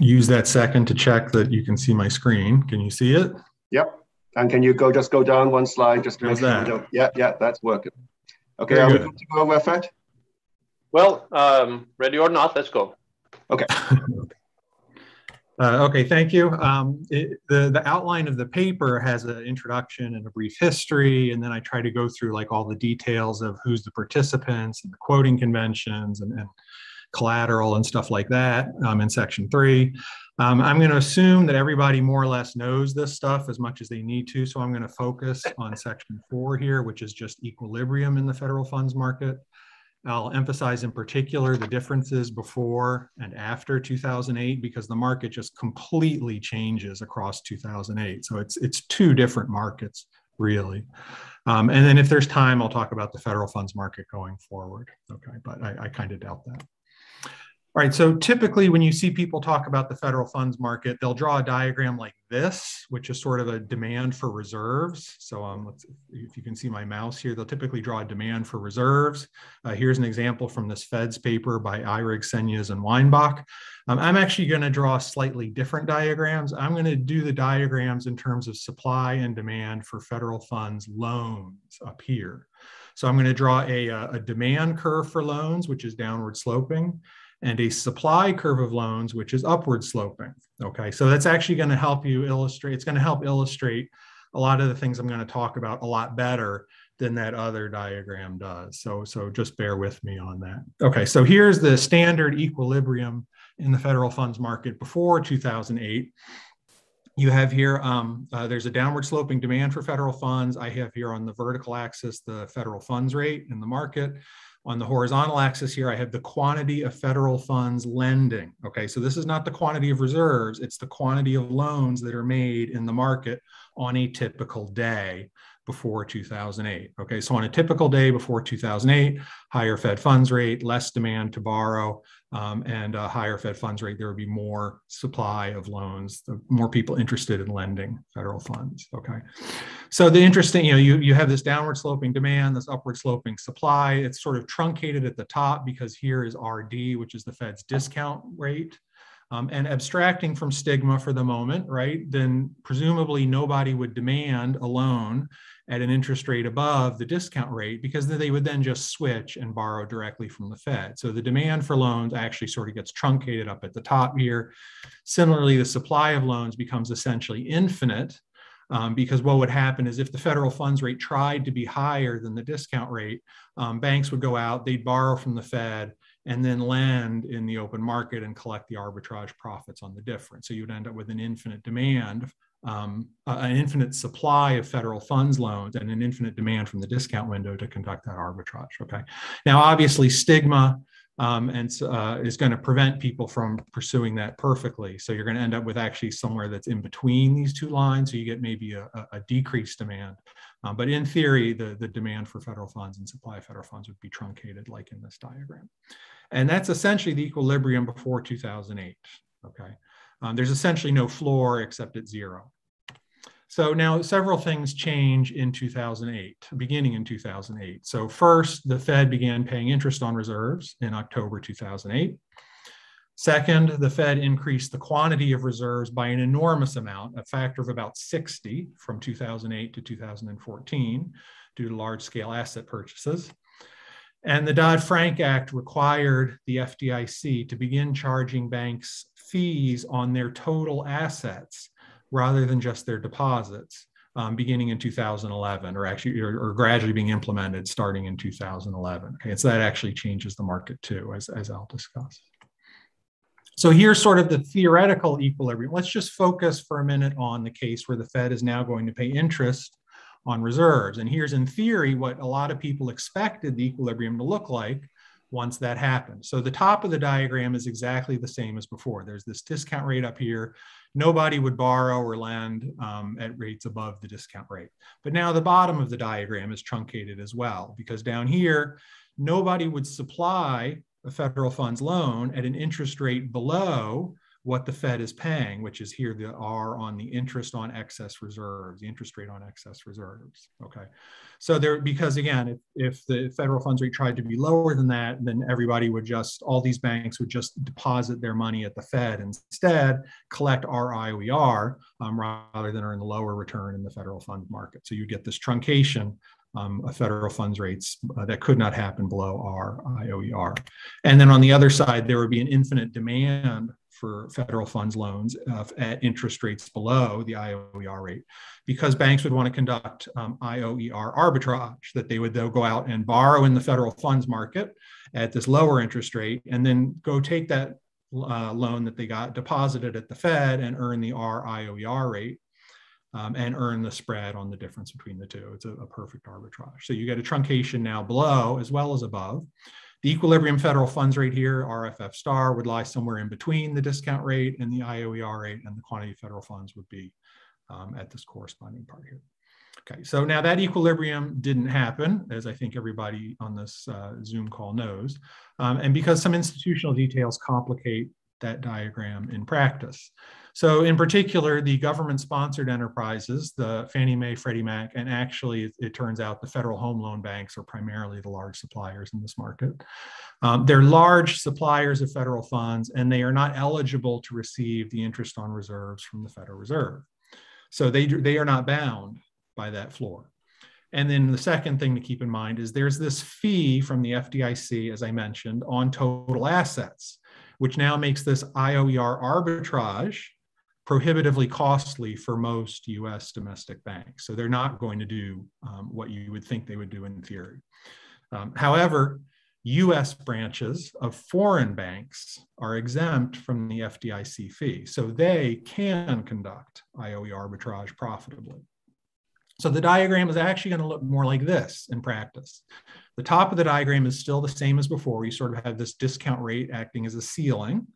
use that second to check that you can see my screen. Can you see it? Yep. And can you go just go down one slide just to How's that? Sure yeah, yeah, that's working. Okay, Very are we good. good to go, Fred? Well, um, ready or not, let's go. Okay. Uh, okay, thank you. Um, it, the, the outline of the paper has an introduction and a brief history, and then I try to go through like all the details of who's the participants and the quoting conventions and, and collateral and stuff like that um, in section three. Um, I'm going to assume that everybody more or less knows this stuff as much as they need to, so I'm going to focus on section four here, which is just equilibrium in the federal funds market. I'll emphasize in particular the differences before and after 2008 because the market just completely changes across 2008. So it's it's two different markets really. Um, and then if there's time, I'll talk about the federal funds market going forward. Okay, but I, I kind of doubt that. All right, so typically when you see people talk about the federal funds market, they'll draw a diagram like this, which is sort of a demand for reserves. So um, if you can see my mouse here, they'll typically draw a demand for reserves. Uh, here's an example from this Feds paper by Ihrig, Senyuz, and Weinbach. Um, I'm actually going to draw slightly different diagrams. I'm going to do the diagrams in terms of supply and demand for federal funds loans up here. So I'm going to draw a, a demand curve for loans, which is downward sloping and a supply curve of loans, which is upward sloping. Okay, so that's actually going to help you illustrate, it's going to help illustrate a lot of the things I'm going to talk about a lot better than that other diagram does. So, so just bear with me on that. Okay, so here's the standard equilibrium in the federal funds market before 2008. You have here, um, uh, there's a downward sloping demand for federal funds. I have here on the vertical axis the federal funds rate in the market. On the horizontal axis here, I have the quantity of federal funds lending. Okay, so this is not the quantity of reserves, it's the quantity of loans that are made in the market on a typical day before 2008. Okay, so on a typical day before 2008, higher Fed funds rate, less demand to borrow, um, and a higher Fed funds rate, there would be more supply of loans, more people interested in lending federal funds. Okay, so the interesting, you know, you, you have this downward sloping demand, this upward sloping supply. It's sort of truncated at the top because here is RD, which is the Fed's discount rate. Um, and abstracting from stigma for the moment, right, then presumably nobody would demand a loan at an interest rate above the discount rate because they would then just switch and borrow directly from the Fed. So the demand for loans actually sort of gets truncated up at the top here. Similarly, the supply of loans becomes essentially infinite um, because what would happen is if the federal funds rate tried to be higher than the discount rate, um, banks would go out, they'd borrow from the Fed, and then lend in the open market and collect the arbitrage profits on the difference. So you'd end up with an infinite demand, um, an infinite supply of federal funds loans and an infinite demand from the discount window to conduct that arbitrage. Okay. Now, obviously, stigma um, and uh, is going to prevent people from pursuing that perfectly. So you're going to end up with actually somewhere that's in between these two lines. So you get maybe a, a decreased demand. Um, but in theory, the, the demand for federal funds and supply of federal funds would be truncated like in this diagram. And that's essentially the equilibrium before 2008, okay? Um, there's essentially no floor except at zero. So now several things change in 2008, beginning in 2008. So first, the Fed began paying interest on reserves in October 2008. Second, the Fed increased the quantity of reserves by an enormous amount, a factor of about 60 from 2008 to 2014 due to large scale asset purchases. And the Dodd Frank Act required the FDIC to begin charging banks fees on their total assets rather than just their deposits. Um, beginning in 2011, or actually, or, or, gradually being implemented starting in 2011. Okay, so that actually changes the market too, as, as I'll discuss. So here's sort of the theoretical equilibrium. Let's just focus for a minute on the case where the Fed is now going to pay interest on reserves. And here's in theory what a lot of people expected the equilibrium to look like once that happens. So the top of the diagram is exactly the same as before. There's this discount rate up here. Nobody would borrow or lend um, at rates above the discount rate. But now the bottom of the diagram is truncated as well, because down here, nobody would supply a federal funds loan at an interest rate below what the Fed is paying, which is here the R on the interest on excess reserves, the interest rate on excess reserves. Okay. So there, because again, if, if the federal funds rate tried to be lower than that, then everybody would just, all these banks would just deposit their money at the Fed instead, collect RIOER um, rather than earn the lower return in the federal fund market. So you get this truncation um, of federal funds rates uh, that could not happen below our IOER. And then on the other side, there would be an infinite demand for federal funds loans uh, at interest rates below the IOER rate because banks would want to conduct um, IOER arbitrage that they would though go out and borrow in the federal funds market at this lower interest rate and then go take that uh, loan that they got deposited at the Fed and earn the R IOER rate um, and earn the spread on the difference between the two. It's a, a perfect arbitrage. So you get a truncation now below as well as above. The equilibrium federal funds rate here, RFF star, would lie somewhere in between the discount rate and the IOER rate, and the quantity of federal funds would be um, at this corresponding part here. Okay, so now that equilibrium didn't happen, as I think everybody on this uh, Zoom call knows, um, and because some institutional details complicate that diagram in practice. So in particular, the government-sponsored enterprises, the Fannie Mae, Freddie Mac, and actually it, turns out the federal home loan banks are primarily the large suppliers in this market. Um, they're large suppliers of federal funds and they are not eligible to receive the interest on reserves from the Federal Reserve. So they, they are not bound by that floor. And then the second thing to keep in mind is there's this fee from the FDIC, as I mentioned, on total assets, which now makes this IOER arbitrage prohibitively costly for most US domestic banks. So they're not going to do um, what you would think they would do in theory. Um, however, US branches of foreign banks are exempt from the FDIC fee, so they can conduct IOE arbitrage profitably. So the diagram is actually going to look more like this in practice. The top of the diagram is still the same as before. You sort of have this discount rate acting as a ceiling.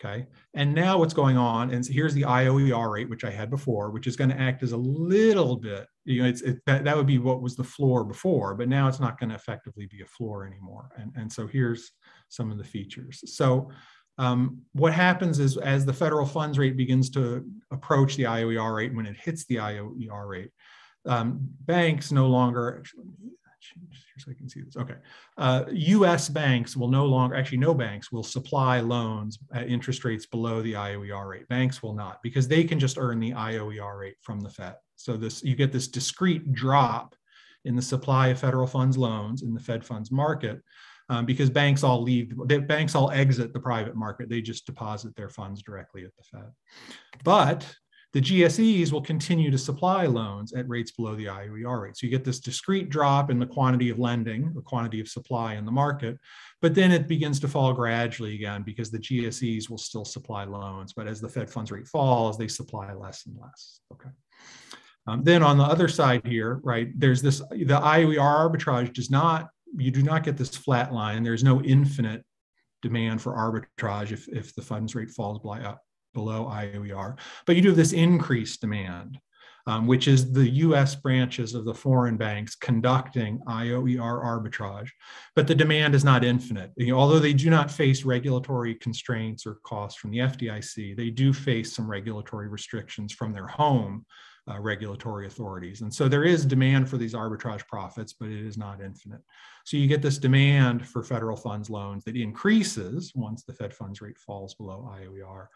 Okay. And now what's going on, and here's the IOER rate, which I had before, which is going to act as a little bit, you know, it's it, that, that would be what was the floor before, but now it's not going to effectively be a floor anymore. And, and so here's some of the features. So um, what happens is as the federal funds rate begins to approach the IOER rate, when it hits the IOER rate, um, banks no longer, actually, let me change here so I can see this. Okay. Uh, US banks will no longer, actually, no banks will supply loans at interest rates below the IOER rate. Banks will not because they can just earn the IOER rate from the Fed. So this you get this discrete drop in the supply of federal funds loans in the Fed funds market um, because banks all leave, banks all exit the private market. They just deposit their funds directly at the Fed. But the GSEs will continue to supply loans at rates below the IOER rate. So you get this discrete drop in the quantity of lending, the quantity of supply in the market, but then it begins to fall gradually again because the GSEs will still supply loans, but as the Fed funds rate falls, they supply less and less. Okay. Um, then on the other side here, right, there's this, the IOER arbitrage does not, you do not get this flat line. There's no infinite demand for arbitrage if, if the funds rate falls below, below IOER. But you do have this increased demand, um, which is the US branches of the foreign banks conducting IOER arbitrage. But the demand is not infinite. You know, although they do not face regulatory constraints or costs from the FDIC, they do face some regulatory restrictions from their home uh, regulatory authorities. And so there is demand for these arbitrage profits, but it is not infinite. So you get this demand for federal funds loans that increases once the Fed funds rate falls below IOER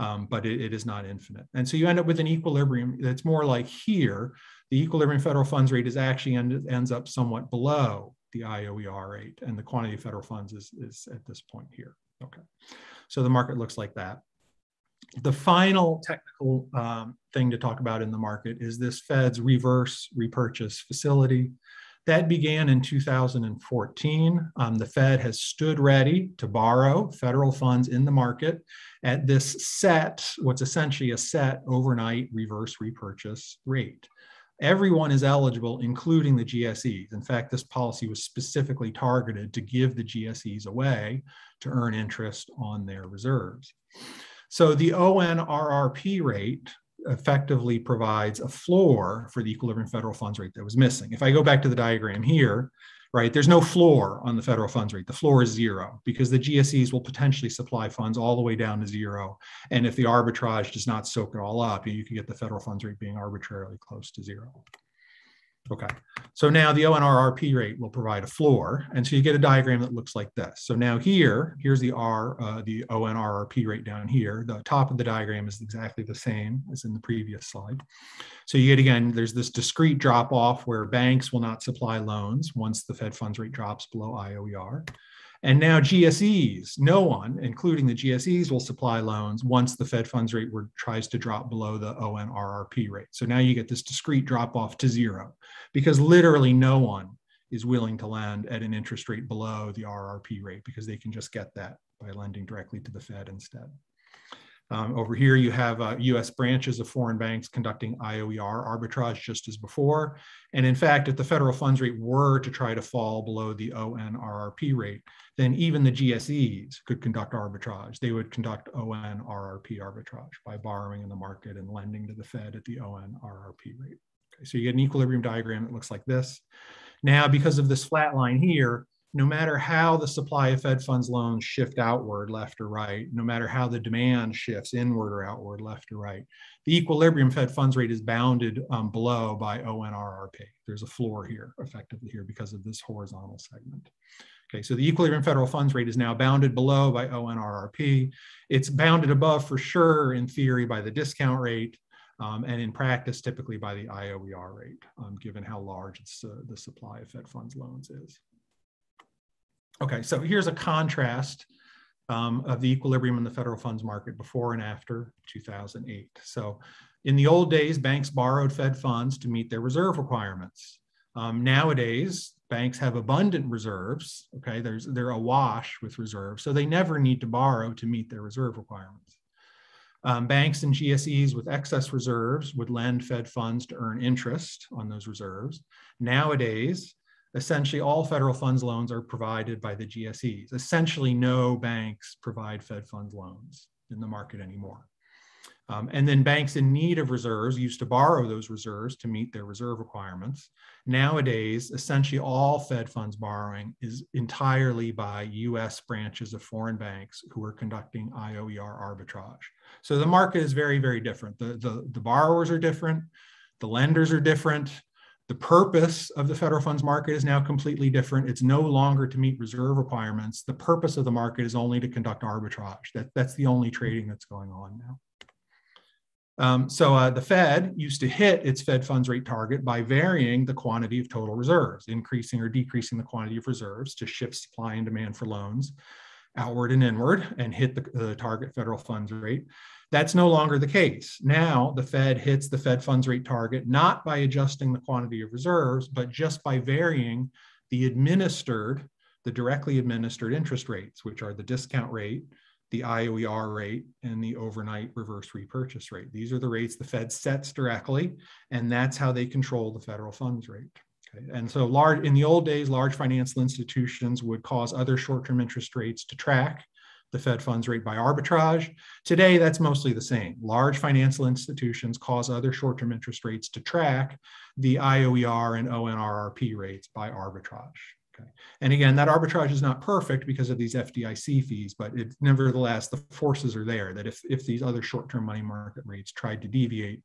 um, but it, it is not infinite. And so you end up with an equilibrium that's more like here. The equilibrium federal funds rate is actually end, ends up somewhat below the IOER rate, and the quantity of federal funds is, is at this point here. Okay, so the market looks like that. The final technical um, thing to talk about in the market is this Fed's reverse repurchase facility. That began in 2014. Um, the Fed has stood ready to borrow federal funds in the market at this set, what's essentially a set overnight reverse repurchase rate. Everyone is eligible, including the GSEs. In fact, this policy was specifically targeted to give the GSEs away to earn interest on their reserves. So the ONRRP rate effectively provides a floor for the equilibrium federal funds rate that was missing. If I go back to the diagram here, right? There's no floor on the federal funds rate. The floor is zero because the GSEs will potentially supply funds all the way down to zero. And if the arbitrage does not soak it all up, you can get the federal funds rate being arbitrarily close to zero. Okay, so now the ONRRP rate will provide a floor. And so you get a diagram that looks like this. So now here, here's the R, uh, the ONRRP rate down here. The top of the diagram is exactly the same as in the previous slide. So you get, again, there's this discrete drop off where banks will not supply loans once the Fed funds rate drops below IOER. And now GSEs, no one, including the GSEs, will supply loans once the Fed funds rate were, tries to drop below the ONRRP rate. So now you get this discrete drop off to zero because literally no one is willing to lend at an interest rate below the RRP rate because they can just get that by lending directly to the Fed instead. Um, over here, you have uh, US branches of foreign banks conducting IOER arbitrage just as before. And in fact, if the federal funds rate were to try to fall below the ONRRP rate, then even the GSEs could conduct arbitrage. They would conduct ONRRP arbitrage by borrowing in the market and lending to the Fed at the ONRRP rate. Okay, so you get an equilibrium diagram that looks like this. Now, because of this flat line here, no matter how the supply of Fed funds loans shift outward, left or right, no matter how the demand shifts inward or outward, left or right, the equilibrium Fed funds rate is bounded um, below by ONRRP. There's a floor here, effectively here, because of this horizontal segment. Okay, so the equilibrium federal funds rate is now bounded below by ONRRP. It's bounded above for sure in theory by the discount rate, um, and in practice typically by the IOER rate, um, given how large uh, the supply of Fed funds loans is. Okay, so here's a contrast um, of the equilibrium in the federal funds market before and after 2008. So in the old days, banks borrowed Fed funds to meet their reserve requirements. Um, nowadays, banks have abundant reserves. Okay, there's they're awash with reserves, so they never need to borrow to meet their reserve requirements. Um, banks and GSEs with excess reserves would lend Fed funds to earn interest on those reserves. Nowadays, essentially all federal funds loans are provided by the GSEs. Essentially, no banks provide Fed funds loans in the market anymore. Um, and then banks in need of reserves used to borrow those reserves to meet their reserve requirements. Nowadays, essentially all Fed funds borrowing is entirely by US branches of foreign banks who are conducting IOER arbitrage. So the market is very, very different. The, the, the borrowers are different, the lenders are different, the purpose of the federal funds market is now completely different. It's no longer to meet reserve requirements. The purpose of the market is only to conduct arbitrage. That, that's the only trading that's going on now. Um, so uh, the Fed used to hit its Fed funds rate target by varying the quantity of total reserves, increasing or decreasing the quantity of reserves to shift supply and demand for loans outward and inward and hit the, the target federal funds rate. That's no longer the case. Now the Fed hits the Fed funds rate target not by adjusting the quantity of reserves, but just by varying the administered, the directly administered interest rates, which are the discount rate, the IOER rate, and the overnight reverse repurchase rate. These are the rates the Fed sets directly, and that's how they control the federal funds rate. Okay. And so large in the old days, large financial institutions would cause other short-term interest rates to track the Fed funds rate by arbitrage. Today, that's mostly the same. Large financial institutions cause other short term interest rates to track the IOER and ONRRP rates by arbitrage. Okay. And again, that arbitrage is not perfect because of these FDIC fees, but it, nevertheless, the forces are there that if, if these other short term money market rates tried to deviate,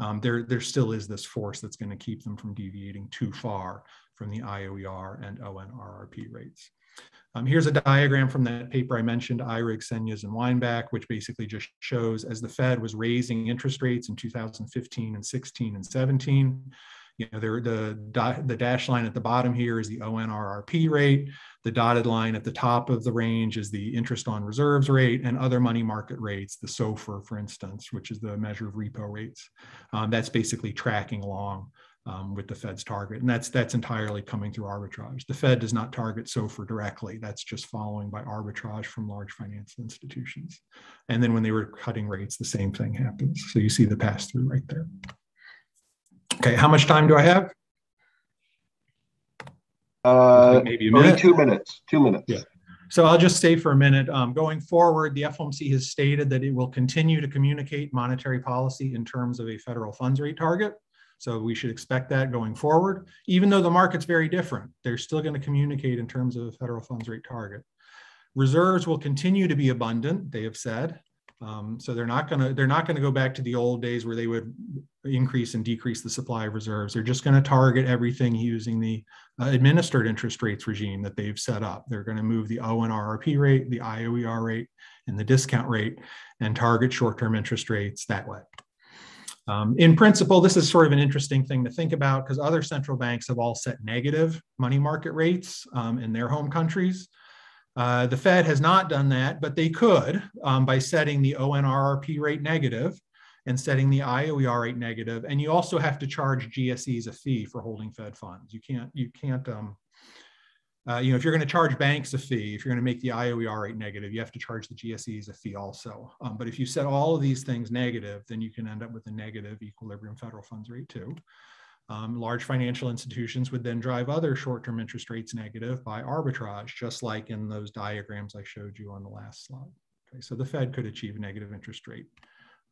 um, there, there still is this force that's going to keep them from deviating too far from the IOER and ONRRP rates. Um, here's a diagram from that paper I mentioned, Ihrig, Senyuz, and Weinbach, which basically just shows as the Fed was raising interest rates in 2015 and 16 and 17, you know, there, the, the dash line at the bottom here is the ONRRP rate. The dotted line at the top of the range is the interest on reserves rate and other money market rates, the SOFR, for instance, which is the measure of repo rates. Um, that's basically tracking along um, with the Fed's target. And that's that's entirely coming through arbitrage. The Fed does not target SOFR directly. That's just following by arbitrage from large financial institutions. And then when they were cutting rates, the same thing happens. So you see the pass through right there. Okay, how much time do I have? Uh, maybe a minute. Two minutes. Two minutes. Yeah. So I'll just stay for a minute. Um, going forward, the FOMC has stated that it will continue to communicate monetary policy in terms of a federal funds rate target So we should expect that going forward. Even though the market's very different, they're still going to communicate in terms of federal funds rate target. Reserves will continue to be abundant, they have said. Um, so they're not going to they're not going to go back to the old days where they would increase and decrease the supply of reserves. They're just going to target everything using the uh, administered interest rates regime that they've set up. They're going to move the ONRRP rate, the IOER rate, and the discount rate, and target short-term interest rates that way. Um, in principle, this is sort of an interesting thing to think about because other central banks have all set negative money market rates um, in their home countries. Uh, the Fed has not done that, but they could um, by setting the ONRRP rate negative and setting the IOER rate negative. And you also have to charge GSEs a fee for holding Fed funds. You can't, you can't, um, uh, you know, if you're going to charge banks a fee, if you're going to make the IOER rate negative, you have to charge the GSEs a fee also. Um, but if you set all of these things negative, then you can end up with a negative equilibrium federal funds rate too. Um, large financial institutions would then drive other short-term interest rates negative by arbitrage, just like in those diagrams I showed you on the last slide. Okay, so the Fed could achieve a negative interest rate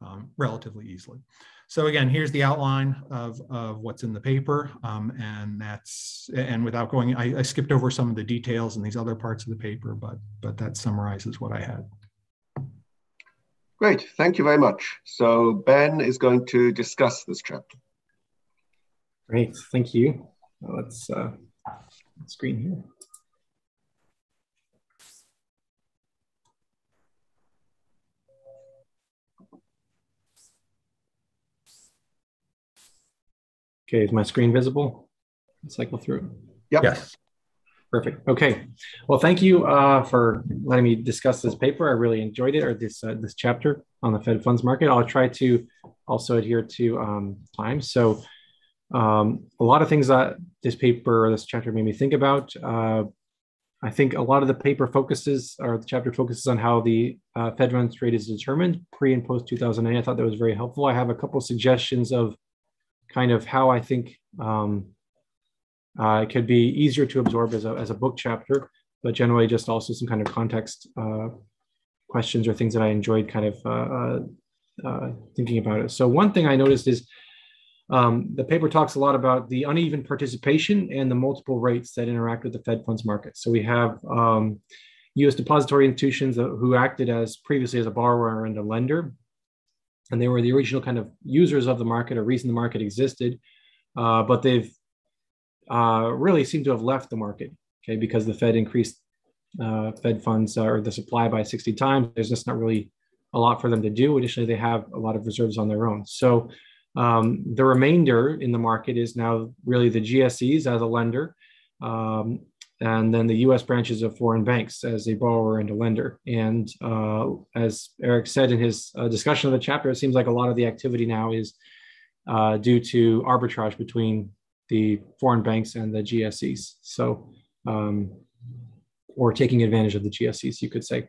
um, relatively easily. So again, here's the outline of, of what's in the paper. Um, and that's, and without going, I, I, skipped over some of the details in these other parts of the paper, but, but that summarizes what I had. Great, thank you very much. So Ben is going to discuss this chapter. Great, thank you. Let's uh, screen here. Okay, is my screen visible? Cycle through. Yep. Yes. Perfect. Okay. Well, thank you uh, for letting me discuss this paper. I really enjoyed it, or this uh, this chapter on the Fed funds market. I'll try to also adhere to um, time. So um, a lot of things that this paper or this chapter made me think about. Uh, I think a lot of the paper focuses, or the chapter focuses on how the uh, Fed funds rate is determined pre and post 2008. I thought that was very helpful. I have a couple suggestions of kind of how I think um, uh, it could be easier to absorb as a, as a book chapter, but generally just also some kind of context uh, questions or things that I enjoyed kind of uh, uh, uh, thinking about it. So one thing I noticed is um, the paper talks a lot about the uneven participation and the multiple rates that interact with the Fed funds market. So we have um, U.S. depository institutions who acted as previously as a borrower and a lender, and they were the original kind of users of the market, a reason the market existed, uh, but they've uh, really seem to have left the market, okay, because the Fed increased uh, Fed funds uh, or the supply by 60 times. There's just not really a lot for them to do. Additionally, they have a lot of reserves on their own. So um, the remainder in the market is now really the GSEs as a lender, um, and then the US branches of foreign banks as a borrower and a lender. And uh, as Eric said in his uh, discussion of the chapter, it seems like a lot of the activity now is uh, due to arbitrage between the foreign banks and the GSEs. So, um, or taking advantage of the GSEs, you could say.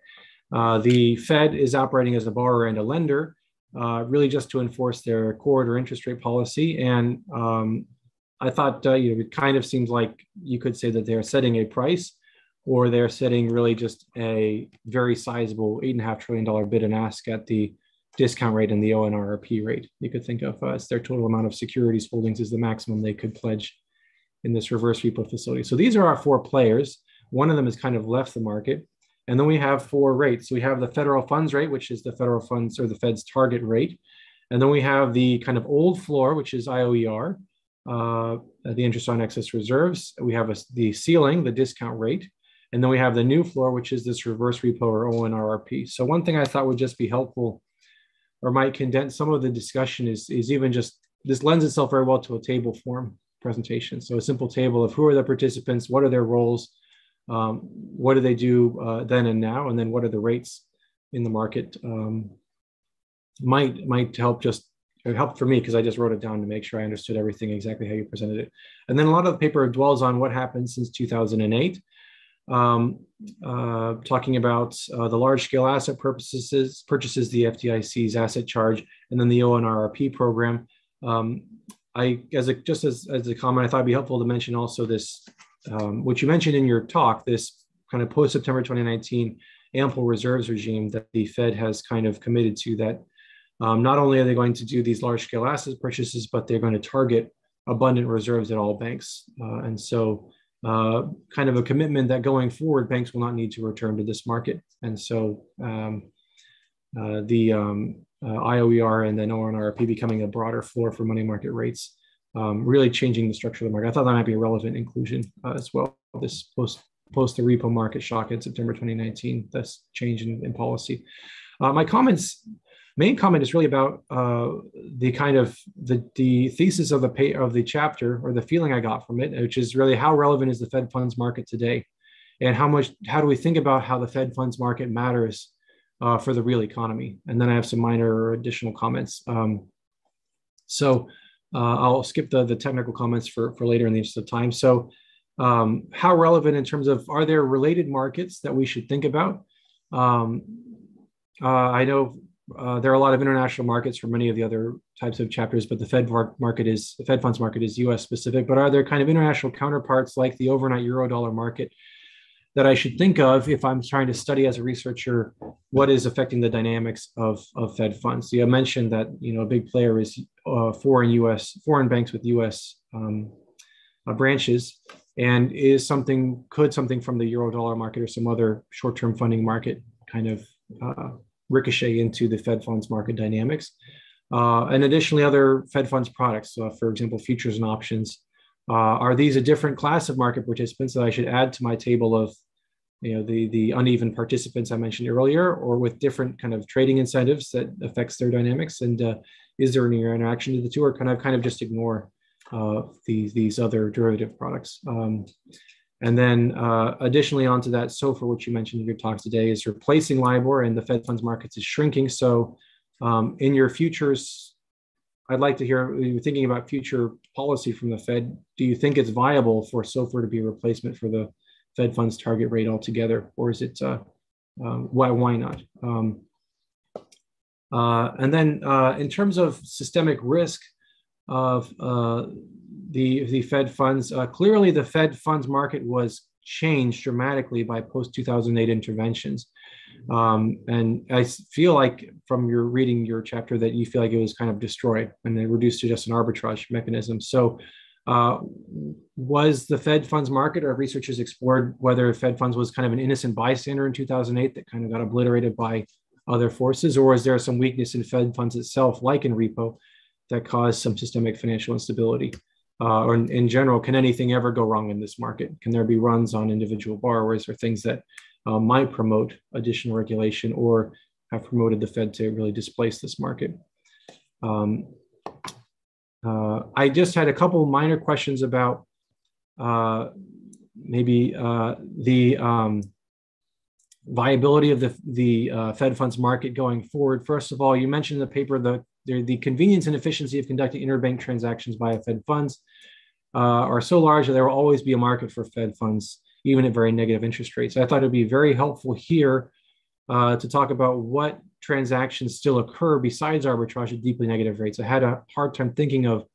Uh, the Fed is operating as a borrower and a lender, uh, really just to enforce their corridor interest rate policy. And um, I thought uh, you know, it kind of seems like you could say that they're setting a price or they're setting really just a very sizable $8.5 trillion bid and ask at the discount rate and the ONRRP rate. You could think of as their total amount of securities holdings is the maximum they could pledge in this reverse repo facility. So these are our four players. One of them has kind of left the market. And then we have four rates. So we have the federal funds rate, which is the federal funds or the Fed's target rate. And then we have the kind of old floor, which is IOER, the interest on excess reserves. We have a, the ceiling, the discount rate. And then we have the new floor, which is this reverse repo or ONRRP. So one thing I thought would just be helpful or might condense some of the discussion is, is even just, this lends itself very well to a table form presentation. So a simple table of who are the participants, what are their roles, um, what do they do uh, then and now, and then what are the rates in the market um, might might help just it helped for me because I just wrote it down to make sure I understood everything exactly how you presented it. And then a lot of the paper dwells on what happened since 2008, um, uh, talking about uh, the large scale asset purchases, purchases the FDIC's asset charge, and then the ONRRP program. Um, I, as a, just as, as a comment, I thought it'd be helpful to mention also this um, what you mentioned in your talk, this kind of post September 2019 ample reserves regime that the Fed has kind of committed to that Um, not only are they going to do these large scale asset purchases, but they're going to target abundant reserves at all banks. Uh, and so, uh, kind of a commitment that going forward, banks will not need to return to this market. And so, um, uh, the um, uh, IOER and then ONRP becoming a broader floor for money market rates, um, really changing the structure of the market. I thought that might be a relevant inclusion uh, as well. This post post the repo market shock in September 2019, this change in, in policy. Uh, my comments main comment is really about uh, the kind of the, the thesis of the pay, of the chapter or the feeling I got from it, which is really how relevant is the Fed funds market today, and how much how do we think about how the Fed funds market matters uh, for the real economy? And then I have some minor additional comments. Um, so uh, I'll skip the the technical comments for for later in the interest of time. So. Um, how relevant in terms of are there related markets that we should think about? Um, uh, I know uh, there are a lot of international markets for many of the other types of chapters, but the Fed market is the Fed funds market is U.S. specific. But are there kind of international counterparts like the overnight euro dollar market that I should think of if I'm trying to study as a researcher what is affecting the dynamics of, of Fed funds? So you mentioned that you know a big player is uh, foreign U.S. foreign banks with U.S. Um, uh, branches, and is something could something from the euro dollar market or some other short term funding market kind of uh, ricochet into the Fed funds market dynamics. Uh, and additionally, other Fed funds products, so for example, futures and options. Uh, are these a different class of market participants that I should add to my table of you know the the uneven participants I mentioned earlier, or with different kind of trading incentives that affects their dynamics? And uh, is there any interaction to the two, or can I kind of just ignore uh, these these other derivative products? Um, and then uh, additionally onto that, SOFR, which you mentioned in your talk today, is replacing LIBOR and the Fed funds markets is shrinking. So um, in your futures, I'd like to hear you thinking about future policy from the Fed. Do you think it's viable for SOFR to be a replacement for the Fed funds target rate altogether? Or is it, uh, um, why, why not? Um, uh, and then uh, in terms of systemic risk of uh, the, the Fed funds. Uh, clearly, the Fed funds market was changed dramatically by post 2008 interventions. Um, and I feel like from your reading your chapter that you feel like it was kind of destroyed and reduced to just an arbitrage mechanism. So, uh, was the Fed funds market, or researchers explored whether Fed funds was kind of an innocent bystander in 2008 that kind of got obliterated by other forces, or is there some weakness in Fed funds itself, like in repo, that caused some systemic financial instability? Uh, or in, in, general, can anything ever go wrong in this market? Can there be runs on individual borrowers or things that uh, might promote additional regulation or have promoted the Fed to really displace this market? Um, uh, I just had a couple minor questions about uh, maybe uh, the um, viability of the, the uh, Fed funds market going forward. First of all, you mentioned in the paper the the convenience and efficiency of conducting interbank transactions via Fed funds uh, are so large that there will always be a market for Fed funds, even at very negative interest rates. I thought it'd be very helpful here uh, to talk about what transactions still occur besides arbitrage at deeply negative rates. I had a hard time thinking of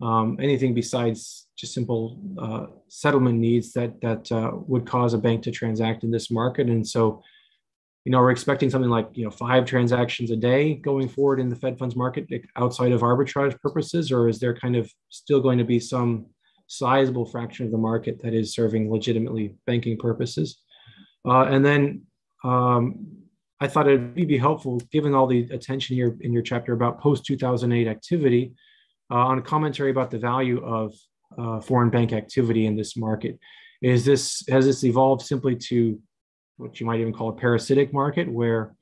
um, anything besides just simple uh, settlement needs that that uh, would cause a bank to transact in this market. And so you know, we're expecting something like, you know, five transactions a day going forward in the Fed funds market outside of arbitrage purposes, or is there kind of still going to be some sizable fraction of the market that is serving legitimately banking purposes? Uh, and then um, I thought it'd be helpful, given all the attention here in your chapter about post 2008 activity, uh, on a commentary about the value of uh, foreign bank activity in this market. Is this has this evolved simply to what you might even call a parasitic market, where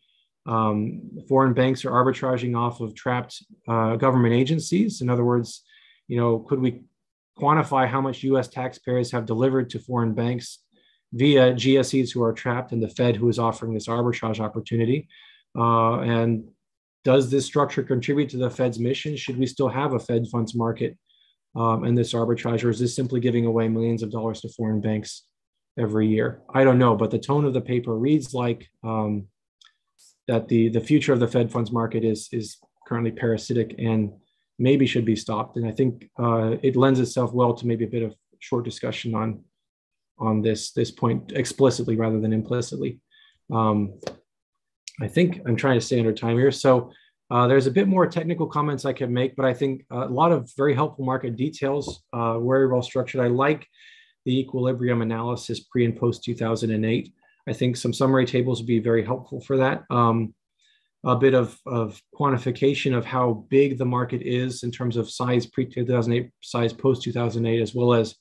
um, foreign banks are arbitraging off of trapped uh, government agencies. In other words, you know, could we quantify how much U.S. taxpayers have delivered to foreign banks via GSEs who are trapped and the Fed who is offering this arbitrage opportunity? Uh, and does this structure contribute to the Fed's mission? Should we still have a Fed funds market um, and this arbitrage, or is this simply giving away millions of dollars to foreign banks every year. I don't know, but the tone of the paper reads like um, that the the future of the Fed funds market is is currently parasitic and maybe should be stopped. And I think uh, it lends itself well to maybe a bit of short discussion on on this this point explicitly rather than implicitly. Um, I think I'm trying to stay under time here. So Uh, there's a bit more technical comments I can make, but I think a lot of very helpful market details, uh, very well structured. I like the equilibrium analysis pre and post 2008. I think some summary tables would be very helpful for that. Um, a bit of, of quantification of how big the market is in terms of size pre 2008, size post 2008, as well as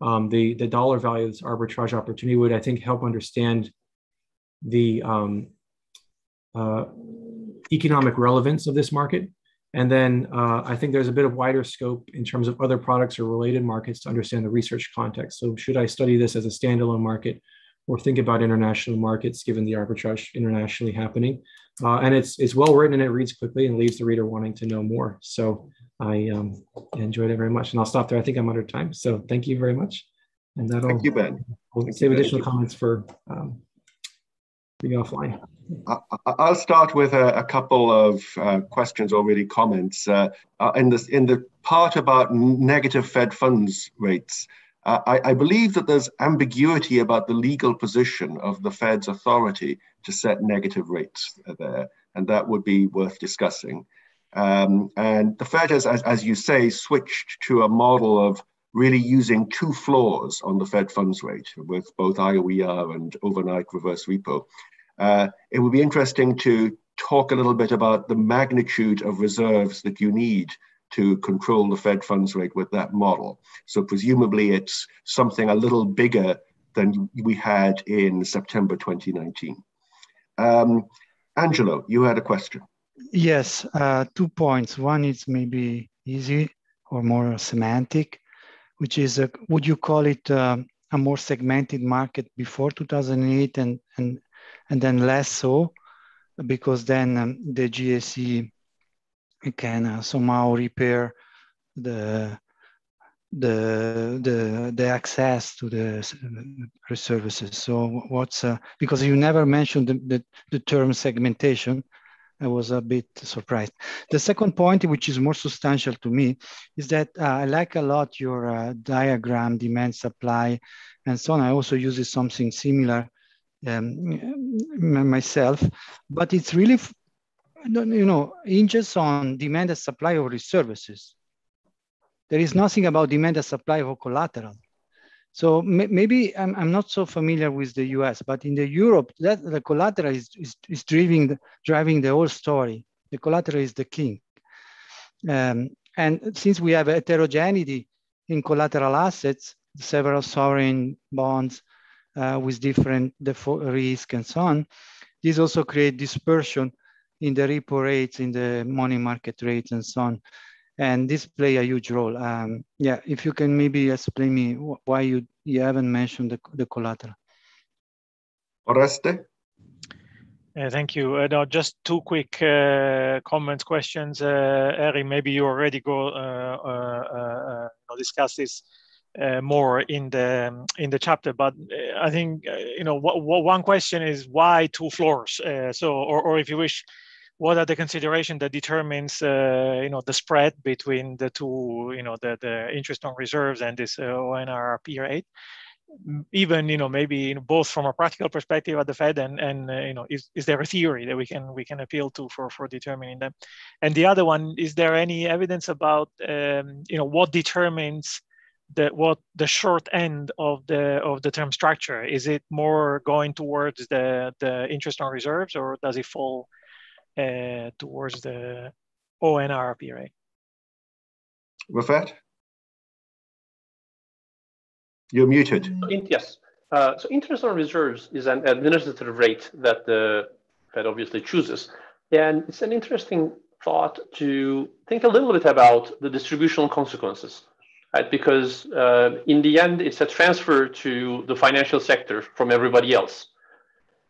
um, the, the dollar value of this arbitrage opportunity would, I think, help understand the um, uh, economic relevance of this market. And then uh, I think there's a bit of wider scope in terms of other products or related markets to understand the research context. So should I study this as a standalone market or think about international markets given the arbitrage internationally happening? Uh, and it's it's well written and it reads quickly and leaves the reader wanting to know more. So I um, enjoyed it very much. And I'll stop there. I think I'm under time. So thank you very much. And that'll thank you, Ben. We'll save additional comments for um, offline. I'll start with a, a couple of uh, questions or really comments. Uh, uh, in, this, in the part about negative Fed funds rates, uh, I, I, believe that there's ambiguity about the legal position of the Fed's authority to set negative rates there, and that would be worth discussing. Um, and the Fed has, as, as you say, switched to a model of really using two floors on the Fed funds rate with both IOER and overnight reverse repo. Uh, it would be interesting to talk a little bit about the magnitude of reserves that you need to control the Fed funds rate with that model. So presumably it's something a little bigger than we had in September 2019. Um, Angelo, you had a question. Yes, uh, two points. One is maybe easy or more semantic, which is, uh, would you call it uh, a more segmented market before 2008 and, and and then less so because then um, the GSE can uh, somehow repair the the the the access to the services. So what's uh, because you never mentioned the, the, the term segmentation. I was a bit surprised. The second point, which is more substantial to me, is that uh, I like a lot your uh, diagram, demand, supply, and so on. I also use something similar um, myself, but it's really, you know, hinges on demand and supply of services. There is nothing about demand and supply of collateral. So maybe I'm, I'm not so familiar with the US, but in the Europe, that the collateral is, is, is driving, the, driving the whole story. The collateral is the king. Um, and since we have heterogeneity in collateral assets, several sovereign bonds, uh, with different default risk and so on. This also create dispersion in the repo rates, in the money market rates and so on. And this play a huge role. Um, yeah, if you can maybe explain me why you, you haven't mentioned the, the collateral. Oreste? Uh, thank you. Uh, no, just two quick uh, comments, questions. Uh, Eric, maybe you already go uh, uh, uh discuss this uh, more in the in the chapter but uh, i think uh, you know what, what, one question is why two floors? Uh, so or, or if you wish what are the considerations that determines uh, you know the spread between the two you know the, the interest on reserves and this uh, onrp rate even you know maybe you know, both from a practical perspective at the fed and and you know is, is there a theory that we can we can appeal to for for determining them? And the other one is there any evidence about um, you know what determines the what the short end of the of the term structure is it more going towards the the interest on reserves or does it fall uh, towards the ONRP rate? Rafat? You're muted. Yes. Uh, so interest on reserves is an administrative rate that the Fed obviously chooses. And it's an interesting thought to think a little bit about the distributional consequences right? Because uh, in the end, it's a transfer to the financial sector from everybody else.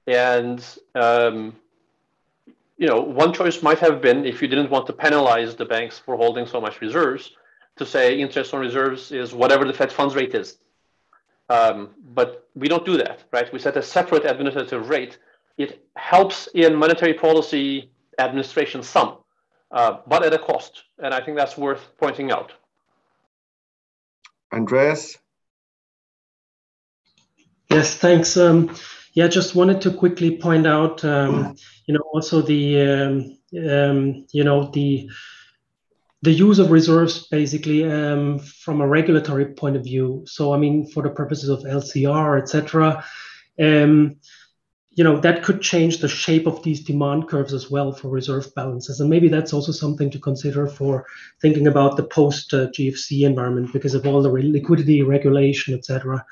And, um, you know, one choice might have been if you didn't want to penalize the banks for holding so much reserves, to say interest on reserves is whatever the Fed funds rate is. Um, but we don't do that, right? We set a separate administrative rate. It helps in monetary policy administration some, uh, but at a cost. And I think that's worth pointing out. Andreas? Yes, thanks. Um, yeah, just wanted to quickly point out, um, you know, also the um, um, you know, the the use of reserves basically um, from a regulatory point of view. So, I mean, for the purposes of LCR, etc., um, you know, that could change the shape of these demand curves as well for reserve balances. And maybe that's also something to consider for thinking about the post uh, GFC environment because of all the liquidity regulation, etc.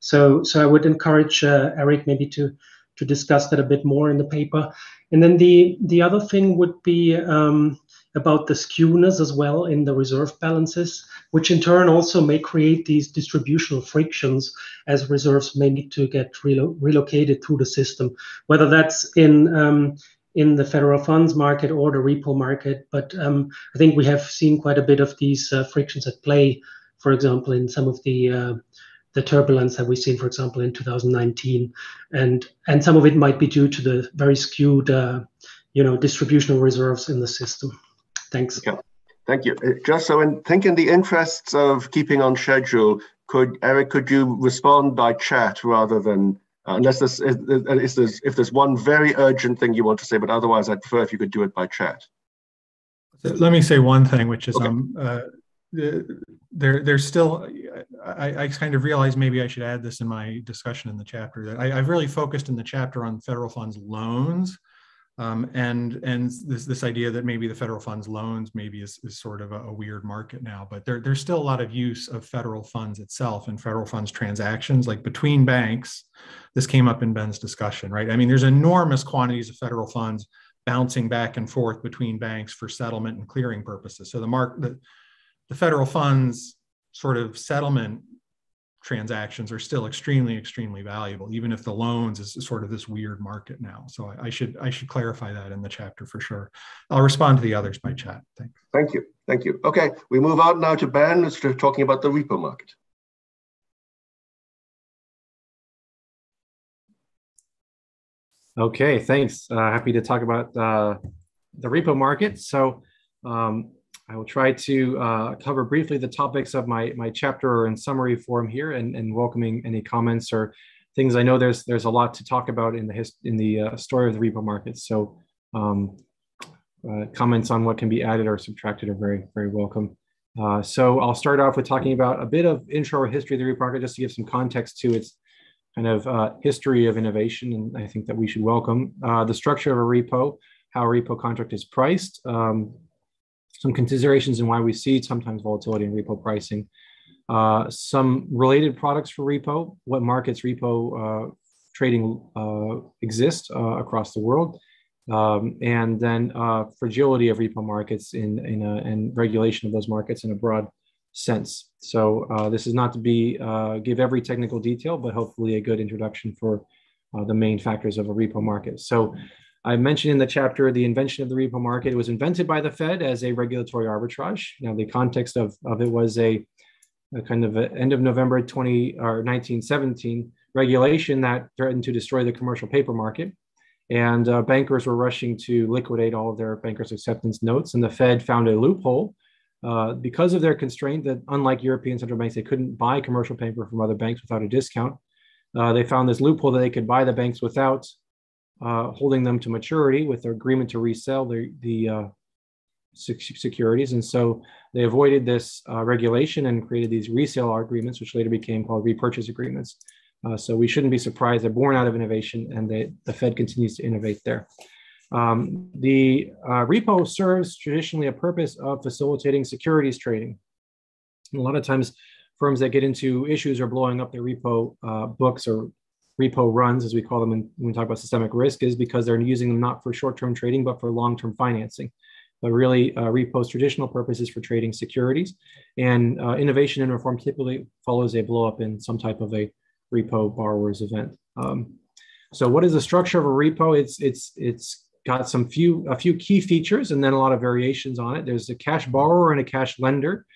So, so I would encourage uh, Eric maybe to to discuss that a bit more in the paper. And then the the other thing would be um, about the skewness as well in the reserve balances, which in turn also may create these distributional frictions as reserves may need to get relo- relocated through the system, whether that's in um, in the federal funds market or the repo market. But um, I think we have seen quite a bit of these uh, frictions at play, for example, in some of the uh, the turbulence that we've seen, for example, in 2019, and and some of it might be due to the very skewed, uh, you know, distributional reserves in the system. Thanks. Yeah, thank you. Uh, just so in think in the interests of keeping on schedule, could Eric, could you respond by chat rather than uh, unless there's, is, is there's if there's one very urgent thing you want to say, but otherwise I'd prefer if you could do it by chat. Let me say one thing, which is okay. um, uh, there there's still I, I, kind of realize maybe I should add this in my discussion in the chapter that I, have really focused in the chapter on federal funds loans um, and and this this idea that maybe the federal funds loans maybe is, is sort of a, a, weird market now, but there, there's still a lot of use of federal funds itself and federal funds transactions, like between banks. This came up in Ben's discussion, right? I mean, there's enormous quantities of federal funds bouncing back and forth between banks for settlement and clearing purposes. So the mark the, the federal funds sort of settlement transactions are still extremely extremely valuable even if the loans is sort of this weird market now. So I, I, should i should clarify that in the chapter for sure. I'll respond to the others by chat. Thanks. Thank you. Thank you. Okay we move on now to ben who's talking about the repo market. Okay thanks. Uh, happy to talk about uh, the repo market. So um, I will try to uh, cover briefly the topics of my, my chapter in summary form here and, and welcoming any comments or things. I know there's there's a lot to talk about in the his, in the uh, story of the repo market. So um, uh, comments on what can be added or subtracted are very, very welcome. Uh, so I'll start off with talking about a bit of intro or history of the repo market just to give some context to its kind of uh, history of innovation. And I think that we should welcome uh, the structure of a repo, how a repo contract is priced, um, some considerations in why we see sometimes volatility in repo pricing. Uh, some related products for repo, what markets repo uh, trading uh, exist uh, across the world, um, and then uh, fragility of repo markets in, in a, and regulation of those markets in a broad sense. So uh, this is not to be give every technical detail, but hopefully a good introduction for the main factors of a repo market. So I mentioned in the chapter the invention of the repo market. It was invented by the Fed as a regulatory arbitrage. Now, the context of, of it was a, a kind of a end of November 20 or 1917 regulation that threatened to destroy the commercial paper market. And uh, bankers were rushing to liquidate all of their bankers' acceptance notes. And the Fed found a loophole uh, because of their constraint that, unlike European central banks, they couldn't buy commercial paper from other banks without a discount. Uh, they found this loophole that they could buy the banks without uh, holding them to maturity with their agreement to resell the, the uh, securities. And so they avoided this uh, regulation and created these resale agreements, which later became called repurchase agreements. Uh, so we shouldn't be surprised they're born out of innovation and they, the Fed continues to innovate there. Um, the uh, repo serves traditionally a purpose of facilitating securities trading. And a lot of times firms that get into issues are blowing up their repo books or repo runs, as we call them when we talk about systemic risk, is because they're using them not for short-term trading, but for long-term financing. But really, uh, repo's traditional purpose is for trading securities. And uh, innovation and reform typically follows a blowup in some type of a repo borrower's event. Um, so what is the structure of a repo? It's, it's, it's got some few, a few key features and then a lot of variations on it. There's a cash borrower and a cash lender.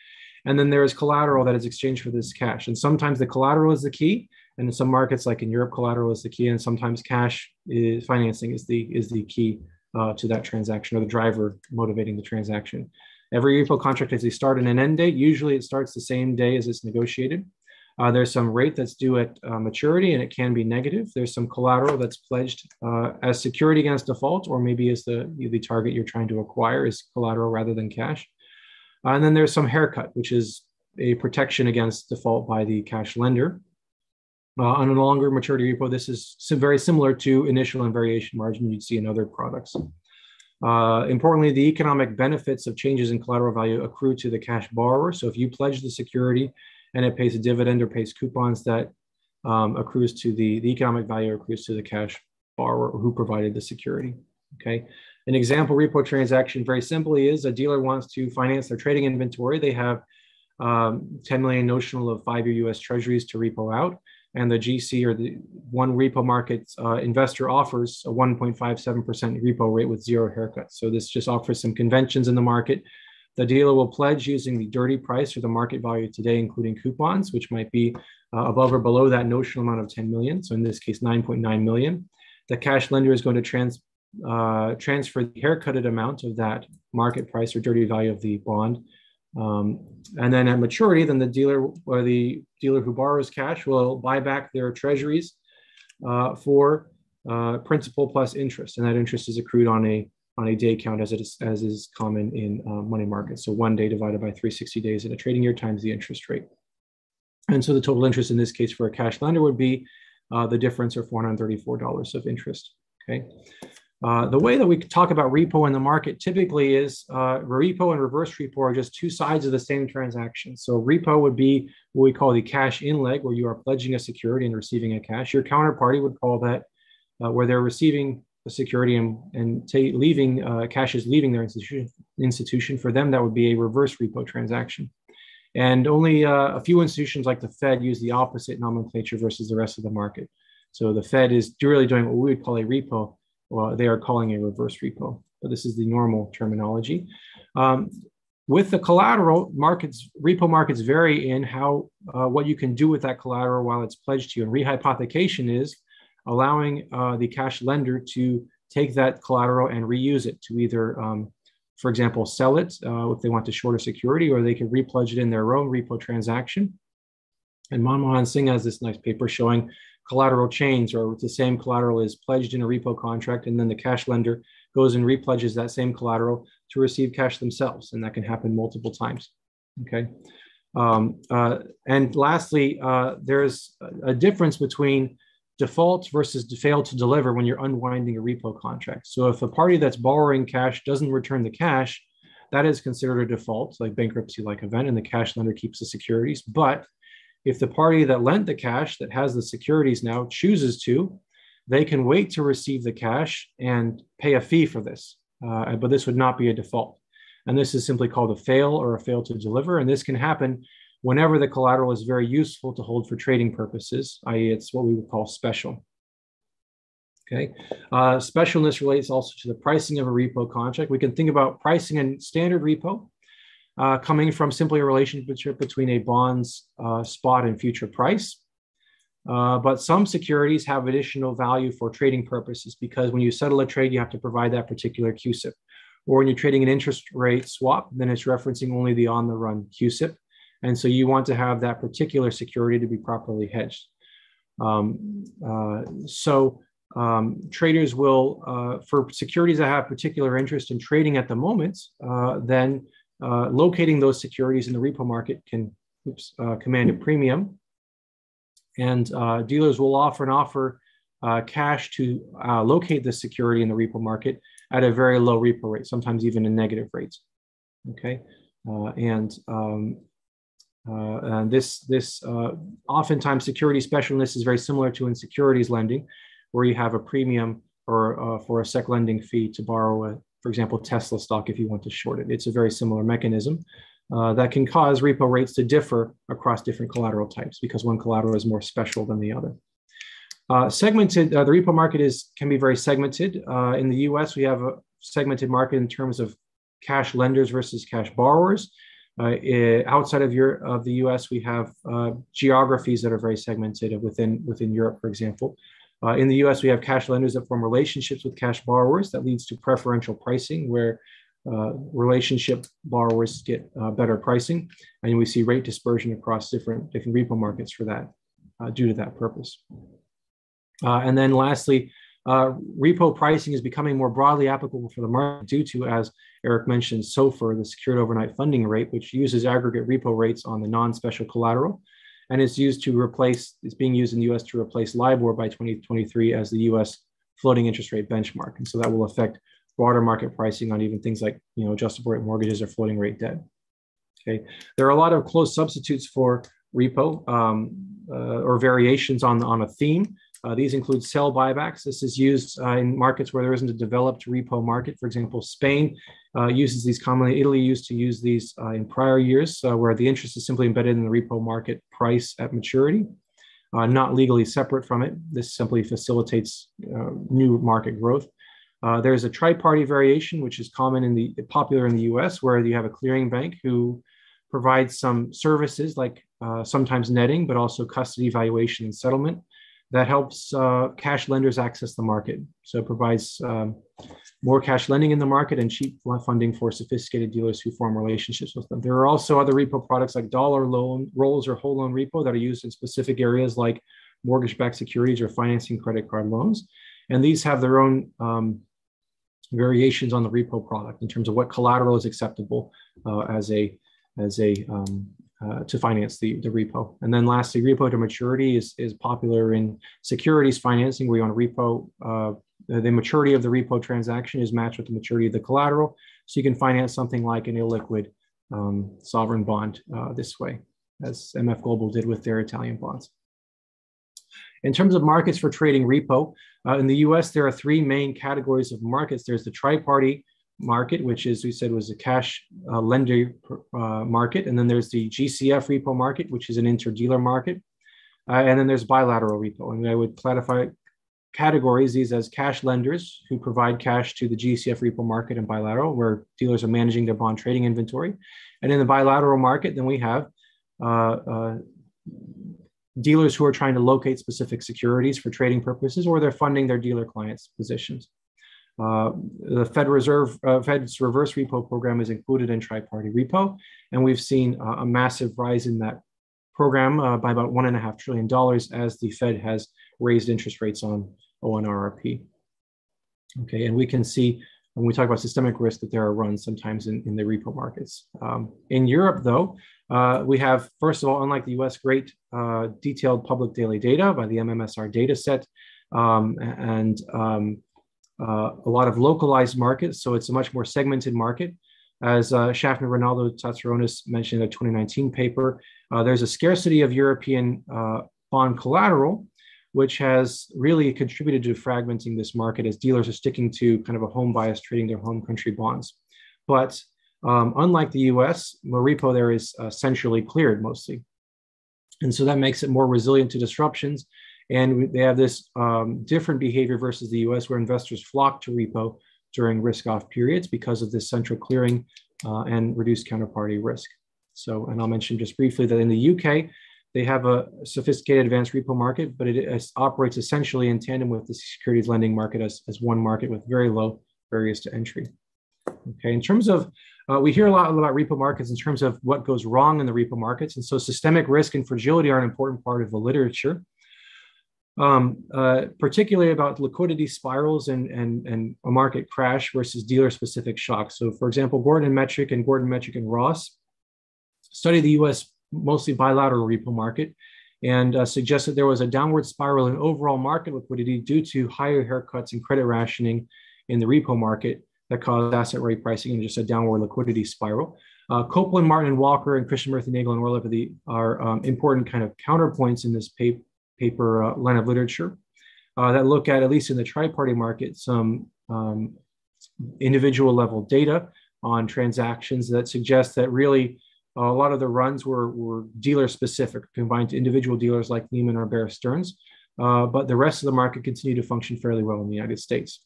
And then there is collateral that is exchanged for this cash. And sometimes the collateral is the key and in some markets, like in Europe, collateral is the key, and sometimes cash is financing is the is the key uh, to that transaction or the driver motivating the transaction. Every repo contract has a start and an end date. Usually, it starts the same day as it's negotiated. Uh, there's some rate that's due at uh, maturity and it can be negative. There's some collateral that's pledged uh, as security against default, or maybe as the, the target you're trying to acquire is collateral rather than cash. Uh, and then there's some haircut, which is a protection against default by the cash lender. Uh, on a longer maturity repo, this is very similar to initial and variation margin you'd see in other products. Uh, importantly, the economic benefits of changes in collateral value accrue to the cash borrower. So if you pledge the security and it pays a dividend or pays coupons, that um, accrues to the, the economic value accrues to the cash borrower who provided the security. Okay. An example repo transaction, very simply, is a dealer wants to finance their trading inventory. They have um, 10 million notional of five-year U.S. Treasuries to repo out and the GC or the one repo market uh, investor offers a 1.57% repo rate with zero haircuts. So this just offers some conventions in the market. The dealer will pledge using the dirty price or the market value today, including coupons, which might be uh, above or below that notional amount of 10 million. So in this case, 9.9 million. The cash lender is going to trans, uh, transfer the haircutted amount of that market price or dirty value of the bond um, and then at maturity, then the dealer or the dealer who borrows cash will buy back their treasuries uh, for uh, principal plus interest, and that interest is accrued on a on a day count as it is as is common in uh, money markets. So one day divided by 360 days in a trading year times the interest rate. And so the total interest in this case for a cash lender would be uh, the difference or $434 of interest. Okay. Uh, the way that we talk about repo in the market typically is uh, repo and reverse repo are just two sides of the same transaction. So repo would be what we call the cash in leg, where you are pledging a security and receiving a cash. Your counterparty would call that uh, where they're receiving a security and, and leaving uh, cash is leaving their institution. Institution for them, that would be a reverse repo transaction. And only uh, a few institutions like the Fed use the opposite nomenclature versus the rest of the market. So the Fed is really doing what we would call a repo well, they are calling a reverse repo, but this is the normal terminology. Um, with the collateral markets, repo markets vary in how uh, what you can do with that collateral while it's pledged to you. And rehypothecation is allowing uh, the cash lender to take that collateral and reuse it to either, um, for example, sell it uh, if they want to short a security, or they can repledge it in their own repo transaction. And Manmohan Singh has this nice paper showing collateral chains or the same collateral is pledged in a repo contract and then the cash lender goes and repledges that same collateral to receive cash themselves and that can happen multiple times okay? Um, uh, and lastly uh, there's a difference between default versus fail to deliver when you're unwinding a repo contract. So if a party that's borrowing cash doesn't return the cash that is considered a default like bankruptcy like event and the cash lender keeps the securities. But if the party that lent the cash that has the securities now chooses to, they can wait to receive the cash and pay a fee for this. Uh, but this would not be a default. And this is simply called a fail or a fail to deliver. And this can happen whenever the collateral is very useful to hold for trading purposes, i.e., it's what we would call special. Okay. Uh, specialness relates also to the pricing of a repo contract. We can think about pricing in standard repo uh, coming from simply a relationship between a bond's uh, spot and future price. Uh, but some securities have additional value for trading purposes because when you settle a trade, you have to provide that particular CUSIP. Or when you're trading an interest rate swap, then it's referencing only the on the run CUSIP. And so you want to have that particular security to be properly hedged. Um, uh, so um, traders will, uh, for securities that have particular interest in trading at the moment, uh, then uh, locating those securities in the repo market can oops, uh, command a premium. And uh, dealers will often offer uh, cash to uh, locate the security in the repo market at a very low repo rate, sometimes even a negative rate. Okay, and um, and this this oftentimes security specialness is very similar to in securities lending, where you have a premium or for a sec lending fee to borrow a, for example, Tesla stock if you want to short it. It's a very similar mechanism uh, that can cause repo rates to differ across different collateral types because one collateral is more special than the other. Uh, segmented, uh, the repo market is can be very segmented. Uh, in the US, we have a segmented market in terms of cash lenders versus cash borrowers. Uh, outside of, Europe, of the US, we have uh, geographies that are very segmented within, within Europe, for example. Uh, in the US, we have cash lenders that form relationships with cash borrowers. That leads to preferential pricing, where uh, relationship borrowers get uh, better pricing, and we see rate dispersion across different different repo markets for that, uh, due to that purpose. Uh, and then lastly, uh, repo pricing is becoming more broadly applicable for the market due to, as Eric mentioned, SOFR, the secured overnight funding rate, which uses aggregate repo rates on the non-special collateral, and it's used to replace, it's being used in the US to replace LIBOR by 2023 as the US floating interest rate benchmark. And so that will affect broader market pricing on even things like, you know, adjustable rate mortgages or floating rate debt. Okay, there are a lot of close substitutes for repo um, uh, or variations on, on a theme. Uh, these include sell buybacks. This is used uh, in markets where there isn't a developed repo market. For example, Spain uh, uses these commonly. Italy used to use these uh, in prior years, uh, where the interest is simply embedded in the repo market price at maturity, uh, not legally separate from it. This simply facilitates new market growth. there's a tri-party variation, which is common in the popular in the U.S., where you have a clearing bank who provides some services like sometimes netting, but also custody, valuation, and settlement that helps uh, cash lenders access the market. So it provides um, more cash lending in the market and cheap funding for sophisticated dealers who form relationships with them. There are also other repo products like dollar loan rolls or whole loan repo that are used in specific areas like mortgage-backed securities or financing credit card loans. And these have their own um, variations on the repo product in terms of what collateral is acceptable uh, as a as a um, uh, to finance the, the repo. And then lastly, repo to maturity is, is popular in securities financing where you want a repo, uh, the maturity of the repo transaction is matched with the maturity of the collateral. So you can finance something like an illiquid um, sovereign bond uh, this way, as MF Global did with their Italian bonds. In terms of markets for trading repo, uh, in the US, there are three main categories of markets. There's the tri-party market, which is we said was a cash uh, lender uh, market, and then there's the GCF repo market, which is an interdealer market, uh, and then there's bilateral repo. And I would classify categories these as cash lenders who provide cash to the GCF repo market and bilateral, where dealers are managing their bond trading inventory, and in the bilateral market, then we have uh, uh, dealers who are trying to locate specific securities for trading purposes, or they're funding their dealer clients' positions. Uh, the Fed Reserve, uh, Fed's reverse repo program is included in tri-party repo, and we've seen uh, a massive rise in that program uh, by about one and a half trillion dollars as the Fed has raised interest rates on ONRRP. Okay, and we can see when we talk about systemic risk that there are runs sometimes in, in the repo markets. Um, in Europe, though, uh, we have, first of all, unlike the US, great uh, detailed public daily data by the MMSR data set. Um, and um, uh, a lot of localized markets. So it's a much more segmented market. As uh, Schaffner, Ranaldo, Tsatsaronis mentioned in a 2019 paper, uh, there's a scarcity of European uh, bond collateral, which has really contributed to fragmenting this market as dealers are sticking to kind of a home bias trading their home country bonds. But um, unlike the US, repo there is uh, centrally cleared mostly. And so that makes it more resilient to disruptions and they have this um, different behavior versus the US, where investors flock to repo during risk off periods because of this central clearing uh, and reduced counterparty risk. So, and I'll mention just briefly that in the UK, they have a sophisticated advanced repo market, but it operates essentially in tandem with the securities lending market as, as one market with very low barriers to entry. Okay, in terms of, uh, we hear a lot about repo markets in terms of what goes wrong in the repo markets. And so systemic risk and fragility are an important part of the literature um, uh, particularly about liquidity spirals and, and, and a market crash versus dealer specific shocks. So, for example, Gorton Metrick and Gorton Metrick and Ross studied the US mostly bilateral repo market and uh, that there was a downward spiral in overall market liquidity due to higher haircuts and credit rationing in the repo market that caused asset rate pricing and just a downward liquidity spiral. Uh, Copeland, Martin, and Walker, and Krishnamurthy, Nagel, and Orlov are um, important kind of counterpoints in this paper paper uh, line of literature uh, that look at, at least in the tri-party market, some um, individual level data on transactions that suggest that really uh, a lot of the runs were, were dealer specific, combined to individual dealers like Lehman or Bear Stearns. Uh, but the rest of the market continued to function fairly well in the United States.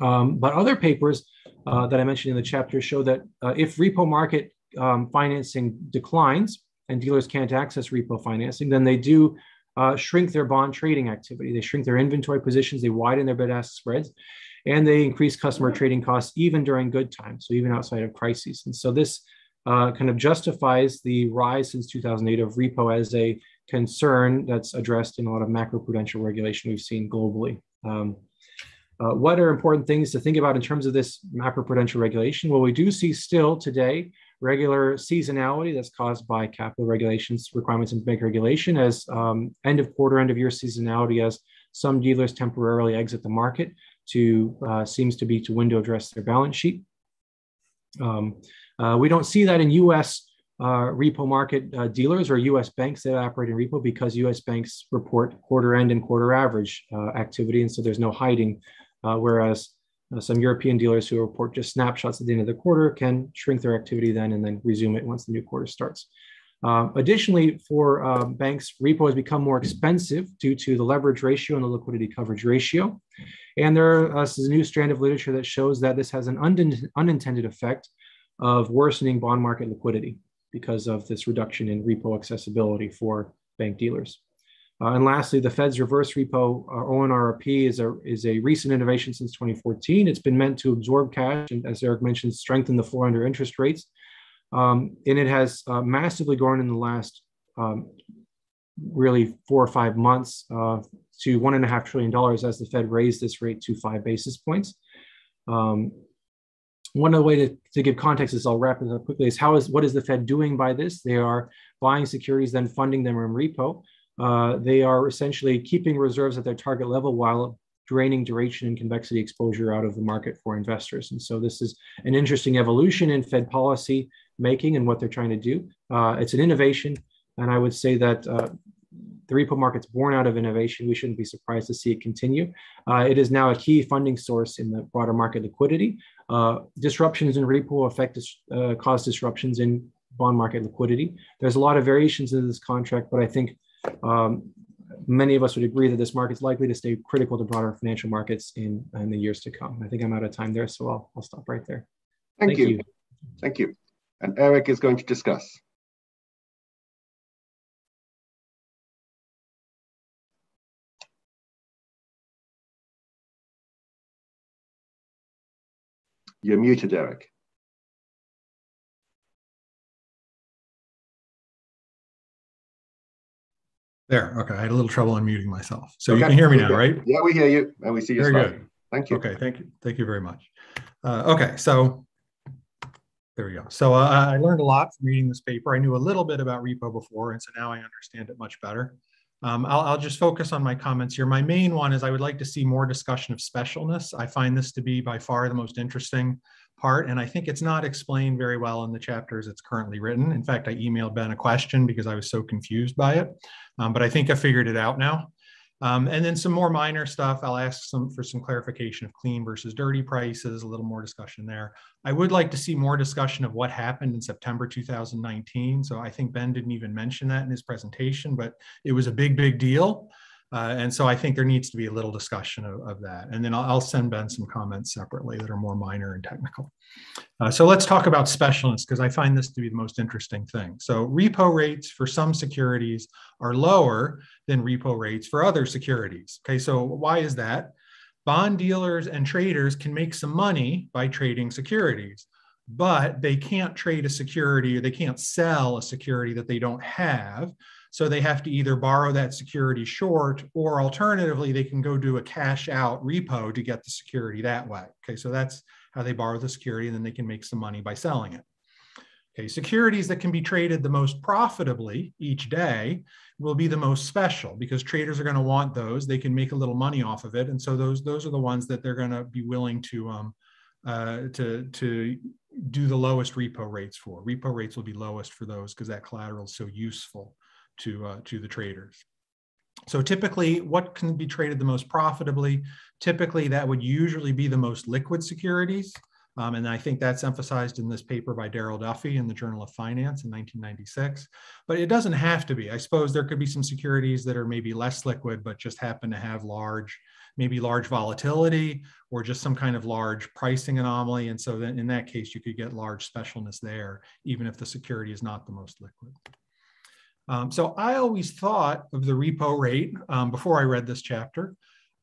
Um, but other papers uh, that I mentioned in the chapter show that uh, if repo market um, financing declines and dealers can't access repo financing, then they do uh, shrink their bond trading activity. They shrink their inventory positions, they widen their bid ask spreads. and they increase customer trading costs even during good times, so even outside of crises. And so this uh, kind of justifies the rise since 2008 of repo as a concern that's addressed in a lot of macroprudential regulation we've seen globally. Um, uh, what are important things to think about in terms of this macroprudential regulation? Well, we do see still today regular seasonality that's caused by capital regulations requirements and bank regulation as um, end of quarter, end of year seasonality as some dealers temporarily exit the market to uh, seems to be to window dress their balance sheet. Um, uh, we don't see that in U.S. Uh, repo market uh, dealers or U.S. banks that operate in repo because U.S. banks report quarter end and quarter average uh, activity, and so there's no hiding. Uh, whereas uh, some European dealers who report just snapshots at the end of the quarter can shrink their activity then and then resume it once the new quarter starts. Uh, additionally, for uh, banks, repo has become more expensive due to the leverage ratio and the liquidity coverage ratio. And there uh, is a new strand of literature that shows that this has an un unintended effect of worsening bond market liquidity because of this reduction in repo accessibility for bank dealers. Uh, and lastly, the Fed's reverse repo uh, ONRP is a, is a recent innovation since 2014. It's been meant to absorb cash and, as Eric mentioned, strengthen the floor under interest rates. Um, and it has uh, massively grown in the last um, really four or five months uh, to one and a half trillion dollars as the Fed raised this rate to five basis points. Um, one of the way to, to give context is I'll wrap it up quickly is how is what is the Fed doing by this? They are buying securities, then funding them in repo. Uh, they are essentially keeping reserves at their target level while draining duration and convexity exposure out of the market for investors. And so this is an interesting evolution in Fed policy making and what they're trying to do. Uh, it's an innovation. And I would say that uh, the repo market's born out of innovation. We shouldn't be surprised to see it continue. Uh, it is now a key funding source in the broader market liquidity. Uh, disruptions in repo affect uh, cause disruptions in bond market liquidity. There's a lot of variations in this contract, but I think um, many of us would agree that this market is likely to stay critical to broader financial markets in, in the years to come. I think I'm out of time there, so I'll, I'll stop right there. Thank, Thank you. you. Thank you. And Eric is going to discuss. You're muted, Eric. There. Okay. I had a little trouble unmuting myself. So okay. you can hear me now, right? Yeah, we hear you and we see you. Very good. Thank you. Okay. Thank you. Thank you very much. Uh, okay. So there we go. So uh, I learned a lot from reading this paper. I knew a little bit about repo before, and so now I understand it much better. Um, I'll, I'll, just focus on my comments here. My main one is I would like to see more discussion of specialness. I find this to be by far the most interesting part, and I think it's not explained very well in the chapters it's currently written. In fact, I emailed Ben a question because I was so confused by it, um, but I think I figured it out now. Um, and then some more minor stuff. I'll ask some for some clarification of clean versus dirty prices, a little more discussion there. I would like to see more discussion of what happened in September 2019. So I think Ben didn't even mention that in his presentation, but it was a big, big deal. Uh, and so I think there needs to be a little discussion of, of that. And then I'll, I'll, send Ben some comments separately that are more minor and technical. Uh, so let's talk about specialness because I find this to be the most interesting thing. So repo rates for some securities are lower than repo rates for other securities. Okay, so why is that? Bond dealers and traders can make some money by trading securities but they can't trade a security or they can't sell a security that they don't have. So they have to either borrow that security short or alternatively, they can go do a cash out repo to get the security that way. Okay, so that's how they borrow the security and then they can make some money by selling it. Okay, securities that can be traded the most profitably each day will be the most special because traders are going to want those. They can make a little money off of it, and so those those are the ones that they're going to be willing to um, uh, to to do the lowest repo rates for. Repo rates will be lowest for those because that collateral is so useful to, uh, to the traders. So typically, what can be traded the most profitably? Typically, that would usually be the most liquid securities. Um, and I think that's emphasized in this paper by Darrell Duffie in the Journal of Finance in 1996. But it doesn't have to be. I suppose there could be some securities that are maybe less liquid, but just happen to have large, maybe large volatility or just some kind of large pricing anomaly. And so then in that case, you could get large specialness there, even if the security is not the most liquid. Um, so I always thought of the repo rate um, before I read this chapter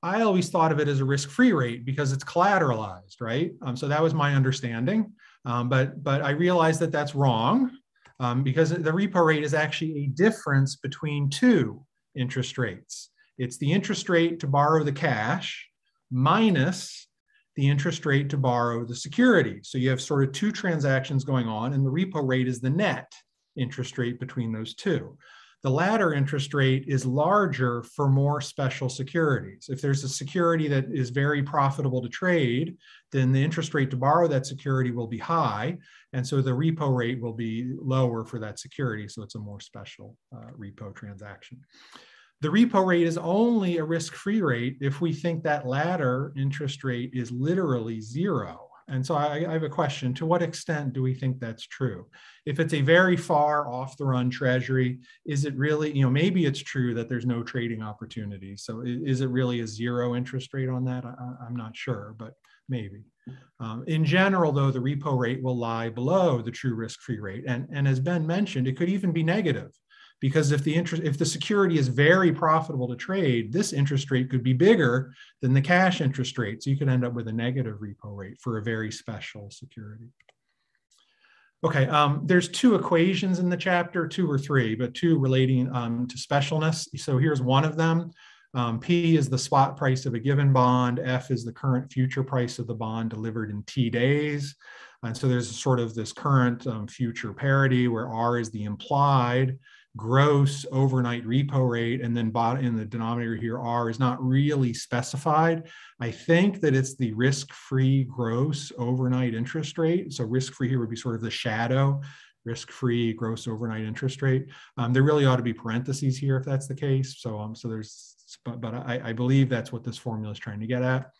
I always thought of it as a risk-free rate because it's collateralized, right? Um, so that was my understanding. Um, but, but I realized that that's wrong um, because the repo rate is actually a difference between two interest rates. It's the interest rate to borrow the cash minus the interest rate to borrow the security. So you have sort of two transactions going on, and the repo rate is the net interest rate between those two. The latter interest rate is larger for more special securities. If there's a security that is very profitable to trade, then the interest rate to borrow that security will be high. And so the repo rate will be lower for that security. So it's a more special uh, repo transaction. The repo rate is only a risk-free rate if we think that latter interest rate is literally zero. And so I, I, have a question, to what extent do we think that's true? If it's a very far off the run treasury, is it really, you know, maybe it's true that there's no trading opportunity. So is, it really a zero interest rate on that? I, am not sure, but maybe. Um, in general, though, the repo rate will lie below the true risk-free rate. And, and as Ben mentioned, it could even be negative because if the interest if the security is very profitable to trade this interest rate could be bigger than the cash interest rate so you could end up with a negative repo rate for a very special security okay um, there's two equations in the chapter two or three but two relating um, to specialness so here's one of them um, P is the spot price of a given bond. F is the current future price of the bond delivered in T days. And so there's sort of this current um, future parity where R is the implied gross overnight repo rate and then bought in the denominator here R is not really specified. I think that it's the risk-free gross overnight interest rate. So risk-free here would be sort of the shadow risk-free gross overnight interest rate. Um, there really ought to be parentheses here if that's the case. So, um, so there's, but, but I, I believe that's what this formula is trying to get at.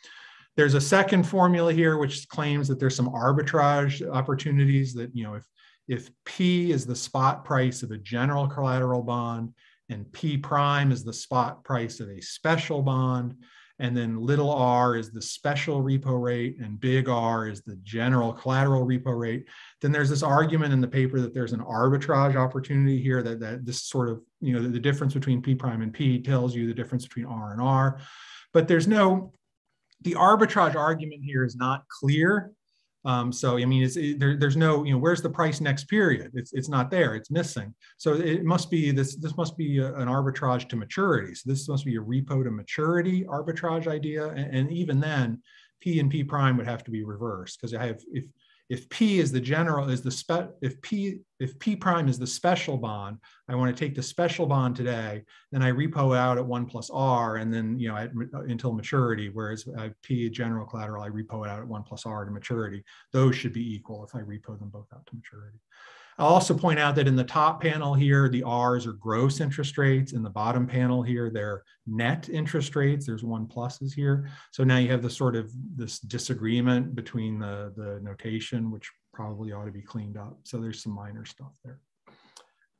There's a second formula here which claims that there's some arbitrage opportunities that, you know, if if P is the spot price of a general collateral bond and P prime is the spot price of a special bond, and then little r is the special repo rate and big R is the general collateral repo rate, then there's this argument in the paper that there's an arbitrage opportunity here that, that this sort of, you know, the, the difference between P prime and P tells you the difference between R and R. But there's no, the arbitrage argument here is not clear um, so I mean, it, there, there's no, you know, where's the price next period? It's it's not there. It's missing. So it must be this. This must be a, an arbitrage to maturity. So this must be a repo to maturity arbitrage idea. And, and even then, P and P prime would have to be reversed because I have if if P is the general is the spe if P if P prime is the special bond, I want to take the special bond today, then I repo out at one plus R, and then you know at, until maturity. Whereas uh, P general collateral, I repo it out at one plus R to maturity. Those should be equal if I repo them both out to maturity. I'll also point out that in the top panel here, the R's are gross interest rates. In the bottom panel here, they're net interest rates. There's one pluses here. So now you have the sort of this disagreement between the, the notation, which probably ought to be cleaned up. So there's some minor stuff there.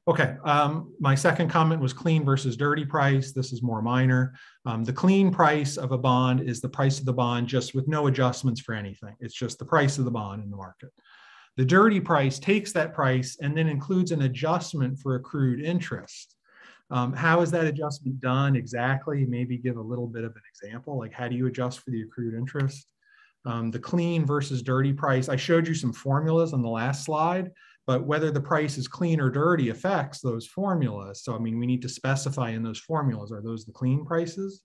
Okay, um, my second comment was clean versus dirty price. This is more minor. Um, the clean price of a bond is the price of the bond just with no adjustments for anything. It's just the price of the bond in the market. The dirty price takes that price and then includes an adjustment for accrued interest. Um, how is that adjustment done exactly? Maybe give a little bit of an example, like how do you adjust for the accrued interest? Um, the clean versus dirty price. I showed you some formulas on the last slide, but whether the price is clean or dirty affects those formulas. So, I mean, we need to specify in those formulas, are those the clean prices?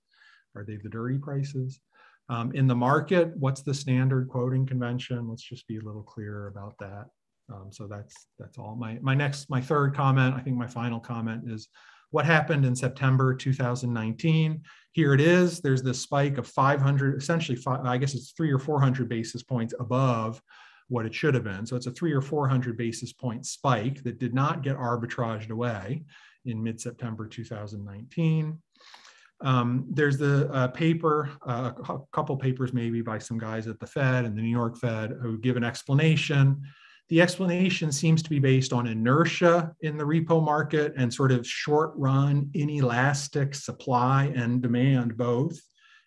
Are they the dirty prices? Um, in the market, what's the standard quoting convention? Let's just be a little clearer about that. Um, so that's that's all. My my next my third comment, I think my final comment is what happened in September 2019. Here it is. There's this spike of 500, essentially, five, I guess it's three or 400 basis points above what it should have been. So it's a three or 400 basis point spike that did not get arbitraged away in mid-September 2019. Um, there's the uh, paper, uh, a couple papers maybe by some guys at the Fed and the New York Fed who give an explanation. The explanation seems to be based on inertia in the repo market and sort of short run, inelastic supply and demand both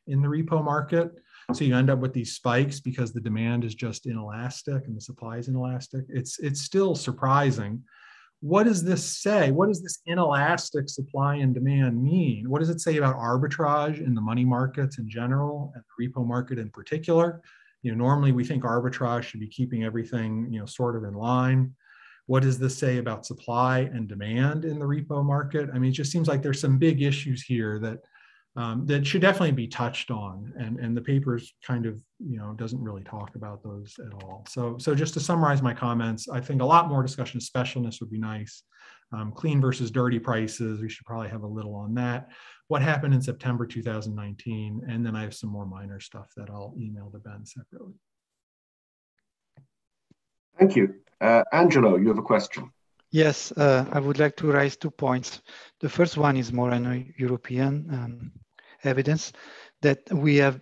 in the repo market. So you end up with these spikes because the demand is just inelastic and the supply is inelastic. It's, it's still surprising what does this say? What does this inelastic supply and demand mean? What does it say about arbitrage in the money markets in general and the repo market in particular? You know, normally we think arbitrage should be keeping everything, you know, sort of in line. What does this say about supply and demand in the repo market? I mean, it just seems like there's some big issues here that um, that should definitely be touched on, and and the papers kind of you know doesn't really talk about those at all. So so just to summarize my comments, I think a lot more discussion of specialness would be nice. Um, clean versus dirty prices, we should probably have a little on that. What happened in September 2019, and then I have some more minor stuff that I'll email to Ben separately. Thank you. Uh, Angelo, you have a question. Yes, uh, I would like to raise two points. The first one is more an European um, evidence that we have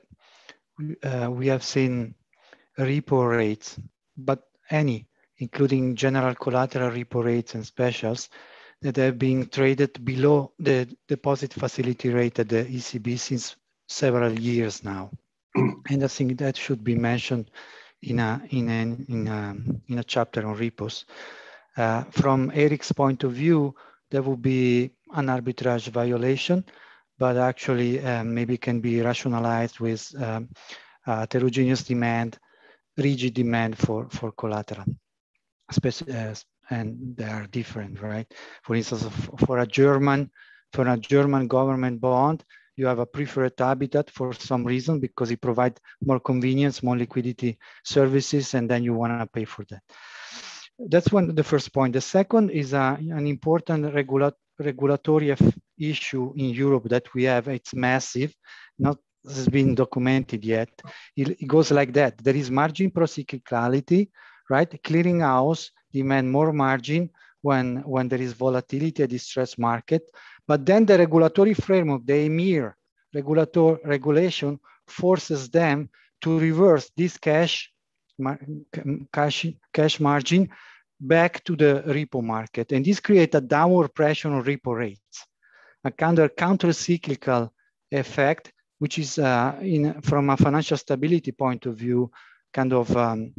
uh, we have seen repo rates, but any, including general collateral repo rates and specials, that have been traded below the deposit facility rate at the ECB since several years now. and I think that should be mentioned in a in in a, in a chapter on repos. Uh, from Eric's point of view, there would be an arbitrage violation, but actually um, maybe can be rationalized with um, uh, heterogeneous demand, rigid demand for for collateral. uh, and they are different, right? For instance, for a German, for a German government bond, you have a preferred habitat for some reason because it provides more convenience, more liquidity services, and then you want to pay for that. That's one the first point. The second is a, an important regula regulatory issue in Europe that we have. It's massive, not has been documented yet. It, it goes like that. There is margin procyclicality, right? Clearinghouse demand more margin when, when there is volatility, a distressed market. But then the regulatory framework, the EMIR regulator, regulation forces them to reverse this cash, cash, cash margin back to the repo market. And this creates a downward pressure on repo rates, a counter, counter-cyclical effect, which is uh, in, from a financial stability point of view, kind of um,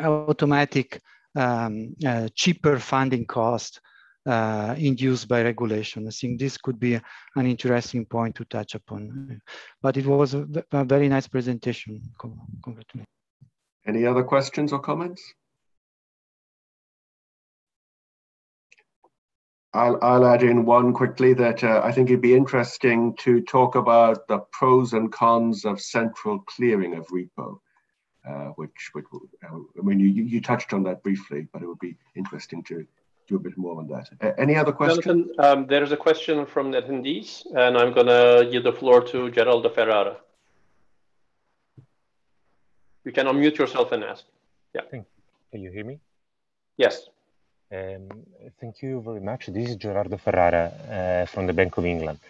automatic um, uh, cheaper funding cost uh, induced by regulation. I think this could be an interesting point to touch upon. But it was a, a very nice presentation. Congratulations. Any other questions or comments? I'll, I'll add in one quickly that uh, I think it'd be interesting to talk about the pros and cons of central clearing of repo, uh, which, which uh, I mean, you, you touched on that briefly, but it would be interesting to do a bit more on that. Uh, any other questions? um, there is a question from the attendees, and I'm going to give the floor to Gerardo Ferrara. You can unmute yourself and ask. Yeah. Can you hear me? Yes. Um, thank you very much. This is Gerardo Ferrara uh, from the Bank of England.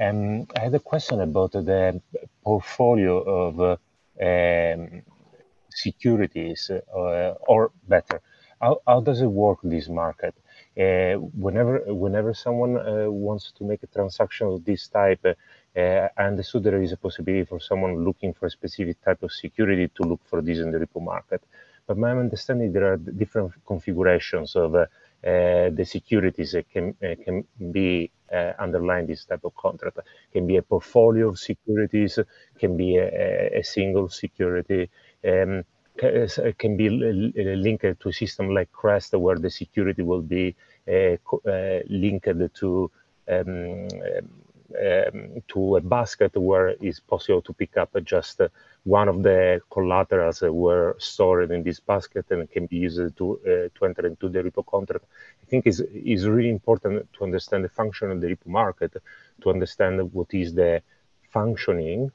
Um, I had a question about the portfolio of uh, um, securities, uh, or better, how, how does it work this market? Uh, whenever whenever someone wants to make a transaction of this type, I understood there is a possibility for someone looking for a specific type of security to look for this in the repo market. But my understanding there are different configurations of uh, uh, the securities that can uh, can be underlying this type of contract. Can be a portfolio of securities, can be a, a single security. Um, uh, can be linked to a system like Crest, where the security will be uh, uh, linked to um, um, to a basket where it's possible to pick up just one of the collaterals that were stored in this basket and can be used to uh, to enter into the repo contract. I think is is really important to understand the function of the repo market, to understand what is the functioning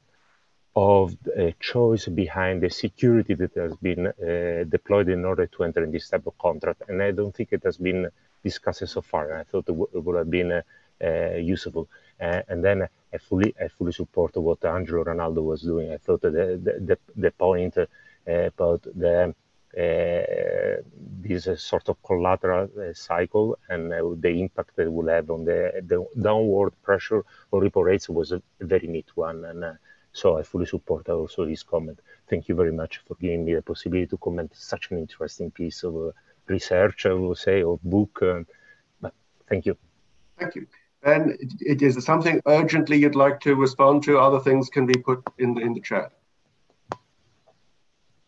of a choice behind the security that has been uh, deployed in order to enter in this type of contract. And I don't think it has been discussed so far. I thought it, it would have been uh, useful. And then I fully, I fully support what Angelo Ranaldo was doing. I thought the, the, the point uh, about the uh, this uh, sort of collateral uh, cycle and the impact that will have on the, the downward pressure on repo rates was a very neat one. And so I fully support also his comment. Thank you very much for giving me the possibility to comment such an interesting piece of research, I will say, or book. But thank you. Thank you. And it, is something urgently you'd like to respond to? Other things can be put in the in the chat.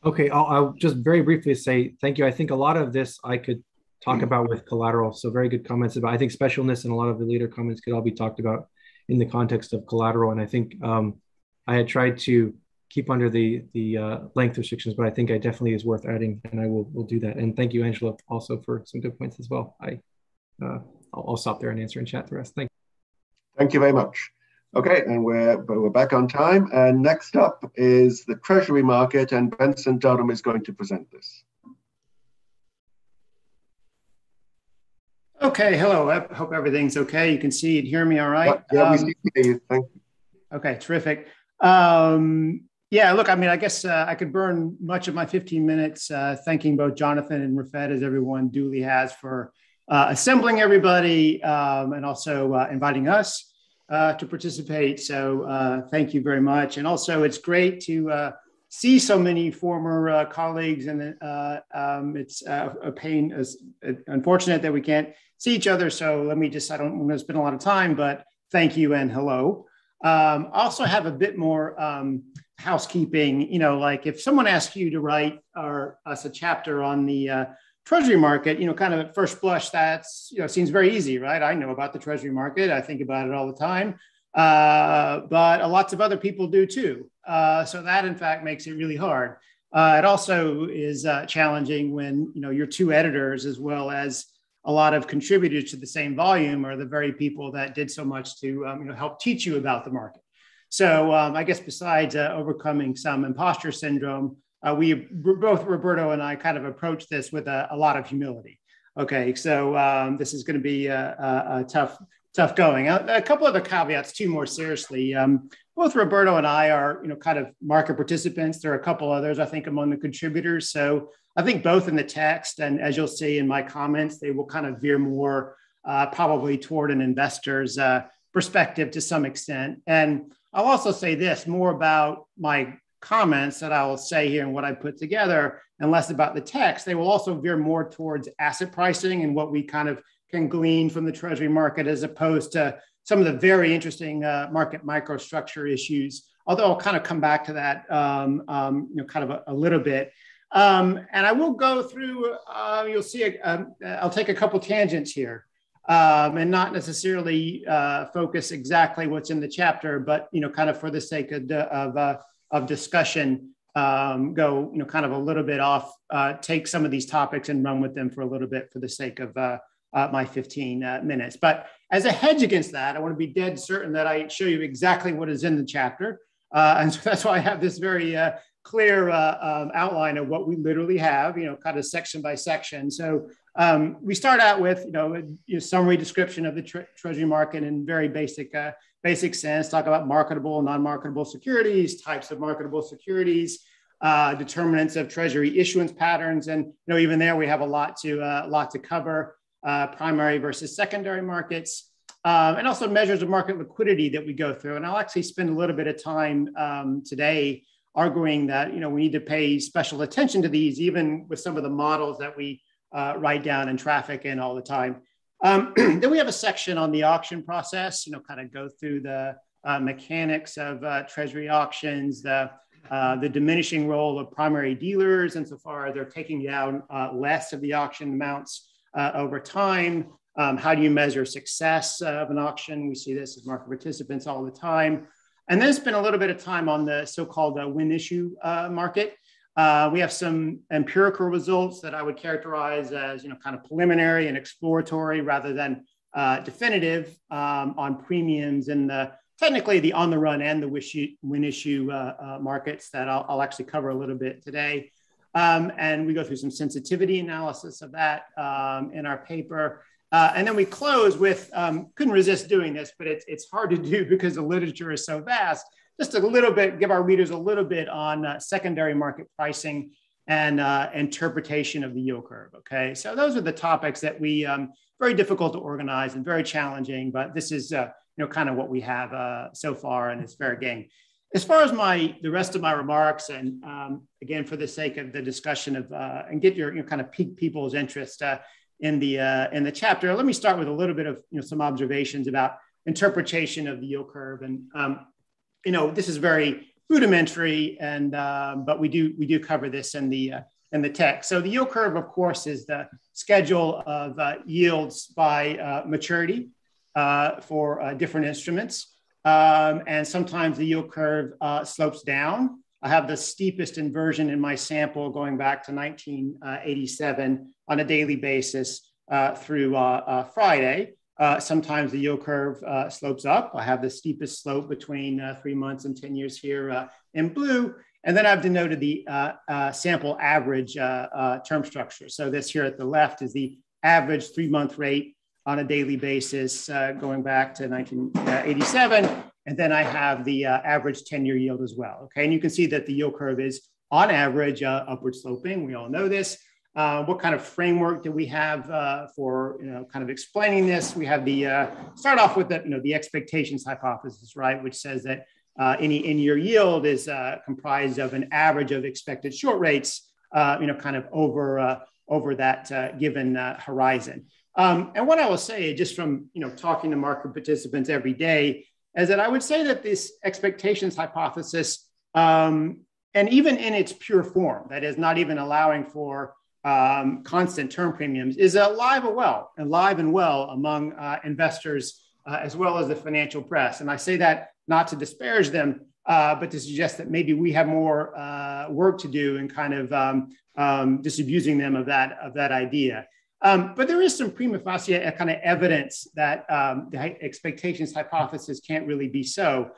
Okay, I'll, I'll just very briefly say thank you. I think a lot of this I could talk mm-hmm. about with collateral. So very good comments about. I think specialness and a lot of the later comments could all be talked about in the context of collateral. And I think um, I had tried to keep under the the uh, length restrictions, but I think I definitely is worth adding, and I will will do that. And thank you, Angela, also for some good points as well. I uh, I'll, I'll, stop there and answer in chat the rest. Thank you. Thank you very much. Okay, and we're we're back on time. And next up is the Treasury market, and Benson Durham is going to present this. Okay, hello. I hope everything's okay. You can see and hear me all right. Yeah, yeah um, we see you. Thank you. Okay, terrific. Um, yeah, look, I mean, I guess uh, I could burn much of my 15 minutes uh, thanking both Jonathan and Refet, as everyone duly has, for uh, assembling everybody um, and also uh, inviting us uh, to participate. So uh, thank you very much. And also, it's great to see so many former colleagues, and um, it's a pain, it's unfortunate that we can't see each other. So let me just, I don't want to spend a lot of time, but thank you and hello. Um, also have a bit more um, housekeeping, you know, like if someone asks you to write or us a chapter on the uh, treasury market, you know, kind of at first blush, that's, you know, seems very easy, right? I know about the treasury market. I think about it all the time. Uh, but lots of other people do too. Uh, so that in fact makes it really hard. Uh, it also is uh, challenging when, you know, you're two editors as well as a lot of contributors to the same volume are the very people that did so much to um, you know, help teach you about the market. So um, I guess besides uh, overcoming some imposter syndrome, uh, we both Roberto and I kind of approach this with a, a lot of humility. Okay, so um, this is going to be a, a, a, tough, tough going. A, a couple other caveats, too, more seriously. Um, both Roberto and I are, you know, kind of market participants. There are a couple others, I think, among the contributors. So I think both in the text and as you'll see in my comments, they will kind of veer more uh, probably toward an investor's uh, perspective to some extent. And I'll also say this more about my comments that I will say here and what I put together, and less about the text. They will also veer more towards asset pricing and what we kind of can glean from the treasury market as opposed to some of the very interesting uh, market microstructure issues. Although I'll kind of come back to that, um, um, you know, kind of a, a little bit. Um, and I will go through, uh, you'll see, a, um, I'll take a couple tangents here um, and not necessarily uh, focus exactly what's in the chapter, but, you know, kind of for the sake of, of, uh, of discussion, um, go, you know, kind of a little bit off, uh, take some of these topics and run with them for a little bit for the sake of uh, uh, my 15 minutes. But as a hedge against that, I want to be dead certain that I show you exactly what is in the chapter. and so that's why I have this very clear uh, um, outline of what we literally have, you know, kind of section by section. So um, we start out with, you know, a, a summary description of the tre treasury market in very basic, uh, basic sense, talk about marketable, non-marketable securities, types of marketable securities, uh, determinants of treasury issuance patterns. And, you know, even there we have a lot to, uh, lot to cover, uh, primary versus secondary markets. Um, and also measures of market liquidity that we go through. And I'll actually spend a little bit of time um, today arguing that you know we need to pay special attention to these, even with some of the models that we uh, write down and traffic in all the time. Um, then we have a section on the auction process. You know, kind of go through the uh, mechanics of uh, treasury auctions, the uh, the diminishing role of primary dealers insofar they're taking down uh, less of the auction amounts uh, over time. Um, how do you measure success of an auction? We see this as market participants all the time. And then spend a little bit of time on the so-called uh, when issue market. Uh, we have some empirical results that I would characterize as, you know, kind of preliminary and exploratory rather than uh, definitive um, on premiums in the technically the on the run and the wish you, when issue uh, uh, markets that I'll, I'll, actually cover a little bit today. Um, and we go through some sensitivity analysis of that um, in our paper. Uh, and then we close with, um, couldn't resist doing this, but it's, it's hard to do because the literature is so vast. Just a little bit, give our readers a little bit on uh, secondary market pricing and uh, interpretation of the yield curve. Okay, so those are the topics that we um, very difficult to organize and very challenging, but this is uh, you know kind of what we have uh, so far, and it's fair game. as far as my the rest of my remarks, and um, again for the sake of the discussion of uh, and get your you know, kind of pique people's interest uh, in the uh, in the chapter, let me start with a little bit of you know some observations about interpretation of the yield curve, and um, you know this is very rudimentary, and um, but we do we do cover this in the uh, in the text. So the yield curve, of course, is the schedule of uh, yields by uh, maturity for different instruments. Um, and sometimes the yield curve uh, slopes down. I have the steepest inversion in my sample going back to 1987 on a daily basis uh, through uh, uh Friday. Uh, sometimes the yield curve uh, slopes up. I have the steepest slope between three months and 10 years here in blue. And then I've denoted the sample average term structure. So this here at the left is the average three month rate on a daily basis uh, going back to 1987. And then I have the uh, average 10 year yield as well. Okay. And you can see that the yield curve is on average uh, upward sloping. We all know this. Uh, what kind of framework do we have uh, for you know kind of explaining this? We have the uh, start off with the you know the expectations hypothesis, right, which says that any in-year yield is comprised of an average of expected short rates, you know, kind of over over that given horizon. Um, and what I will say, just from you know talking to market participants every day, is that I would say that this expectations hypothesis, um, and even in its pure form, that is not even allowing for um, constant term premiums, is alive and well, alive and well among uh, investors uh, as well as the financial press. And I say that not to disparage them, uh, but to suggest that maybe we have more uh, work to do in kind of um, um, disabusing them of that of that idea. Um, but there is some prima facie kind of evidence that um, the expectations hypothesis can't really be so.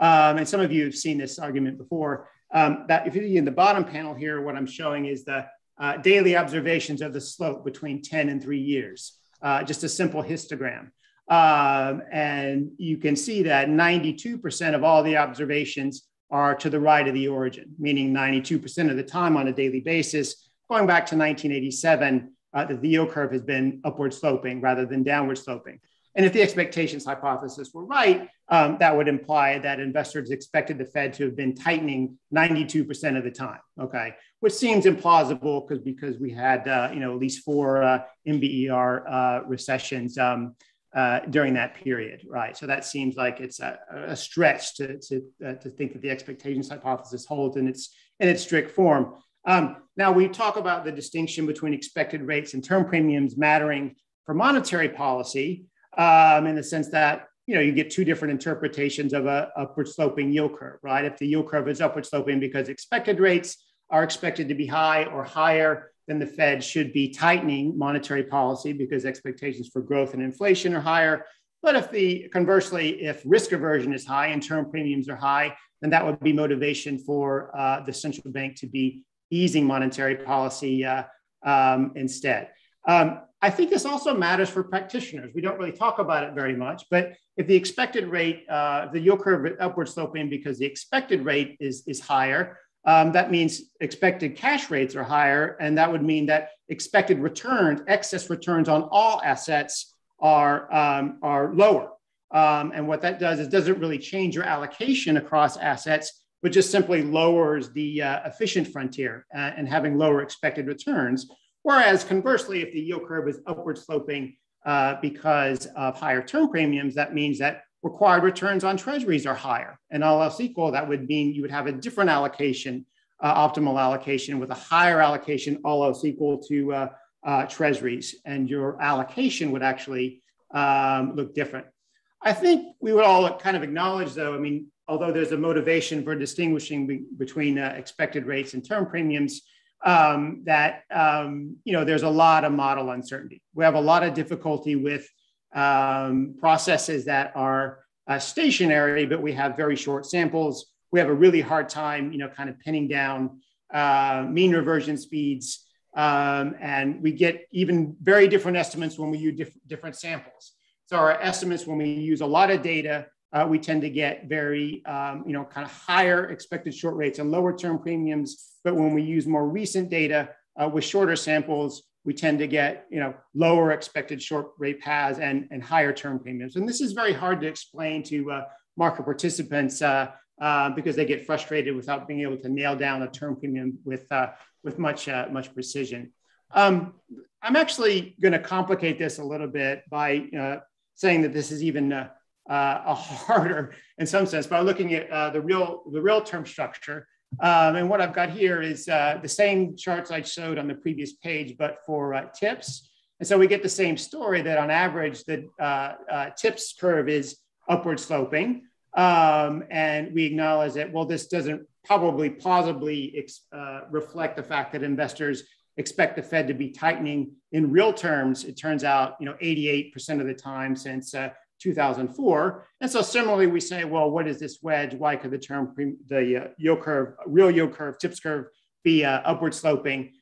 Um, and some of you have seen this argument before. That if you see in the bottom panel here, what I'm showing is the uh, daily observations of the slope between 10 and three years, uh, just a simple histogram. Um, and you can see that 92% of all the observations are to the right of the origin, meaning 92% of the time on a daily basis, going back to 1987, uh, the yield curve has been upward sloping rather than downward sloping. And if the expectations hypothesis were right, um, that would imply that investors expected the Fed to have been tightening 92% of the time. Okay, which seems implausible because because we had uh, you know at least four uh, NBER uh, recessions um, uh, during that period, right? So that seems like it's a, a stretch to to, uh, to think that the expectations hypothesis holds in its in its strict form. Um, now, we talk about the distinction between expected rates and term premiums mattering for monetary policy um, in the sense that you know you get two different interpretations of a upward sloping yield curve, right? If the yield curve is upward sloping because expected rates are expected to be high or higher, than the Fed should be tightening monetary policy because expectations for growth and inflation are higher. But if the conversely, if risk aversion is high and term premiums are high, then that would be motivation for uh, the central bank to be easing monetary policy uh, um, instead. Um, I think this also matters for practitioners. We don't really talk about it very much, but if the expected rate, uh, the yield curve upward sloping because the expected rate is, is higher, um, that means expected cash rates are higher. And that would mean that expected returns, excess returns on all assets are, um, are lower. Um, and what that does is doesn't really change your allocation across assets but just simply lowers the uh, efficient frontier uh, and having lower expected returns. Whereas conversely, if the yield curve is upward sloping uh, because of higher term premiums, that means that required returns on treasuries are higher. And all else equal, that would mean you would have a different allocation, uh, optimal allocation with a higher allocation, all else equal to uh, uh, treasuries. And your allocation would actually um, look different. I think we would all kind of acknowledge, though, I mean, although there's a motivation for distinguishing be, between uh, expected rates and term premiums, um, that um, you know there's a lot of model uncertainty. We have a lot of difficulty with um, processes that are uh, stationary, but we have very short samples. We have a really hard time, you know, kind of pinning down uh, mean reversion speeds, um, and we get even very different estimates when we use diff- different samples. So our estimates when we use a lot of data uh, we tend to get very, um, you know, kind of higher expected short rates and lower term premiums. But when we use more recent data uh, with shorter samples, we tend to get, you know, lower expected short rate paths and, and higher term premiums. And this is very hard to explain to uh, market participants uh, uh, because they get frustrated without being able to nail down a term premium with, uh, with much, uh, much precision. Um, I'm actually going to complicate this a little bit by uh, saying that this is even a harder in some sense by looking at the real the real term structure. Um, and what I've got here is the same charts I showed on the previous page, but for tips. And so we get the same story that on average, the uh, uh, tips curve is upward sloping. Um, and we acknowledge that, well, this doesn't probably plausibly uh, reflect the fact that investors expect the Fed to be tightening in real terms. It turns out, you know, 88% of the time since uh, 2004. And so similarly, we say, well, what is this wedge? Why could the term, the uh, yield curve, real yield curve, tips curve be uh, upward sloping?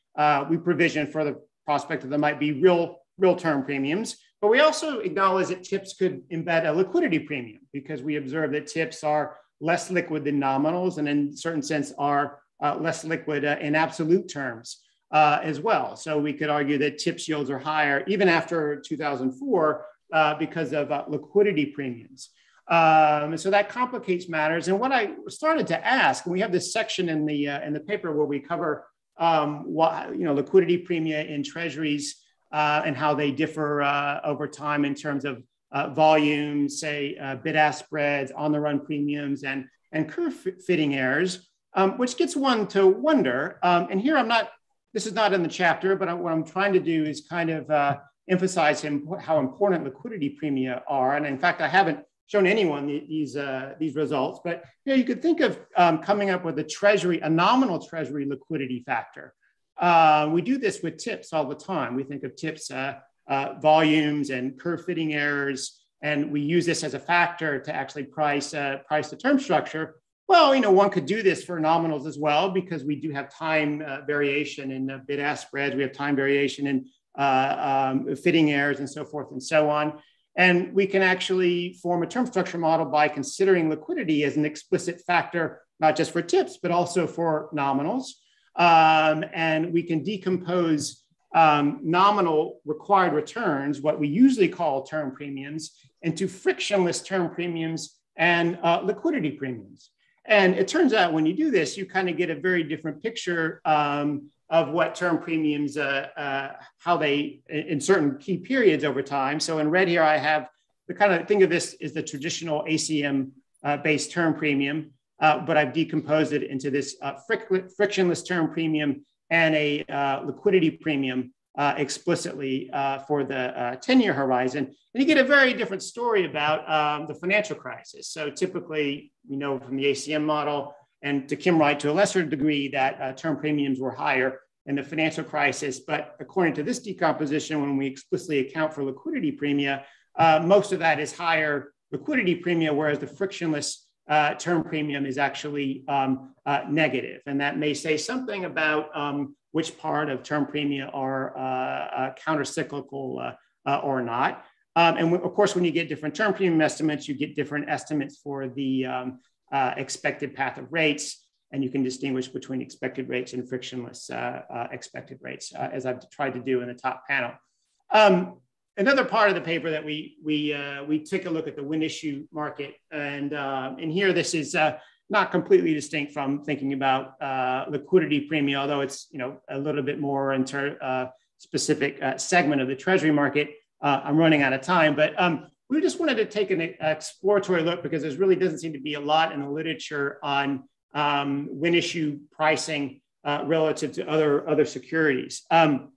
we provision for the prospect that there might be real real term premiums. But we also acknowledge that tips could embed a liquidity premium because we observe that tips are less liquid than nominals and in certain sense are uh, less liquid uh, in absolute terms uh, as well. So we could argue that tips yields are higher even after 2004 uh, because of uh, liquidity premiums. Um, so that complicates matters. And what I started to ask, and we have this section in the uh, in the paper where we cover um, what you know liquidity premia in treasuries uh, and how they differ uh, over time in terms of uh, volume, say uh, bid-ask spreads, on-the-run premiums, and and curve fitting errors, um, which gets one to wonder. Um, and here I'm not. This is not in the chapter, but what I'm trying to do is kind of emphasize how important liquidity premia are. And in fact, I haven't shown anyone these uh, these results, but you know you could think of um, coming up with a treasury, a nominal treasury liquidity factor. Uh, we do this with tips all the time. We think of tips uh, uh, volumes and curve fitting errors, and we use this as a factor to actually price uh, price the term structure. Well, you know, one could do this for nominals as well because we do have time uh, variation in bid-ask spreads. We have time variation in um, fitting errors and so forth and so on. And we can actually form a term structure model by considering liquidity as an explicit factor, not just for tips, but also for nominals. Um, and we can decompose um, nominal required returns, what we usually call term premiums, into frictionless term premiums and uh, liquidity premiums. And it turns out when you do this, you kind of get a very different picture um, of what term premiums, uh, uh, how they, in certain key periods over time. So in red here, I have the kind of, think of this is the traditional ACM uh, based term premium, uh, but I've decomposed it into this uh, fric frictionless term premium and a uh, liquidity premium explicitly for the 10 year horizon. And you get a very different story about um, the financial crisis. So typically, you know from the ACM model, and to Kim Wright to a lesser degree that uh, term premiums were higher in the financial crisis. But according to this decomposition, when we explicitly account for liquidity premia, uh, most of that is higher liquidity premia, whereas the frictionless uh, term premium is actually um, uh, negative. And that may say something about um, which part of term premia are uh, uh, countercyclical or not. Um, and of course, when you get different term premium estimates, you get different estimates for the um, expected path of rates and you can distinguish between expected rates and frictionless uh, uh, expected rates, uh, as I've tried to do in the top panel. Um, another part of the paper that we we uh, we take a look at the when issue market, and uh, and here this is uh, not completely distinct from thinking about liquidity premium, although it's you know a little bit more in into specific segment of the treasury market. I'm running out of time, but um, we just wanted to take an exploratory look because there really doesn't seem to be a lot in the literature on um, when issue pricing uh, relative to other, other securities. Um,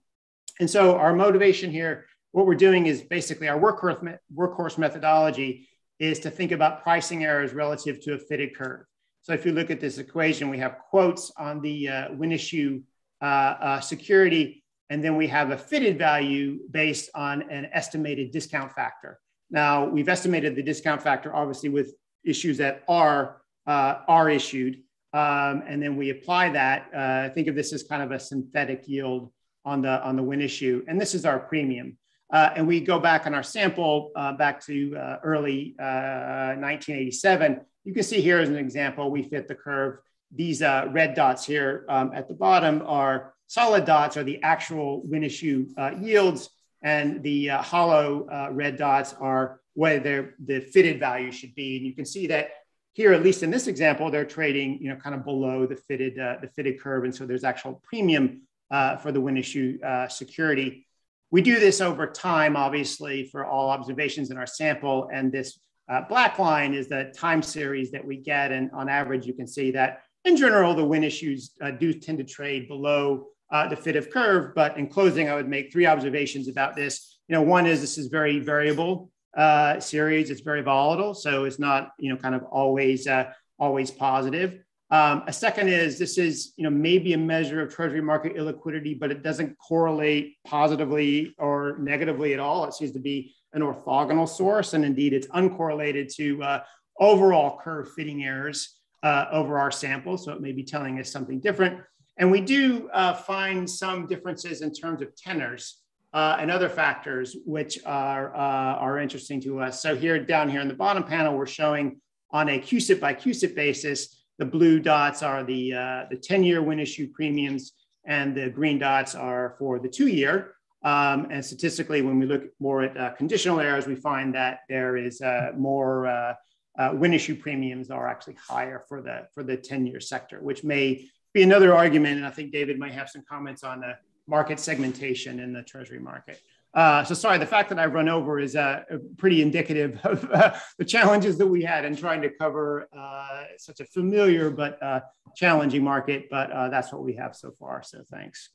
and so our motivation here, what we're doing is basically our workhorse, me workhorse methodology is to think about pricing errors relative to a fitted curve. So if you look at this equation, we have quotes on the uh, when issue uh, uh, security, and then we have a fitted value based on an estimated discount factor. Now, we've estimated the discount factor obviously with issues that are, uh, are issued. Um, and then we apply that. Uh, think of this as kind of a synthetic yield on the on the when issue, and this is our premium. Uh, and we go back on our sample uh, back to uh, early 1987. Uh, you can see here as an example, we fit the curve. These uh, red dots here um, at the bottom are solid dots, are the actual when issue yields, and the hollow red dots are where the fitted value should be. And you can see that here, at least in this example, they're trading, you know, kind of below the fitted uh, the fitted curve, and so there's actual premium uh, for the when issue uh, security. We do this over time, obviously, for all observations in our sample, and this uh, black line is the time series that we get, and on average, you can see that in general, the when issues uh, do tend to trade below uh, the fit of curve. But in closing, I would make three observations about this. You know, one is this is very variable uh, series. It's very volatile, so it's not you know kind of always uh, always positive. Um, a second is this is you know maybe a measure of treasury market illiquidity, but it doesn't correlate positively or negatively at all. It seems to be an orthogonal source, and indeed it's uncorrelated to uh, overall curve fitting errors uh, over our sample. So it may be telling us something different. And we do uh, find some differences in terms of tenors uh, and other factors which are, uh, are interesting to us. So here down here in the bottom panel, we're showing on a CUSIP by CUSIP basis, the blue dots are the, uh, the 10-year when issue premiums and the green dots are for the two-year. Um, and statistically, when we look more at uh, conditional errors, we find that there is uh, more uh, uh, when issue premiums are actually higher for the for the 10-year sector, which may be another argument. And I think David might have some comments on market segmentation in the treasury market. Uh, so sorry, the fact that I've run over is uh, pretty indicative of uh, the challenges that we had in trying to cover uh, such a familiar but uh, challenging market. But uh, that's what we have so far. So thanks.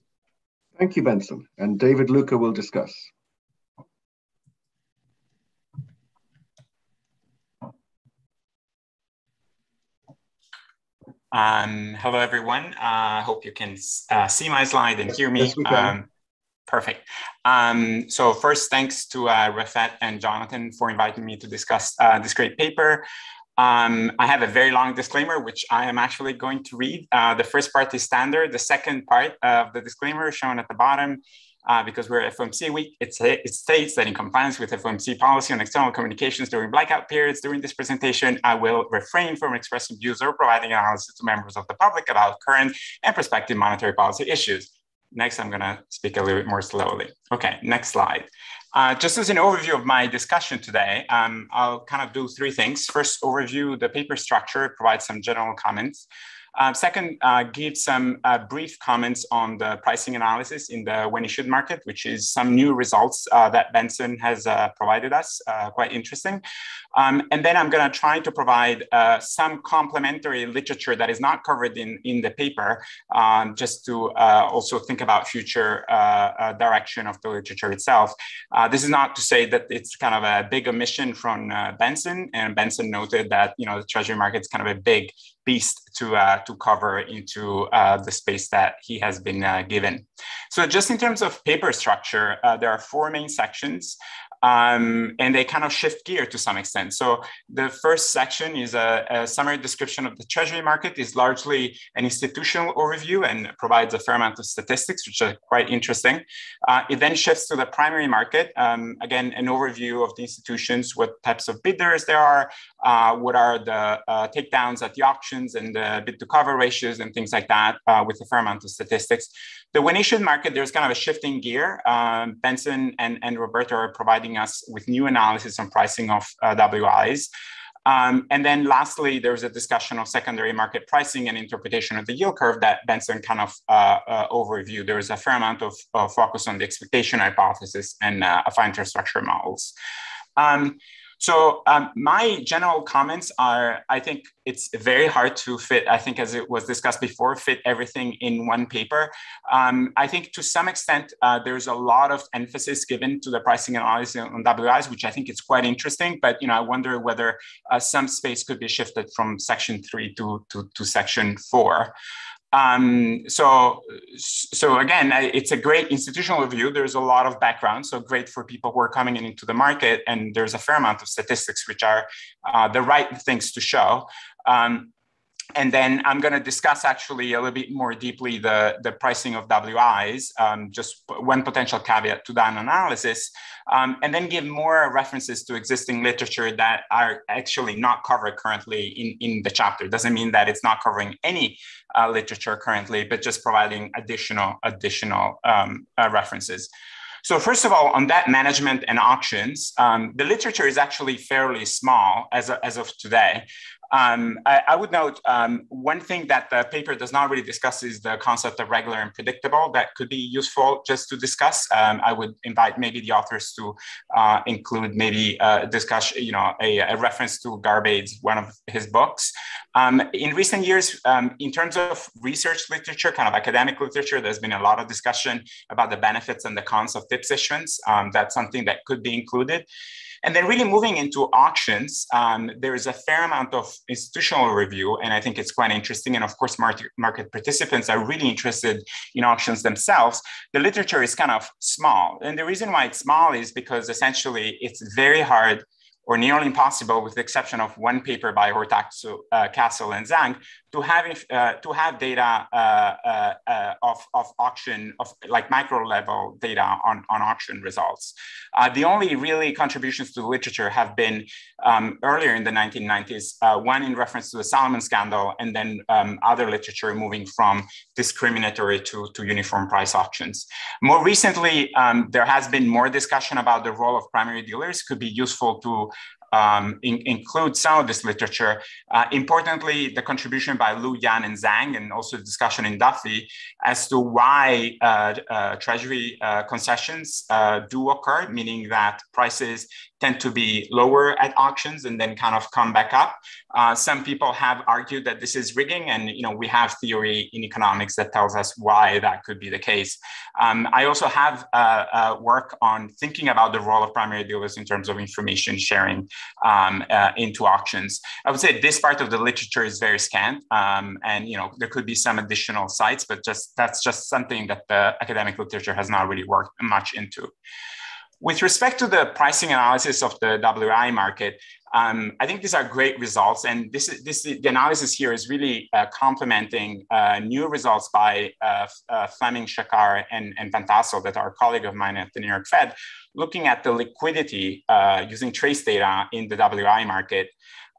Thank you, Benson. And David Lucca will discuss. Um, hello, everyone. I uh, hope you can uh, see my slide and hear me. Yes, um, perfect. Um, so first, thanks to uh, Refet and Jonathan for inviting me to discuss uh, this great paper. Um, I have a very long disclaimer, which I am actually going to read. Uh, the first part is standard. The second part of the disclaimer shown at the bottom uh, because we're FOMC week, it, it states that in compliance with FOMC policy on external communications during blackout periods during this presentation, I will refrain from expressing views or providing analysis to members of the public about current and prospective monetary policy issues. Next, I'm gonna speak a little bit more slowly. Okay, next slide. Uh, just as an overview of my discussion today, um, I'll kind of do three things. First, overview the paper structure, provide some general comments. Uh, second, uh, give some uh, brief comments on the pricing analysis in the when issued market, which is some new results uh, that Benson has uh, provided us, uh, quite interesting. Um, and then I'm going to try to provide some complementary literature that is not covered in, in the paper, um, just to also think about future direction of the literature itself. this is not to say that it's kind of a big omission from Benson, and Benson noted that you know the treasury market is kind of a big beast to uh, to cover into uh, the space that he has been uh, given. So just in terms of paper structure, uh, there are four main sections um, and they kind of shift gear to some extent. So the first section is a, a, summary description of the treasury market is largely an institutional overview and provides a fair amount of statistics, which are quite interesting. Uh, it then shifts to the primary market. Um, again, an overview of the institutions, what types of bidders there are, uh, what are the uh, takedowns at the auctions and the bid to cover ratios and things like that uh, with a fair amount of statistics. The issued market, there's kind of a shifting gear. Um, Benson and, and Roberto are providing us with new analysis on pricing of uh, WIs. Um, and then lastly, there's a discussion of secondary market pricing and interpretation of the yield curve that Benson kind of uh, uh, overviewed. There is a fair amount of focus on the expectation hypothesis and uh, affine structure models. Um, so um, my general comments are, I think it's very hard to fit, I think as it was discussed before, fit everything in one paper. Um, I think to some extent, uh, there's a lot of emphasis given to the pricing analysis on WIs, which I think is quite interesting, but you know, I wonder whether uh, some space could be shifted from section three to, to, to section four. Um, so, so again, it's a great institutional review. There's a lot of background, so great for people who are coming in into the market, and there's a fair amount of statistics, which are uh, the right things to show. Um, and then I'm going to discuss actually a little bit more deeply the, the pricing of WIs, um, just one potential caveat to that analysis, um, and then give more references to existing literature that are actually not covered currently in, in the chapter. Doesn't mean that it's not covering any uh, literature currently, but just providing additional, additional um, uh, references. So first of all, on debt management and auctions, um, the literature is actually fairly small as, as of today. Um, I, I, would note um, one thing that the paper does not really discuss is the concept of regular and predictable. That could be useful just to discuss. Um, I would invite maybe the authors to uh, include maybe a discussion, you know, a, a reference to Garbade's one of his books. Um, in recent years, um, in terms of research literature, kind of academic literature, there's been a lot of discussion about the benefits and the cons of TIPS issuance. Um, that's something that could be included. And then really moving into auctions, um, there is a fair amount of institutional review, and I think it's quite interesting. And of course, market, market participants are really interested in auctions themselves. The literature is kind of small. And the reason why it's small is because essentially it's very hard or nearly impossible, with the exception of one paper by Hortaçsu, uh, Kastl, and Zhang, to have uh, to have data uh, uh, uh, of, of auction of like micro level data on, on auction results. Uh, the only really contributions to the literature have been um, earlier in the 1990s, one in reference to the Salomon scandal, and then um, other literature moving from discriminatory to, to uniform price auctions. More recently, um, there has been more discussion about the role of primary dealers. Could be useful to um, in, include some of this literature. Uh, importantly, the contribution by Lu, Yan, and Zhang, and also the discussion in Duffie as to why uh, uh, Treasury uh, concessions uh, do occur, meaning that prices tend to be lower at auctions and then kind of come back up. Uh, some people have argued that this is rigging, and you know we have theory in economics that tells us why that could be the case. Um, I also have uh, uh, work on thinking about the role of primary dealers in terms of information sharing um, uh, into auctions. I would say this part of the literature is very scant, um, and you know there could be some additional sites, but just that's just something that the academic literature has not really worked much into. With respect to the pricing analysis of the WI market, um, I think these are great results. And this is, this, the analysis here is really uh, complementing uh, new results by uh, uh Fleming, Shachar, and, and Van Tassel that are a colleague of mine at the New York Fed, looking at the liquidity uh, using trace data in the WI market.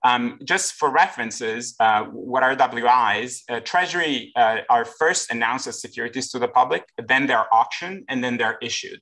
Um, just for references, uh, what are WIs? Uh, Treasury uh, are first announced as securities to the public, then they're auctioned, and then they're issued.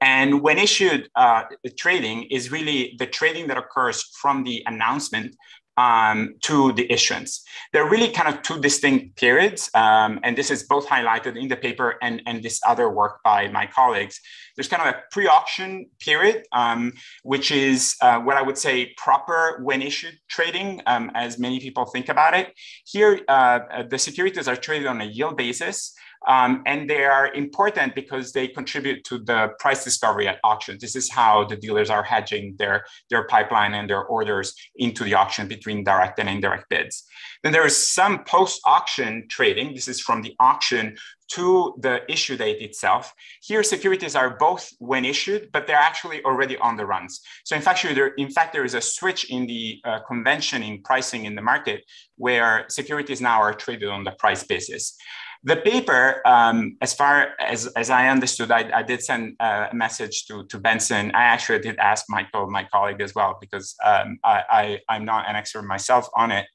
And when issued, uh, trading is really the trading that occurs from the announcement um, to the issuance. There are really kind of two distinct periods, um, and this is both highlighted in the paper and, and this other work by my colleagues. There's kind of a pre-auction period, um, which is uh, what I would say proper when issued trading, um, as many people think about it. Here, uh, the securities are traded on a yield basis, um, and they are important because they contribute to the price discovery at auction. This is how the dealers are hedging their, their pipeline and their orders into the auction between direct and indirect bids. Then there is some post-auction trading. This is from the auction to the issue date itself. Here, securities are both when issued, but they're actually already on the runs. So in fact, there, in fact, there is a switch in the uh, convention in pricing in the market where securities now are traded on the price basis. The paper, um, as far as, as I understood, I, I did send a message to, to Benson. I actually did ask Michael, my colleague as well, because um, I, I, am not an expert myself on it,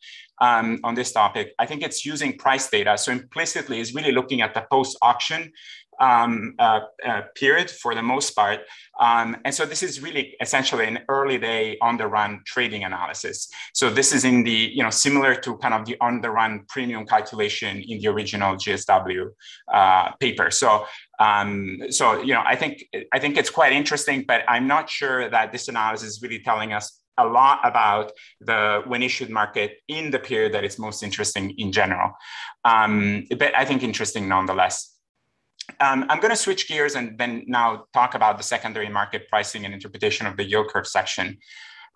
um, on this topic. I think it's using price data. So implicitly, it's really looking at the post-auction um, uh, uh, period for the most part. Um, and so this is really essentially an early day on the run trading analysis. So this is in the, you know, similar to kind of the on the run premium calculation in the original GSW uh, paper. So um, so, you know, I think, I think it's quite interesting, but I'm not sure that this analysis is really telling us a lot about the when issued market in the period that is most interesting in general. Um, but I think interesting nonetheless. Um, I'm going to switch gears and then now talk about the secondary market pricing and interpretation of the yield curve section.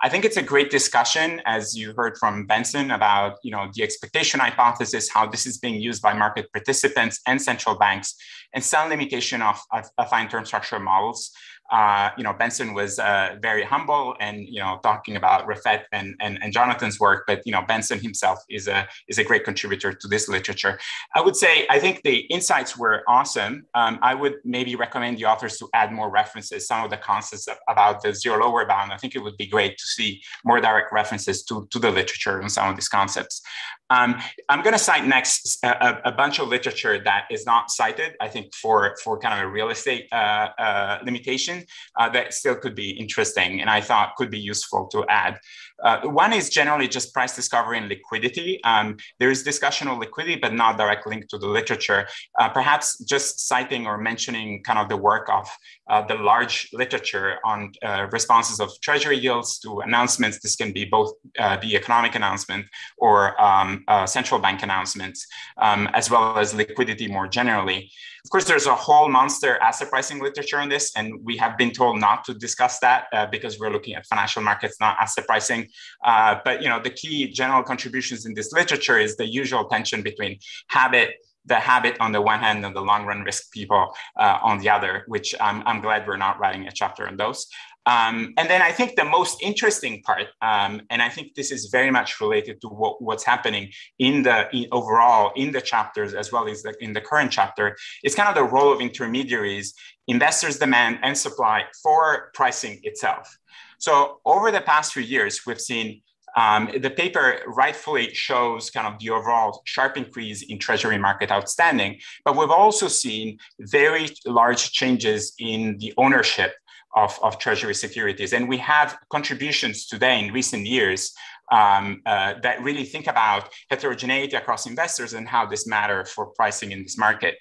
I think it's a great discussion, as you heard from Benson, about you know the expectation hypothesis, how this is being used by market participants and central banks, and some limitation of, of, affine term structure models uh, you know, Benson was uh, very humble and, you know, talking about Refet and, and, and, Jonathan's work, but, you know, Benson himself is a, is a great contributor to this literature. I would say, I think the insights were awesome. Um, I would maybe recommend the authors to add more references, some of the concepts about the zero lower bound. I think it would be great to see more direct references to, to the literature on some of these concepts. Um, I'm going to cite next a, a, bunch of literature that is not cited, I think, for, for kind of a real estate uh, uh, limitation uh, that still could be interesting and I thought could be useful to add. Uh, one is generally just price discovery and liquidity. Um, there is discussion of liquidity, but not direct link to the literature. Uh, perhaps just citing or mentioning kind of the work of uh, the large literature on uh, responses of treasury yields to announcements. This can be both uh, the economic announcement or um, central bank announcements, um, as well as liquidity more generally. Of course, there's a whole monster asset pricing literature on this, and we have been told not to discuss that uh, because we're looking at financial markets, not asset pricing. Uh, but you know, the key general contributions in this literature is the usual tension between habit the habit on the one hand and the long run risk people uh, on the other, which I'm, I'm glad we're not writing a chapter on those. Um, and then I think the most interesting part, um, and I think this is very much related to what, what's happening in the in overall in the chapters as well as the, in the current chapter, is kind of the role of intermediaries, investors' demand and supply for pricing itself. So over the past few years, we've seen um, the paper rightfully shows kind of the overall sharp increase in treasury market outstanding, but we've also seen very large changes in the ownership of, of treasury securities. And we have contributions today in recent years um, uh, that really think about heterogeneity across investors and how this matter for pricing in this market.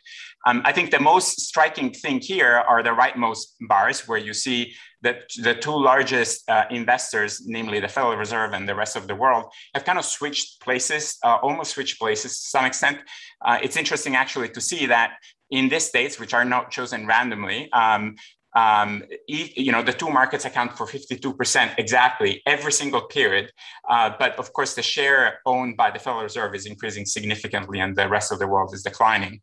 Um, I think the most striking thing here are the rightmost bars where you see that the two largest uh, investors, namely the Federal Reserve and the rest of the world, have kind of switched places, uh, almost switched places to some extent. Uh, it's interesting actually to see that in these states, which are not chosen randomly, um, um, you know, the two markets account for 52% exactly every single period. Uh, but of course, the share owned by the Federal Reserve is increasing significantly and the rest of the world is declining.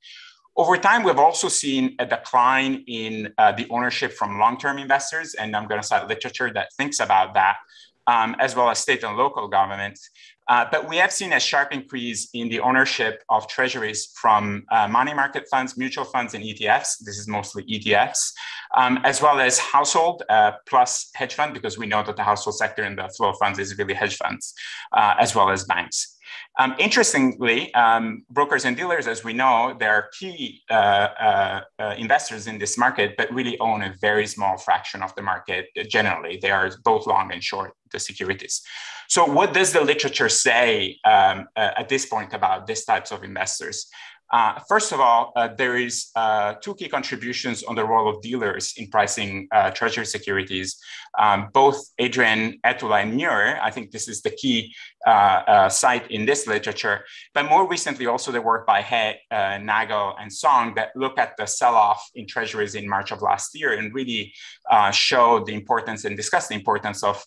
Over time, we've also seen a decline in uh, the ownership from long-term investors, and I'm going to cite literature that thinks about that, um, as well as state and local governments. Uh, but we have seen a sharp increase in the ownership of treasuries from uh, money market funds, mutual funds, and ETFs. This is mostly ETFs, um, as well as household uh, plus hedge fund, because we know that the household sector and the flow of funds is really hedge funds, uh, as well as banks. Um, interestingly, um, brokers and dealers, as we know, they are key uh, uh, uh, investors in this market, but really own a very small fraction of the market generally. They are both long and short the securities. So, what does the literature say um, uh, at this point about these types of investors? Uh, first of all, uh, there is uh, two key contributions on the role of dealers in pricing uh, treasury securities. Um, both Adrian Etula and Muir, I think this is the key uh, uh, site in this literature, but more recently also the work by He, Nagel, and Song that look at the sell-off in treasuries in March of last year and really show the importance and discuss the importance of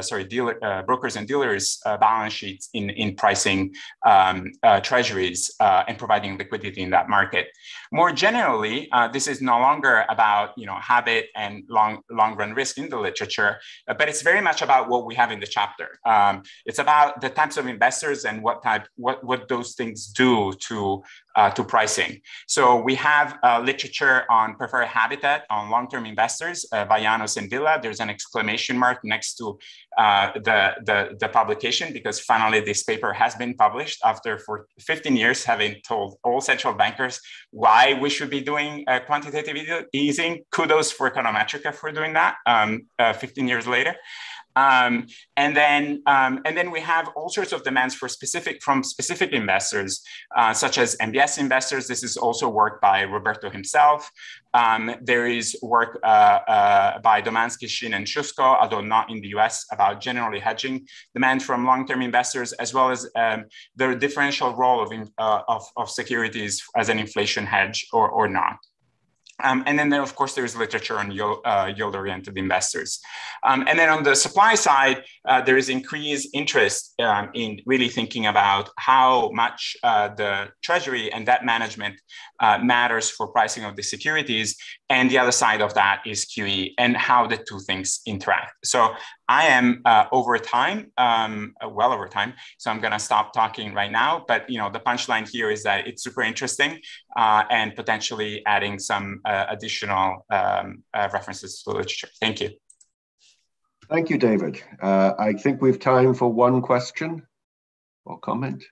sorry, dealer, brokers and dealers balance sheets in, in pricing um, treasuries uh, and providing liquidity in that market. More generally, uh, this is no longer about you know habit and long long run risk in the literature, uh, but it's very much about what we have in the chapter. Um, it's about the types of investors and what type what what those things do to uh, to pricing. So we have uh, literature on preferred habitat on long-term investors uh, and Vila. There's an exclamation mark next to uh, the, the, the, publication because finally this paper has been published after for 15 years having told all central bankers why we should be doing uh, quantitative easing. Kudos for Econometrica for doing that um, uh, 15 years later. Um, and then um, and then we have all sorts of demands for specific from specific investors, uh, such as MBS investors. This is also work by Roberto himself. Um, there is work uh, uh, by Domanski, Shin, and Sushko, although not in the US, about generally hedging demand from long-term investors, as well as um, the differential role of, uh, of, of securities as an inflation hedge or, or not. Um, and then, then, of course, there's literature on yield, uh, yield-oriented investors. Um, and then on the supply side, uh, there is increased interest um, in really thinking about how much uh, the treasury and debt management uh, matters for pricing of the securities. And the other side of that is QE and how the two things interact. So I am uh, over time, um, well over time. So I'm going to stop talking right now. But you know, the punchline here is that it's super interesting uh, and potentially adding some uh, additional um, uh, references to the literature. Thank you. Thank you, David. Uh, I think we've time for one question or comment.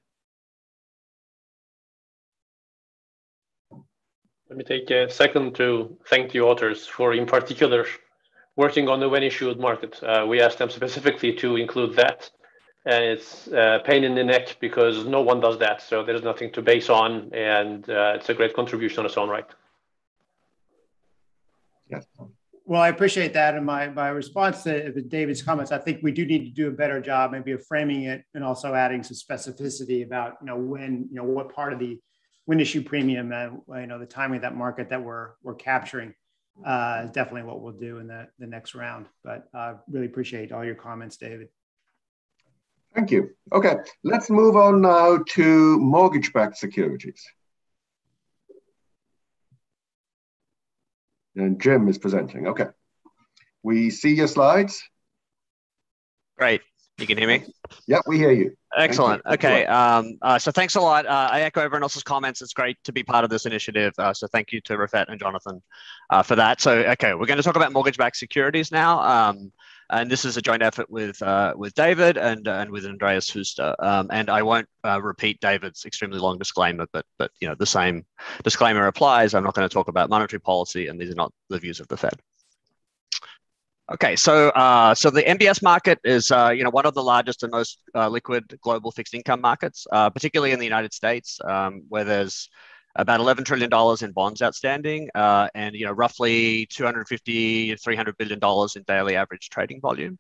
Let me take a second to thank the authors for, in particular, working on the when issued market. Uh, we asked them specifically to include that. And it's a uh, pain in the neck because no one does that. So there's nothing to base on. And uh, it's a great contribution on its own right. Yes. Well, I appreciate that. And my, my response to David's comments, I think we do need to do a better job maybe of framing it and also adding some specificity about, you know, when, you know, what part of the when issue premium and, you know, the timing of that market that we're, we're capturing uh, is definitely what we'll do in the, the next round. But I uh, really appreciate all your comments, David. Thank you. Okay, let's move on now to mortgage-backed securities. And Jim is presenting. Okay. We see your slides. Great. You can hear me? Yep, we hear you. Excellent. You. Okay. Um, uh, so thanks a lot. Uh, I echo everyone else's comments. It's great to be part of this initiative. Uh, so thank you to Refet and Jonathan uh, for that. So, okay, we're going to talk about mortgage-backed securities now. Um, and this is a joint effort with uh, with David and and with Andreas Fuster. Um, and I won't uh, repeat David's extremely long disclaimer, but but you know the same disclaimer applies. I'm not going to talk about monetary policy, and these are not the views of the Fed. Okay, so uh, so the MBS market is uh, you know one of the largest and most uh, liquid global fixed income markets, uh, particularly in the United States, um, where there's about 11 trillion dollars in bonds outstanding, uh, and you know roughly 250 300 billion dollars in daily average trading volume.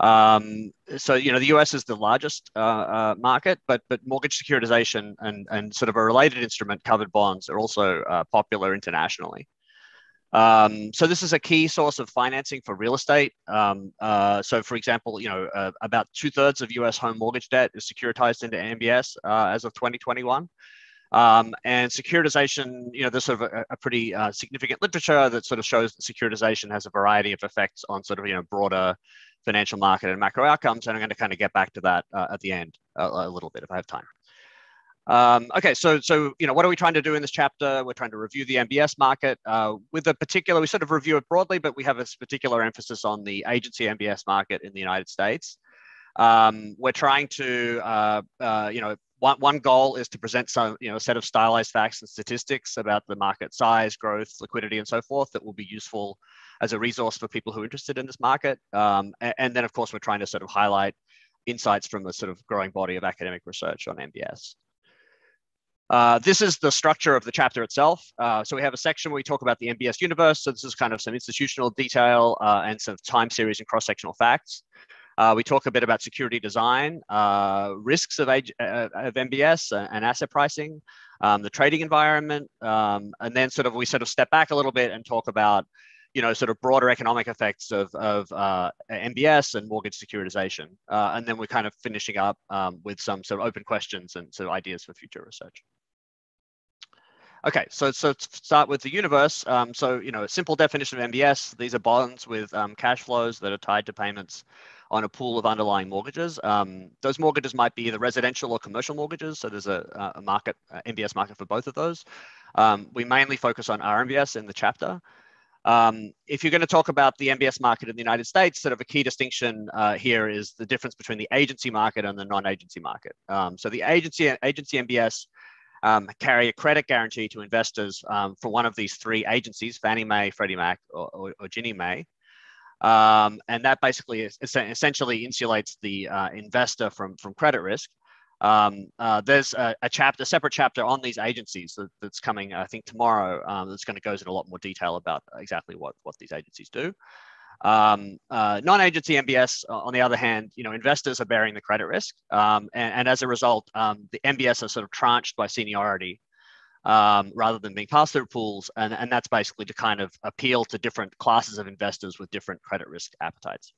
Um, so you know the US is the largest uh, market, but but mortgage securitization and and sort of a related instrument, covered bonds, are also popular internationally. Um, so this is a key source of financing for real estate. Um, uh, so, for example, you know uh, about two thirds of U.S. home mortgage debt is securitized into MBS uh, as of 2021. Um, and securitization, you know, there's sort of a, a pretty uh, significant literature that sort of shows that securitization has a variety of effects on sort of, you know, broader financial market and macro outcomes. And I'm going to kind of get back to that uh, at the end uh, a little bit if I have time. Um, okay, so so you know what are we trying to do in this chapter? We're trying to review the MBS market uh, with a particular. We sort of review it broadly, but we have a particular emphasis on the agency MBS market in the United States. Um, we're trying to uh, uh, you know one, one goal is to present some, you know, a set of stylized facts and statistics about the market size, growth, liquidity, and so forth that will be useful as a resource for people who are interested in this market. Um, and, and, then, of course, we're trying to sort of highlight insights from the sort of growing body of academic research on MBS. Uh, this is the structure of the chapter itself. Uh, so we have a section where we talk about the MBS universe. So this is kind of some institutional detail uh, and some time series and cross-sectional facts. Uh, we talk a bit about security design, uh, risks of, age, of MBS and asset pricing, um, the trading environment, um, and then sort of we sort of step back a little bit and talk about, you know, sort of broader economic effects of, of uh, MBS and mortgage securitization. Uh, and then we're kind of finishing up um, with some sort of open questions and sort of ideas for future research. Okay, so so start with the universe. Um, so you know, a simple definition of MBS. These are bonds with um, cash flows that are tied to payments on a pool of underlying mortgages. Um, those mortgages might be either residential or commercial mortgages. So there's a, a market, MBS market for both of those. Um, we mainly focus on RMBS in the chapter. Um, if you're going to talk about the MBS market in the United States, sort of a key distinction uh, here is the difference between the agency market and the non-agency market. Um, so the agency agency MBS um, carry a credit guarantee to investors um, for one of these three agencies, Fannie Mae, Freddie Mac, or, or, or Ginnie Mae. Um, and that basically is, essentially insulates the uh, investor from, from credit risk. Um, uh, there's a, a, chapter, a separate chapter on these agencies that, that's coming, I think, tomorrow. Um, that's going to go into a lot more detail about exactly what, what these agencies do. Um, uh, non-agency MBS, uh, on the other hand, you know, investors are bearing the credit risk, um, and, and, as a result, um, the MBS are sort of tranched by seniority um, rather than being pass-through pools. And, and that's basically to kind of appeal to different classes of investors with different credit risk appetites.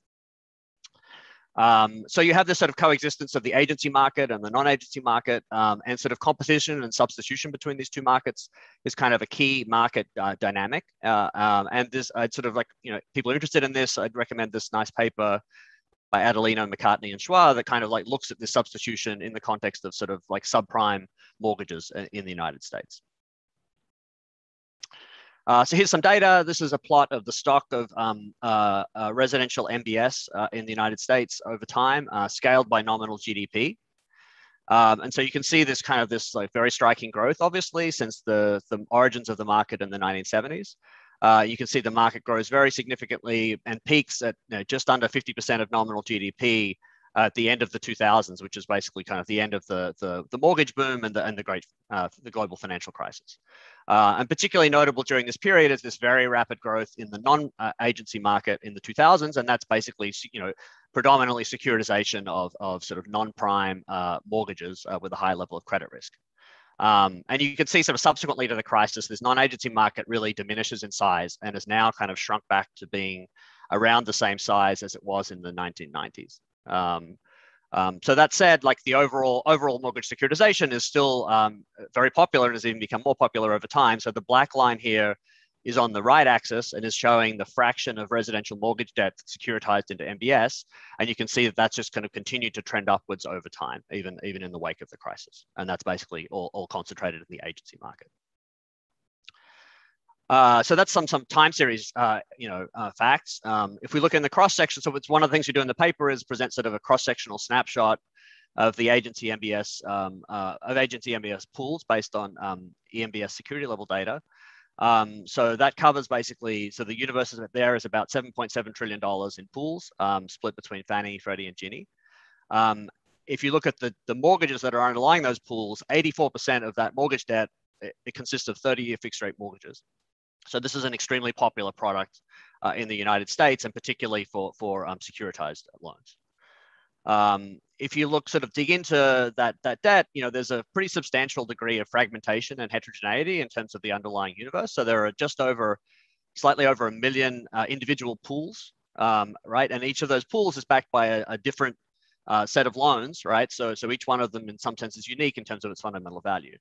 Um, so you have this sort of coexistence of the agency market and the non-agency market, um, and sort of competition and substitution between these two markets is kind of a key market uh, dynamic. Uh, um, and this, I'd sort of like, you know, people are interested in this. I'd recommend this nice paper by Adelino, McCartney, and Chua that kind of like looks at this substitution in the context of sort of like subprime mortgages in the United States. Uh, so here's some data. This is a plot of the stock of um, uh, uh, residential MBS uh, in the United States over time, uh, scaled by nominal GDP. Um, and so you can see this kind of this like very striking growth, obviously, since the, the origins of the market in the 1970s. Uh, you can see the market grows very significantly and peaks at you know, just under 50% of nominal GDP at the end of the 2000s, which is basically kind of the end of the, the, the mortgage boom and the, and the great uh, the global financial crisis. Uh, and particularly notable during this period is this very rapid growth in the non-agency market in the 2000s, and that's basically you know predominantly securitization of, of sort of non-prime uh, mortgages uh, with a high level of credit risk. Um, and you can see sort of subsequently to the crisis, this non-agency market really diminishes in size and has now kind of shrunk back to being around the same size as it was in the 1990s. Um, um, so that said, like the overall overall mortgage securitization is still um, very popular and has even become more popular over time. So the black line here is on the right axis and is showing the fraction of residential mortgage debt securitized into MBS. And you can see that that's just going to continue to trend upwards over time, even, even in the wake of the crisis. And that's basically all, all concentrated in the agency market. Uh, so that's some some time series, uh, you know, uh, facts. Um, if we look in the cross section, so it's one of the things we do in the paper is present sort of a cross sectional snapshot of the agency MBS um, uh, of agency MBS pools based on um, eMBS security level data. Um, so that covers basically, so the universe there is about $7.7 trillion in pools um, split between Fannie, Freddie, and Ginnie. Um, if you look at the, the mortgages that are underlying those pools, 84% of that mortgage debt, it, it consists of 30 year fixed rate mortgages. So this is an extremely popular product uh, in the United States and particularly for, for um, securitized loans. Um, if you look sort of dig into that, that debt, you know, there's a pretty substantial degree of fragmentation and heterogeneity in terms of the underlying universe. So there are just over, slightly over a million uh, individual pools, um, right? And each of those pools is backed by a, a different uh, set of loans, right? So, so each one of them in some sense is unique in terms of its fundamental value.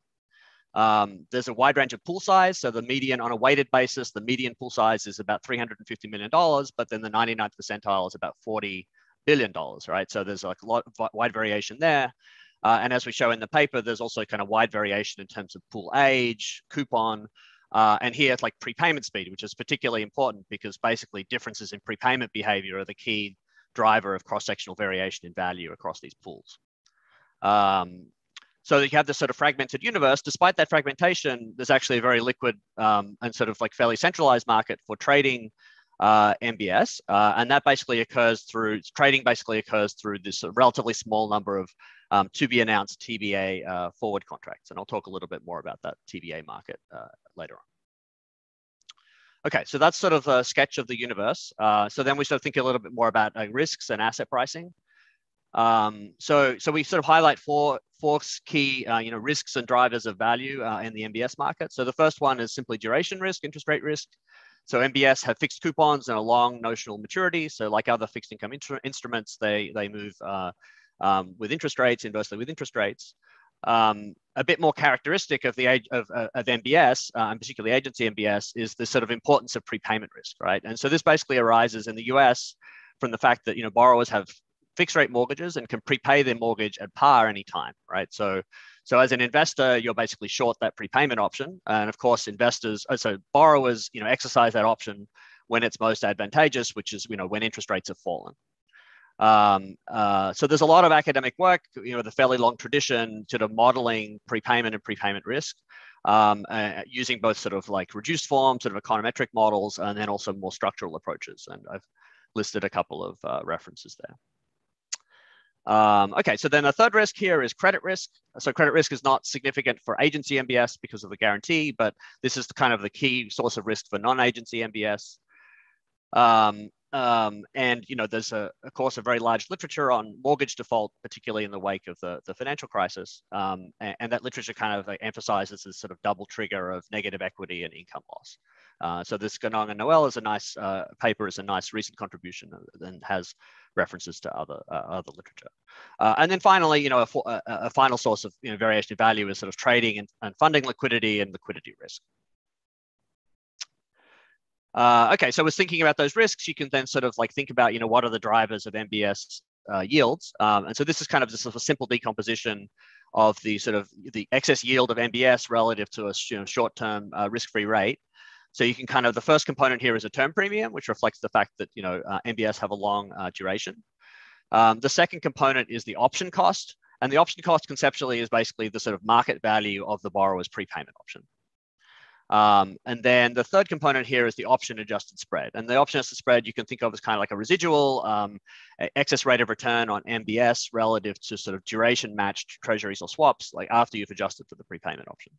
Um, there's a wide range of pool size. So the median on a weighted basis, the median pool size is about $350 million, but then the 99th percentile is about 40 billion dollars, right? So there's like a lot of wide variation there. Uh, and as we show in the paper, there's also kind of wide variation in terms of pool age, coupon, uh, and here it's like prepayment speed, which is particularly important because basically differences in prepayment behavior are the key driver of cross-sectional variation in value across these pools. Um, so you have this sort of fragmented universe. Despite that fragmentation, there's actually a very liquid um, and sort of like fairly centralized market for trading uh, MBS, uh, and that basically occurs through trading. Basically occurs through this relatively small number of um, to be announced TBA uh, forward contracts, and I'll talk a little bit more about that TBA market uh, later on. Okay, so that's sort of a sketch of the universe. Uh, so then we sort of think a little bit more about uh, risks and asset pricing. Um, so, so we sort of highlight four, four key, uh, you know, risks and drivers of value uh, in the MBS market. So the first one is simply duration risk, interest rate risk. So MBS have fixed coupons and a long notional maturity. So like other fixed income instruments, they, they move uh, um, with interest rates, inversely with interest rates. Um, a bit more characteristic of the age of, uh, of MBS, uh, and particularly agency MBS, is the sort of importance of prepayment risk, right? And so this basically arises in the US from the fact that you know borrowers have fixed rate mortgages and can prepay their mortgage at par anytime, right? So so as an investor, you're basically short that prepayment option. And of course, investors, uh, so borrowers, you know, exercise that option when it's most advantageous, which is, you know, when interest rates have fallen. Um, uh, so there's a lot of academic work, you know, the fairly long tradition sort of modeling prepayment and prepayment risk. Um, uh, using both sort of like reduced form, sort of econometric models, and then also more structural approaches. And I've listed a couple of uh, references there. Um, okay, so then the third risk here is credit risk. So credit risk is not significant for agency MBS because of the guarantee, but this is the kind of the key source of risk for non-agency MBS. Um, um, and you know, there's a, of course a very large literature on mortgage default, particularly in the wake of the, the financial crisis. Um, and, and, that literature kind of emphasizes this sort of double trigger of negative equity and income loss. Uh, so this Ganong and Noel is a nice uh, paper, is a nice recent contribution and has references to other uh, other literature. Uh, and then finally, you know, a, a, final source of you know, variation of value is sort of trading and, and funding liquidity and liquidity risk. Uh, okay, so I was thinking about those risks. You can then sort of like think about, you know, what are the drivers of MBS uh, yields? Um, and so this is kind of just a simple decomposition of the sort of the excess yield of MBS relative to a you know, short-term uh, risk-free rate. So you can kind of, the first component here is a term premium, which reflects the fact that, you know, uh, MBS have a long uh, duration. Um, the second component is the option cost. And the option cost conceptually is basically the sort of market value of the borrower's prepayment option. Um, and then the third component here is the option adjusted spread. And the option adjusted spread you can think of as kind of like a residual um, excess rate of return on MBS relative to sort of duration matched treasuries or swaps, like after you've adjusted for the prepayment option.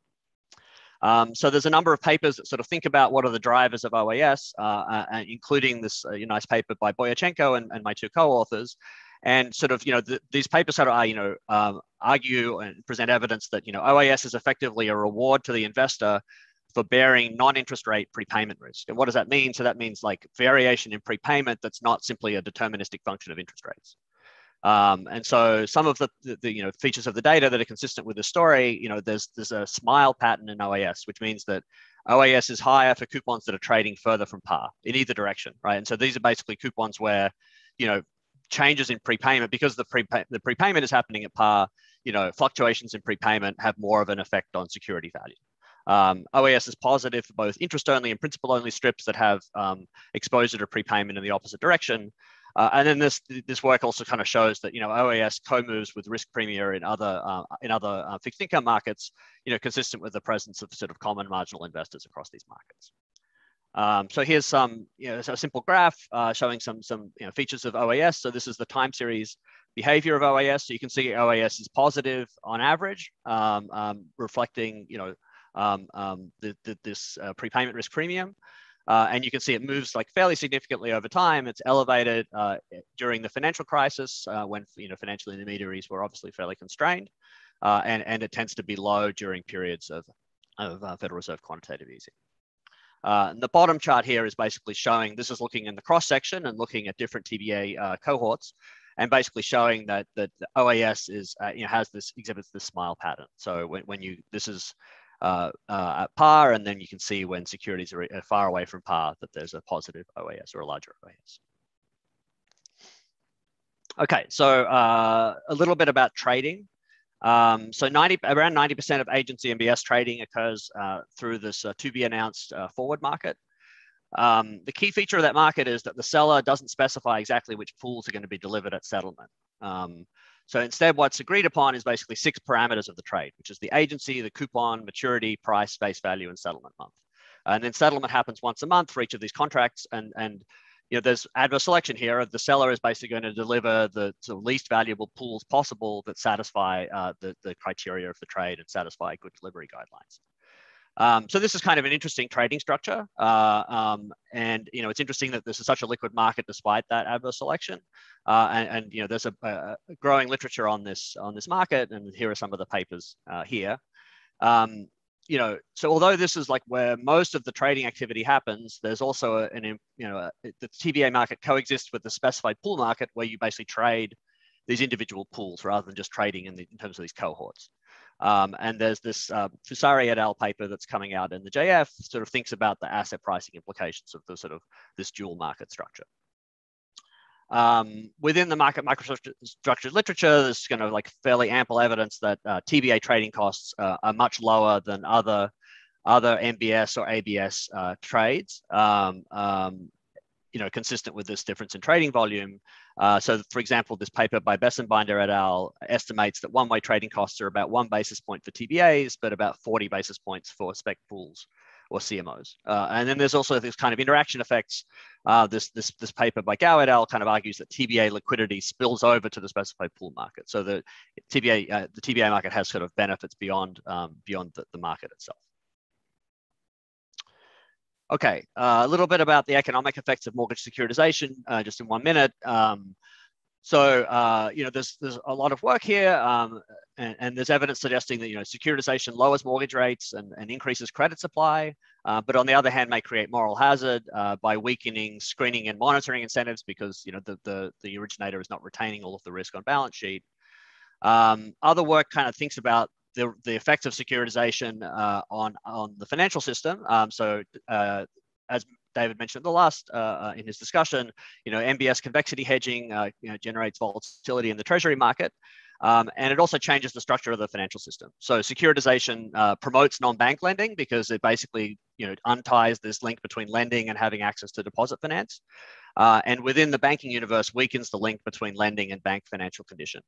Um, so there's a number of papers that sort of think about what are the drivers of OAS, uh, uh, including this uh, nice paper by Boyarchenko and, and my two co-authors. And sort of, you know, the, these papers sort of, are, you know, um, argue and present evidence that, you know, OAS is effectively a reward to the investor for bearing non-interest rate prepayment risk. And what does that mean? So that means like variation in prepayment that's not simply a deterministic function of interest rates. Um, and so some of the, the, the, you know features of the data that are consistent with the story, you know, there's there's a smile pattern in OAS, which means that OAS is higher for coupons that are trading further from par in either direction, right? And so these are basically coupons where, you know, changes in prepayment because the prepay the prepayment is happening at par, you know, fluctuations in prepayment have more of an effect on security value. Um, OAS is positive for both interest only and principal only strips that have um, exposure to prepayment in the opposite direction. Uh, and then this this work also kind of shows that you know OAS co-moves with risk premia in other uh, in other uh, fixed income markets, you know, consistent with the presence of sort of common marginal investors across these markets. Um, so here's some you know a simple graph uh, showing some some you know, features of OAS. So this is the time series behavior of OAS. So you can see OAS is positive on average, um, um, reflecting you know um, um, the, the, this uh, prepayment risk premium. Uh, and you can see it moves like fairly significantly over time. It's elevated uh, during the financial crisis uh, when you know financial intermediaries were obviously fairly constrained, uh, and and it tends to be low during periods of of uh, Federal Reserve quantitative easing. Uh, the bottom chart here is basically showing this is looking in the cross section and looking at different TBA cohorts, and basically showing that that the OAS is you know has this exhibits this smile pattern. So when, when you this is uh, uh, at par, and then you can see when securities are far away from par that there's a positive OAS or a larger OAS. Okay, so uh, a little bit about trading. Um, so 90, around 90% of agency MBS trading occurs uh, through this uh, to be announced uh, forward market. Um, the key feature of that market is that the seller doesn't specify exactly which pools are going to be delivered at settlement. Um, so instead, what's agreed upon is basically six parameters of the trade, which is the agency, the coupon, maturity, price, face value, and settlement month. And then settlement happens once a month for each of these contracts. And, and you know, there's adverse selection here. The seller is basically going to deliver the, least valuable pools possible that satisfy uh, the, the criteria of the trade and satisfy good delivery guidelines. Um, so this is kind of an interesting trading structure. Uh, um, and, you know, it's interesting that this is such a liquid market despite that adverse selection. Uh, and, and, you know, there's a, a, growing literature on this on this market. And here are some of the papers uh, here. Um, you know, so although this is like where most of the trading activity happens, there's also an, you know, a, the TBA market coexists with the specified pool market where you basically trade these individual pools rather than just trading in, the, in terms of these cohorts. Um, and there's this uh, Fusari et al. paper that's coming out in the JF, sort of thinks about the asset pricing implications of the sort of this dual market structure. Um, within the market microstructure literature, there's kind of like fairly ample evidence that uh, TBA trading costs uh, are much lower than other other MBS or ABS uh, trades. Um, um, you know, consistent with this difference in trading volume. Uh, so, for example, this paper by Bessembinder et al. estimates that one-way trading costs are about one basis point for TBAs, but about 40 basis points for spec pools or CMOs. Uh, and then there's also this kind of interaction effects. Uh, this, this, this paper by Gao et al. kind of argues that TBA liquidity spills over to the specified pool market. So the TBA, uh, the TBA market has sort of benefits beyond, um, beyond the, the market itself. Okay, uh, a little bit about the economic effects of mortgage securitization, uh, just in one minute. Um, so, uh, you know, there's, there's a lot of work here, um, and, and, there's evidence suggesting that, you know, securitization lowers mortgage rates and, and increases credit supply, uh, but on the other hand, may create moral hazard uh, by weakening screening and monitoring incentives because, you know, the, the, the originator is not retaining all of the risk on balance sheet. Um, other work kind of thinks about the, the effects of securitization uh, on, on the financial system. Um, so uh, as David mentioned the last uh, uh in his discussion, you know, MBS convexity hedging uh, you know, generates volatility in the treasury market. Um, and it also changes the structure of the financial system. So securitization uh, promotes non-bank lending because it basically you know, unties this link between lending and having access to deposit finance. and within the banking universe, weakens the link between lending and bank financial condition.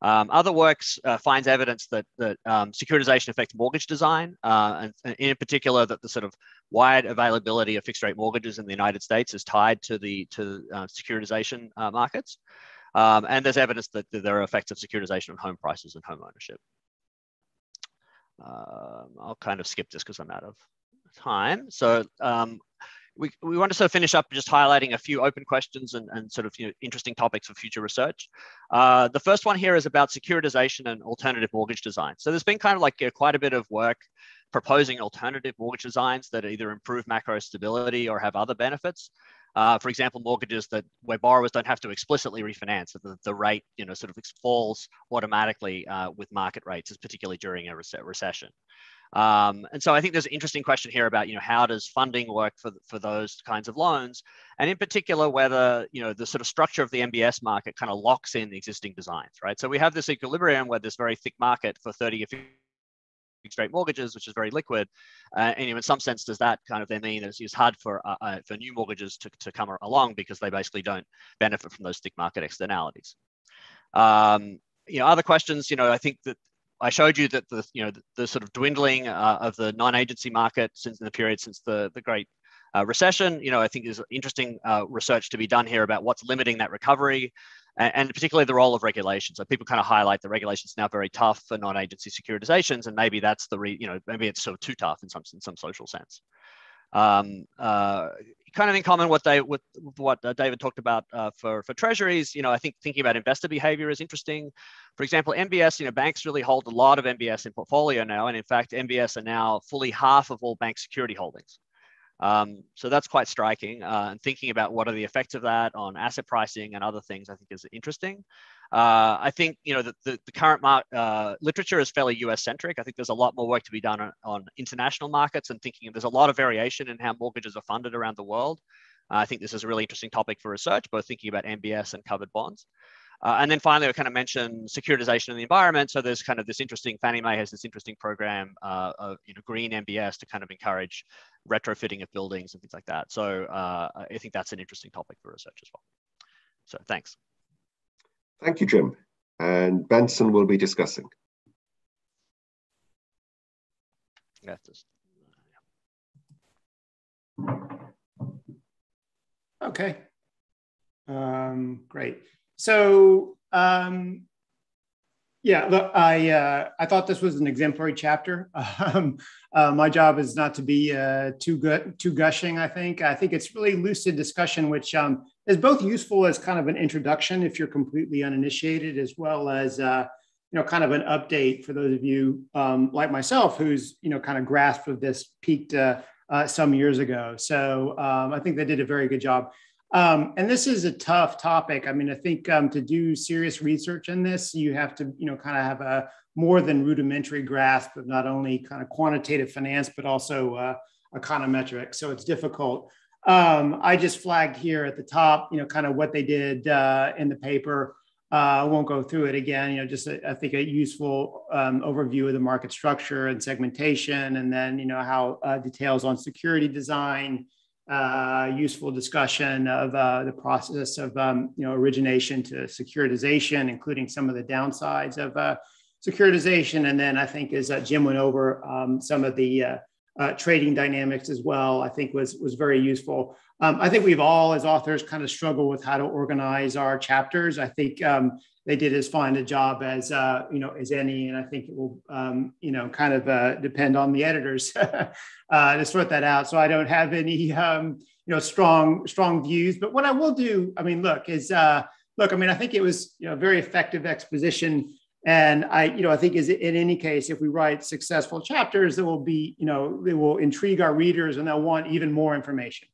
Um, other works uh, finds evidence that, that um, securitization affects mortgage design, uh, and, in particular that the sort of wide availability of fixed rate mortgages in the United States is tied to the to uh, securitization uh, markets. Um, and there's evidence that, that, there are effects of securitization on home prices and home ownership. Um, I'll kind of skip this because I'm out of time. So um, we, we want to sort of finish up just highlighting a few open questions and, and sort of you know, interesting topics for future research. Uh, the first one here is about securitization and alternative mortgage design. So there's been kind of like uh, quite a bit of work proposing alternative mortgage designs that either improve macro stability or have other benefits. Uh, for example, mortgages that where borrowers don't have to explicitly refinance, the, the rate you know sort of falls automatically uh, with market rates, particularly during a recession. Um, and so I think there's an interesting question here about, you know, how does funding work for, for those kinds of loans? And in particular, whether, you know, the sort of structure of the MBS market kind of locks in the existing designs, right? So we have this equilibrium where this very thick market for 30 or fixed rate mortgages, which is very liquid. Uh, and in some sense, does that kind of then mean it's, it's hard for uh, uh, for new mortgages to, to come along because they basically don't benefit from those thick market externalities. Um, you know, other questions, you know, I think that I showed you that the you know the, the sort of dwindling uh, of the non-agency market since in the period since the the Great uh, Recession. You know, I think there's interesting uh, research to be done here about what's limiting that recovery, and, and particularly the role of regulation. So people kind of highlight the regulations now very tough for non-agency securitizations, and maybe that's the re, you know maybe it's sort of too tough in some in some social sense. Um, uh, kind of in common what they with, what uh, David talked about uh, for for treasuries. You know, I think thinking about investor behavior is interesting. For example, MBS. You know, banks really hold a lot of MBS in portfolio now, and in fact, MBS are now fully half of all bank security holdings. Um, so that's quite striking. Uh, and thinking about what are the effects of that on asset pricing and other things, I think is interesting. Uh, I think you know the, the, the current mar- uh, literature is fairly US centric. I think there's a lot more work to be done on, on, international markets and thinking there's a lot of variation in how mortgages are funded around the world. Uh, I think this is a really interesting topic for research, both thinking about MBS and covered bonds. Uh, and then finally, I kind of mentioned securitization in the environment. So there's kind of this interesting, Fannie Mae has this interesting program uh, of you know, green MBS to kind of encourage retrofitting of buildings and things like that. So uh, I think that's an interesting topic for research as well. So thanks. Thank you, Jim. And Benson will be discussing. Okay. Um, great. So um, yeah, look, I uh, I thought this was an exemplary chapter. Um, uh, my job is not to be uh, too good, too gushing. I think I think it's really lucid discussion, which um, is both useful as kind of an introduction if you're completely uninitiated, as well as uh, you know kind of an update for those of you um, like myself who's you know kind of grasped of this peaked uh, uh, some years ago. So um, I think they did a very good job. Um, and this is a tough topic. I mean, I think um, to do serious research in this, you have to, you know, kind of have a more than rudimentary grasp of not only kind of quantitative finance, but also uh, econometrics. So it's difficult. Um, I just flagged here at the top, you know, kind of what they did uh, in the paper. Uh, I won't go through it again. You know, just a, I think a useful um, overview of the market structure and segmentation, and then you know how uh, details on security design uh, useful discussion of uh, the process of um, you know origination to securitization, including some of the downsides of uh, securitization, and then I think as uh, Jim went over um, some of the uh, trading dynamics as well, I think was was very useful. Um, I think we've all, as authors, kind of struggled with how to organize our chapters. I think um, they did as fine a job as uh, you know as any, and I think it will um, you know kind of uh, depend on the editors uh, to sort that out. So I don't have any um, you know strong strong views, but what I will do, I mean, look is uh, look. I mean, I think it was you know very effective exposition. And I, you know, I think is in any case, if we write successful chapters, there will be, you know, they will intrigue our readers and they'll want even more information.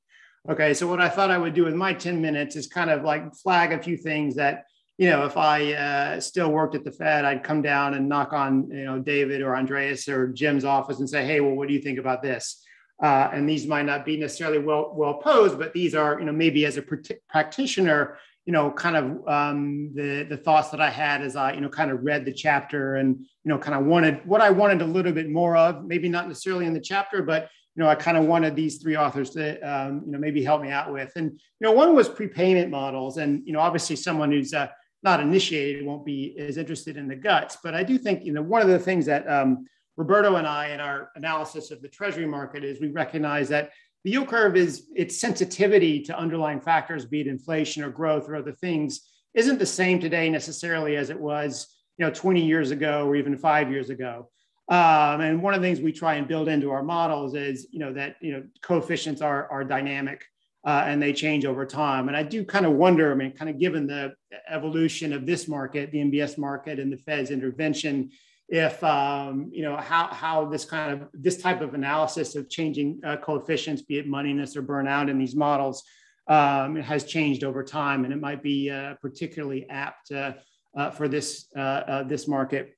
Okay, so what I thought I would do with my 10 minutes is kind of like flag a few things that you know, if I uh, still worked at the Fed, I'd come down and knock on, you know, David or Andreas or Jim's office and say, hey, well, what do you think about this? Uh, and these might not be necessarily well well posed, but these are, you know, maybe as a pr- practitioner, you know, kind of um, the the thoughts that I had as I, you know, kind of read the chapter and, you know, kind of wanted what I wanted a little bit more of, maybe not necessarily in the chapter, but you know, I kind of wanted these three authors to, um, you know, maybe help me out with. And, you know, one was prepayment models. And, you know, obviously someone who's, uh, not initiated won't be as interested in the guts. But I do think, you know, one of the things that um, Roberto and I in our analysis of the treasury market is we recognize that the yield curve is its sensitivity to underlying factors, be it inflation or growth or other things, isn't the same today necessarily as it was, you know, 20 years ago or even five years ago. Um, and one of the things we try and build into our models is, you know, that you know coefficients are are dynamic uh, and they change over time. And I do kind of wonder, I mean, kind of given the evolution of this market, the MBS market, and the Fed's intervention, if um, you know how how this kind of this type of analysis of changing uh, coefficients, be it moneyness or burnout in these models, um, has changed over time, and it might be uh, particularly apt uh, uh for this uh, uh, this market.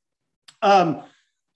Um,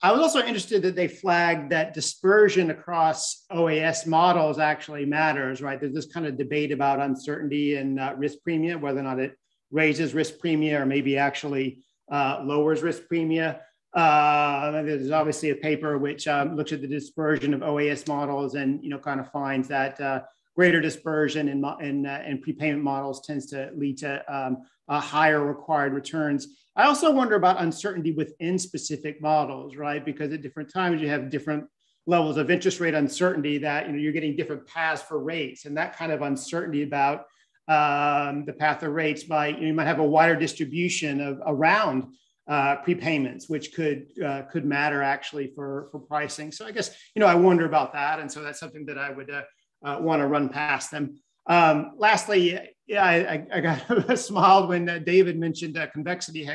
I was also interested that they flagged that dispersion across OAS models actually matters, right? There's this kind of debate about uncertainty and risk premium, whether or not it raises risk premium or maybe actually lowers risk premium. Uh, there's obviously a paper which um, looks at the dispersion of OAS models and you know kind of finds that uh, greater dispersion in, in, uh, in, prepayment models tends to lead to um, higher required returns. I also wonder about uncertainty within specific models, right? Because at different times you have different levels of interest rate uncertainty that you know you're getting different paths for rates, and that kind of uncertainty about um, the path of rates by you, know, you might have a wider distribution of around uh, prepayments, which could uh, could matter actually for for pricing. So I guess you know I wonder about that, and so that's something that I would uh, uh want to run past them. Um, lastly, yeah, I, I got smiled when uh, David mentioned uh, convexity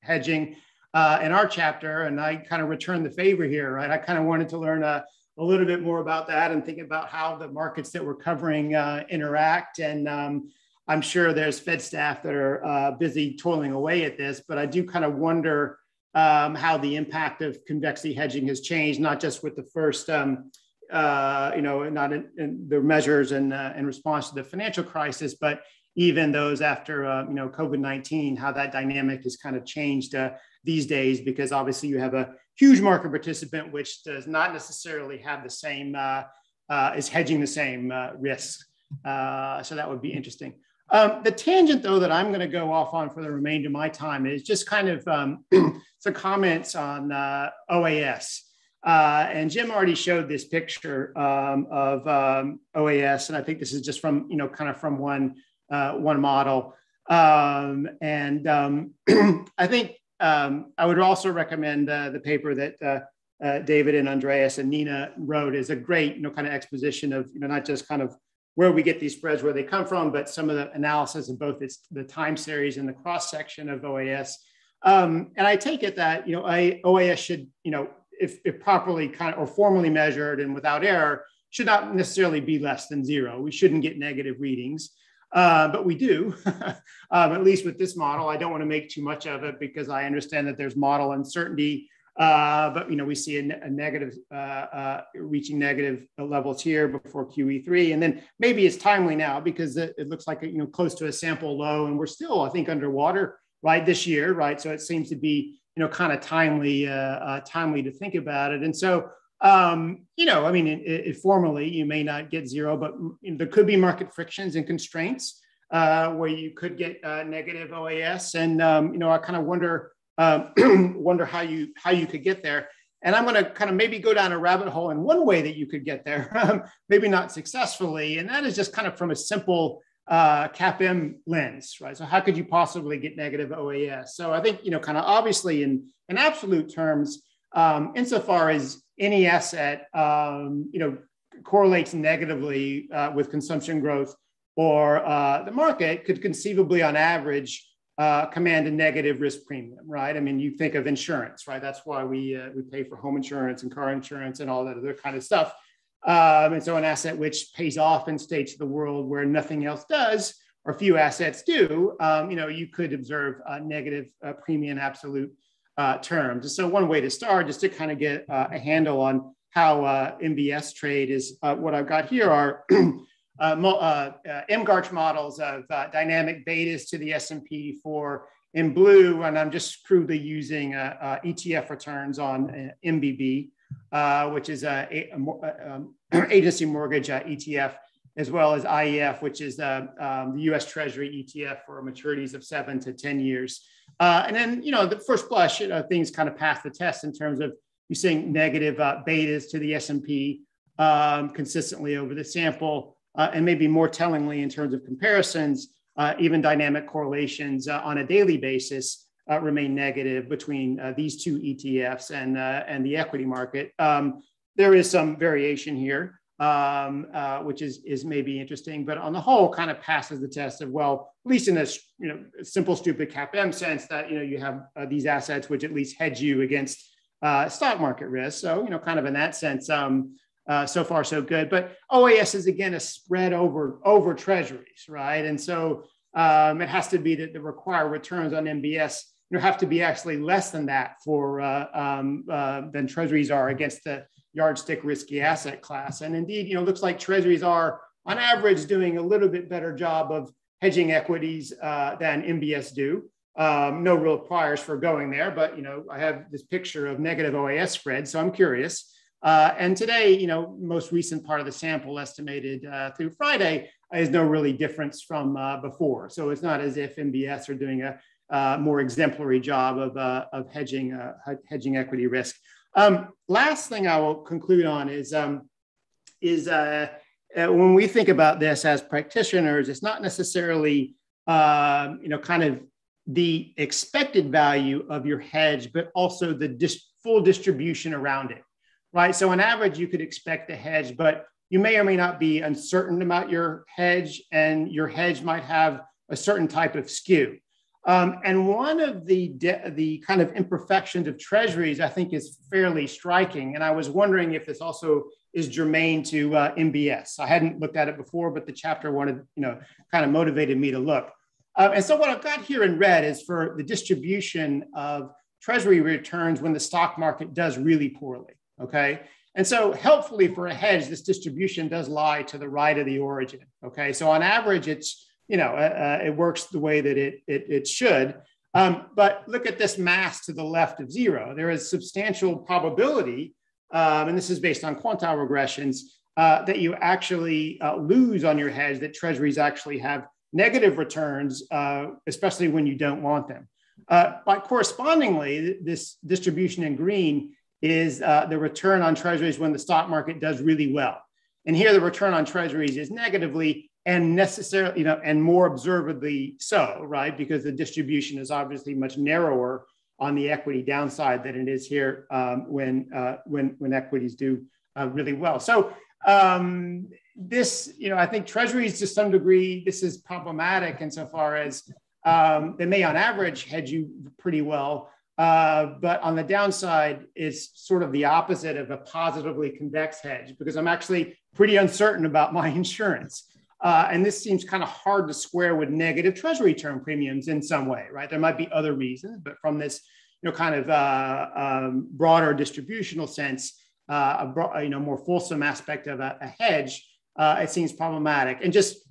hedging in our chapter, and I kind of returned the favor here. Right, I kind of wanted to learn a, a little bit more about that and think about how the markets that we're covering interact and um, I'm sure there's Fed staff that are uh, busy toiling away at this, but I do kind of wonder um, how the impact of convexity hedging has changed, not just with the first, um, uh, you know, not in, in the measures in, uh, in response to the financial crisis, but even those after, uh, you know, COVID-19, how that dynamic has kind of changed uh, these days, because obviously you have a huge market participant, which does not necessarily have the same, uh, is hedging the same risks. so that would be interesting. Um, the tangent, though, that I'm going to go off on for the remainder of my time is just kind of um, some comments on uh, OAS. Uh, and Jim already showed this picture um, of um, OAS, and I think this is just from, you know, kind of from one, uh, one model. Um, and um, I think I would also recommend uh, the paper that uh, uh, David and Andreas and Nina wrote is a great, you know, kind of exposition of, you know, not just kind of where we get these spreads, where they come from, but some of the analysis of both its, the time series and the cross section of OAS. Um, and I take it that you know I, OAS should you know if, if properly kind of or formally measured and without error should not necessarily be less than zero. We shouldn't get negative readings, uh, but we do. um, at least with this model, I don't want to make too much of it because I understand that there's model uncertainty uh, but you know we see a, a negative uh, uh, reaching negative levels here before QE3, and then maybe it's timely now because it, it, looks like you know close to a sample low, and we're still I think underwater right this year, right? So it seems to be you know kind of timely uh, uh, timely to think about it, and so. Um, you know, I mean, it, it, formally, you may not get zero, but you know, there could be market frictions and constraints where you could get negative OAS. And um, you know, I kind of wonder uh, wonder how you how you could get there. And I'm going to kind of maybe go down a rabbit hole in one way that you could get there, um, maybe not successfully, and that is just kind of from a simple uh, CAPM lens, right? So how could you possibly get negative OAS? So I think you know, kind of obviously in in absolute terms, um, insofar as any asset um, you know correlates negatively uh, with consumption growth or uh, the market could conceivably, on average, uh, command a negative risk premium, right? I mean, you think of insurance, right? That's why we uh, we pay for home insurance and car insurance and all that other kind of stuff. Um, and so, an asset which pays off in states of the world where nothing else does, or few assets do, um, you know, you could observe negative uh, premium absolute uh, terms. So, one way to start, just to kind of get uh, a handle on how MBS trade is, what I've got here are uh, uh, uh MGARCH models of uh, dynamic betas to the S&P for in blue, and I'm just crudely using uh, ETF returns on MBB, which is a, a, a um, agency mortgage ETF. as well as IEF, which is um, the US Treasury ETF for maturities of seven to 10 years. And then, you know, the first blush, you know, things kind of pass the test in terms of you're seeing negative uh, betas to the S&P um, consistently over the sample, uh, and maybe more tellingly in terms of comparisons, uh, even dynamic correlations uh, on a daily basis remain negative between these two ETFs and, and the equity market. Um, there is some variation here um, uh, which is is maybe interesting, but on the whole, kind of passes the test of well, at least in a you know simple, stupid CAPM sense that you know you have uh, these assets which at least hedge you against uh, stock market risk. So you know, kind of in that sense, um, uh, so far so good. But OAS is again a spread over over treasuries, right? And so um, it has to be that the required returns on MBS you know, have to be actually less than that for uh, um, uh, than treasuries are against the yardstick risky asset class. And indeed, you know, looks like treasuries are on average doing a little bit better job of hedging equities uh, than MBS do. Um, no real priors for going there, but you know, I have this picture of negative OAS spread, so I'm curious. Uh, and today, you know, most recent part of the sample estimated uh, through Friday is no really difference from uh, before. So it's not as if MBS are doing a uh, more exemplary job of, uh, of hedging hedging equity risk. Um, last thing I will conclude on is, um, is uh, uh, when we think about this as practitioners, it's not necessarily, uh, you know, kind of the expected value of your hedge, but also the dis full distribution around it, right? So on average, you could expect a hedge, but you may or may not be uncertain about your hedge and your hedge might have a certain type of skew. Um, and one of the, the kind of imperfections of treasuries, I think, is fairly striking. And I was wondering if this also is germane to uh, MBS. I hadn't looked at it before, but the chapter wanted, you know, kind of motivated me to look. Uh, and so what I've got here in red is for the distribution of treasury returns when the stock market does really poorly. Okay. And so helpfully for a hedge, this distribution does lie to the right of the origin. Okay. So on average, it's you know, uh, uh, it works the way that it, it, it should. Um, but look at this mass to the left of zero. There is substantial probability, um, and this is based on quantile regressions, uh, that you actually uh, lose on your hedge, that treasuries actually have negative returns, uh, especially when you don't want them. Uh, but correspondingly, this distribution in green is the return on treasuries when the stock market does really well. And here the return on treasuries is negatively and necessarily, you know, and more observably so, right? Because the distribution is obviously much narrower on the equity downside than it is here um, when uh, when when equities do uh, really well. So um, this, you know, I think treasuries to some degree this is problematic insofar as um, they may on average hedge you pretty well, uh, but on the downside, it's sort of the opposite of a positively convex hedge because I'm actually pretty uncertain about my insurance. Uh, and this seems kind of hard to square with negative treasury term premiums in some way, right? There might be other reasons, but from this, you know, kind of uh, um, broader distributional sense, uh, a bro- you know more fulsome aspect of a, a hedge, uh, it seems problematic. And just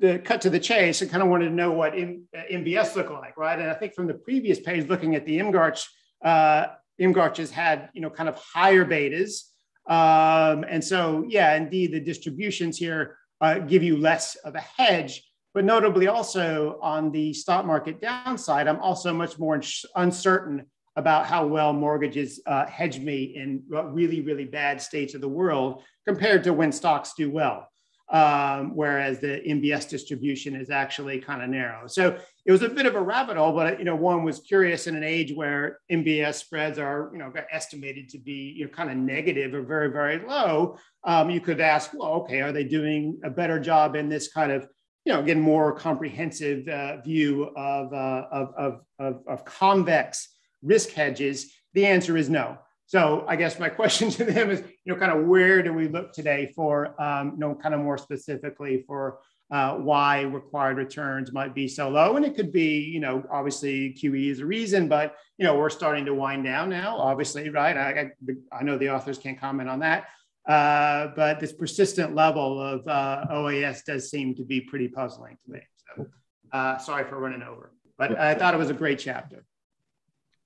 the cut to the chase, I kind of wanted to know what M- MBS look like, right? And I think from the previous page, looking at the MGARCH, uh, has had you know kind of higher betas, um, and so yeah, indeed the distributions here uh, give you less of a hedge. But notably, also on the stock market downside, I'm also much more uncertain about how well mortgages uh, hedge me in really, really bad states of the world compared to when stocks do well um, whereas the MBS distribution is actually kind of narrow. So it was a bit of a rabbit hole, but you know, one was curious in an age where MBS spreads are you know estimated to be you know kind of negative or very very low. Um, you could ask, well, okay, are they doing a better job in this kind of you know again more comprehensive uh, view of, uh, of, of, of, of convex risk hedges? The answer is no. So I guess my question to them is, you know, kind of where do we look today for, um, you know, kind of more specifically for uh, why required returns might be so low? And it could be, you know, obviously QE is a reason, but you know, we're starting to wind down now, obviously, right? I, I, I know the authors can't comment on that. Uh, but this persistent level of uh, OAS does seem to be pretty puzzling to me. So uh, sorry for running over, but I thought it was a great chapter.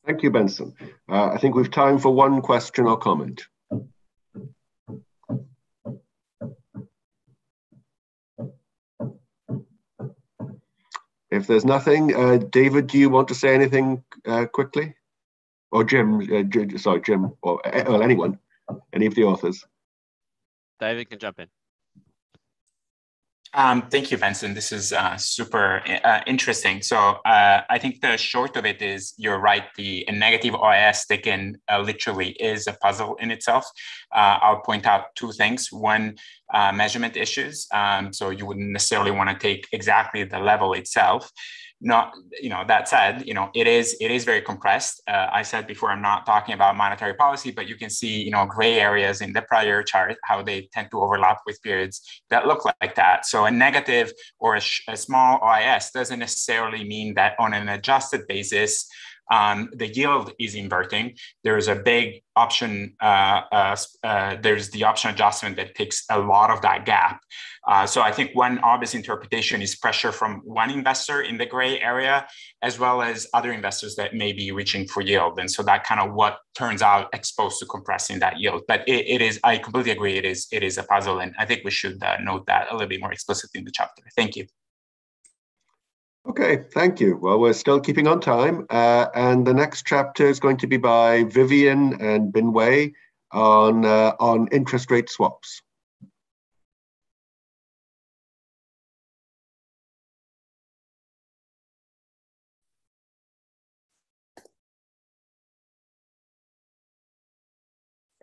Thank you, Benson. Uh, I think we've time for one question or comment. If there's nothing, uh, David, do you want to say anything uh, quickly? Or Jim, uh, sorry, Jim, or uh, well, anyone, any of the authors? David can jump in. Um, thank you, Vincent. This is uh, super uh, interesting. So uh, I think the short of it is you're right. The negative OAS taken uh, literally is a puzzle in itself. Uh, I'll point out two things. One, uh, measurement issues. Um, so you wouldn't necessarily want to take exactly the level itself not you know that said you know it is it is very compressed. Uh, i said before i'm not talking about monetary policy but you can see you know gray areas in the prior chart how they tend to overlap with periods that look like that. So a negative or a, a small OAS doesn't necessarily mean that on an adjusted basis um, the yield is inverting. There's a big option, uh, uh, uh, there's the option adjustment that takes a lot of that gap. Uh, so I think one obvious interpretation is pressure from one investor in the gray area, as well as other investors that may be reaching for yield. And so that kind of what turns out exposed to compressing that yield. But it, it is, I completely agree, it is, it is a puzzle. And I think we should uh, note that a little bit more explicitly in the chapter. Thank you. Okay, thank you. Well, we're still keeping on time. Uh, and the next chapter is going to be by Vivian and Binwei on, uh, on interest rate swaps.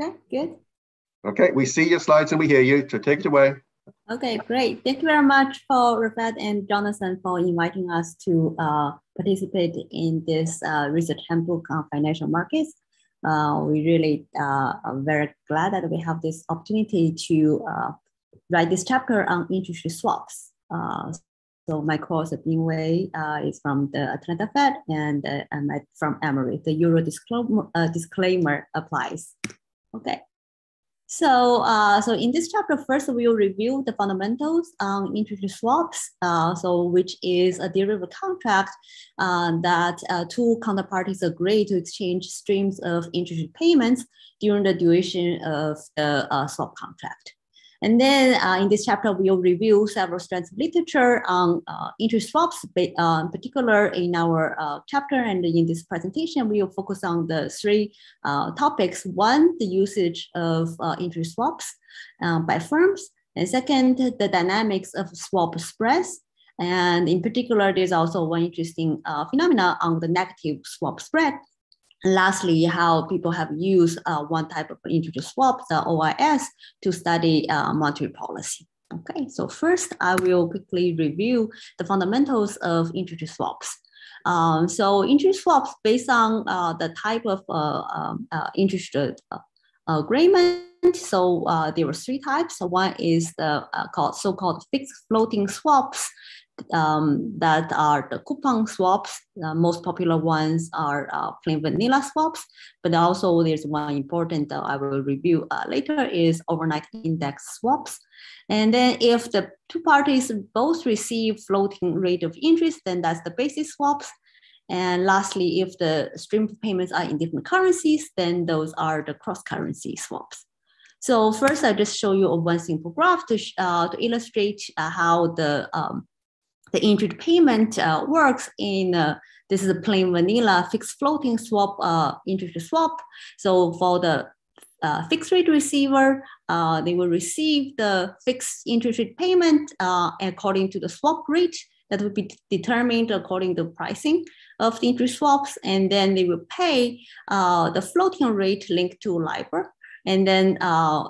Okay, good. Okay, we see your slides and we hear you, so take it away. Okay, great. Thank you very much for Refet and Jonathan for inviting us to uh, participate in this uh, research handbook on financial markets. Uh, we really uh, are very glad that we have this opportunity to uh, write this chapter on interest swaps. Uh, so my course at Bin Wei is from the Atlanta Fed and I'm from Emory. The Euro disclaimer, disclaimer applies. Okay. So, uh, so in this chapter, first we'll review the fundamentals on interest swaps. Uh, so, which is a derivative contract uh, that uh, two counterparties agree to exchange streams of interest payments during the duration of the uh, swap contract. And then uh, in this chapter, we'll review several strands of literature on uh, interest swaps, uh, in particular in our uh, chapter and in this presentation, we will focus on the three uh, topics. One, the usage of uh, interest swaps by firms. And second, the dynamics of swap spreads. And in particular, there's also one interesting phenomena on the negative swap spread lastly, how people have used uh, one type of interest swap, the OIS, to study uh, monetary policy. Okay, so first I will quickly review the fundamentals of interest swaps. Um, so interest swaps based on uh, the type of uh, um, uh, interest uh, agreement. So there were three types. So one is the called so-called fixed floating swaps um, that are the coupon swaps. The most popular ones are uh, plain vanilla swaps, but also there's one important that I will review uh, later is overnight index swaps. And then if the two parties both receive floating rate of interest, then that's the basis swaps. And lastly, if the stream of payments are in different currencies, then those are the cross-currency swaps. So first, I just show you one simple graph to, uh, to illustrate uh, how the um, the interest payment uh, works in uh, this is a plain vanilla fixed floating swap uh, interest swap. So for the uh, fixed rate receiver, uh, they will receive the fixed interest rate payment uh, according to the swap rate that will be determined according to pricing of the interest swaps, and then they will pay the floating rate linked to LIBOR, and then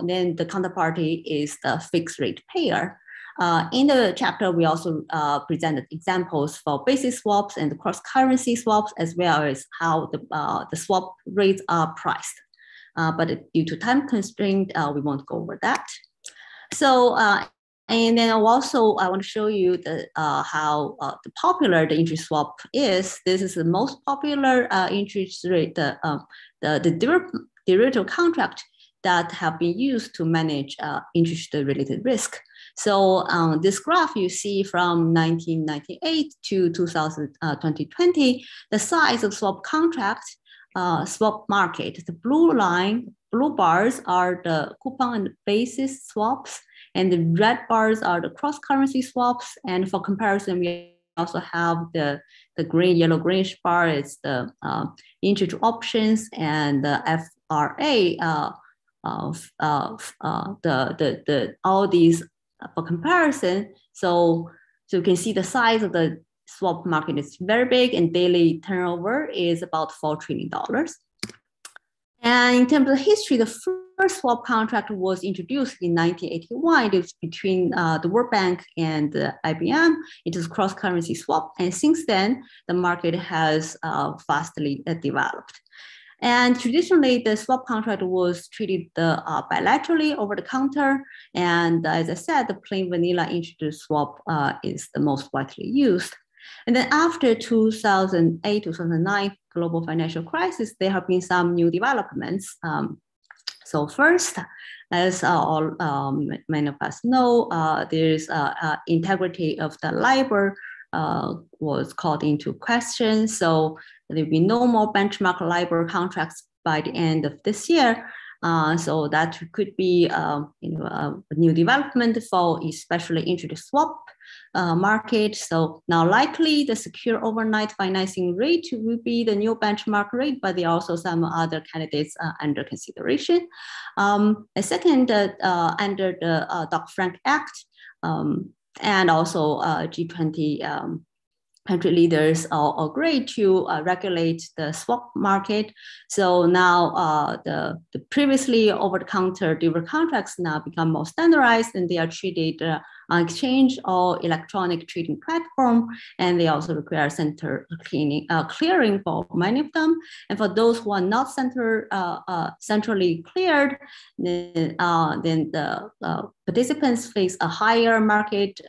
then the counterparty is the fixed rate payer. Uh, in the chapter, we also uh, presented examples for basis swaps and cross-currency swaps, as well as how the, uh, the swap rates are priced. Uh, but due to time constraint, uh, we won't go over that. So, uh, and then also I want to show you the, how the popular the interest swap is. This is the most popular interest rate, the, um, the, the derivative contract that have been used to manage interest-related risk. So um, this graph, you see from 1998 to 2000, uh, 2020, the size of swap contract, uh, swap market. The blue line, blue bars are the coupon and basis swaps, and the red bars are the cross-currency swaps. And for comparison, we also have the, the green, yellow, greenish bar is the uh, interest options and the FRA uh, of, of uh, the, the, the, all these for comparison. So, so you can see the size of the swap market is very big and daily turnover is about $4 trillion. And in terms of history, the first swap contract was introduced in 1981. It was between uh, the World Bank and uh, IBM. It is cross-currency swap. And since then, the market has uh, vastly uh, developed. And traditionally, the swap contract was treated uh, bilaterally over the counter. And as I said, the plain vanilla introduced swap uh, is the most widely used. And then after 2008, 2009 global financial crisis, there have been some new developments. Um, so first, as uh, all um, many of us know, uh, there's uh, uh integrity of the LIBOR uh, was called into question. So there will be no more benchmark LIBOR contracts by the end of this year. Uh, so that could be um, you know, a new development for especially interest swap uh, market. So now likely the secure overnight financing rate will be the new benchmark rate, but there are also some other candidates uh, under consideration. Um, the second, uh, uh under the uh, Dodd-Frank Act, um, and also uh, G20 um, country leaders all agreed to uh, regulate the swap market. So now uh, the, the previously over-the-counter delivery contracts now become more standardized and they are treated uh, exchange or electronic trading platform. And they also require center cleaning, uh, clearing for many of them. And for those who are not center, uh, uh, centrally cleared, then, then the participants face a higher market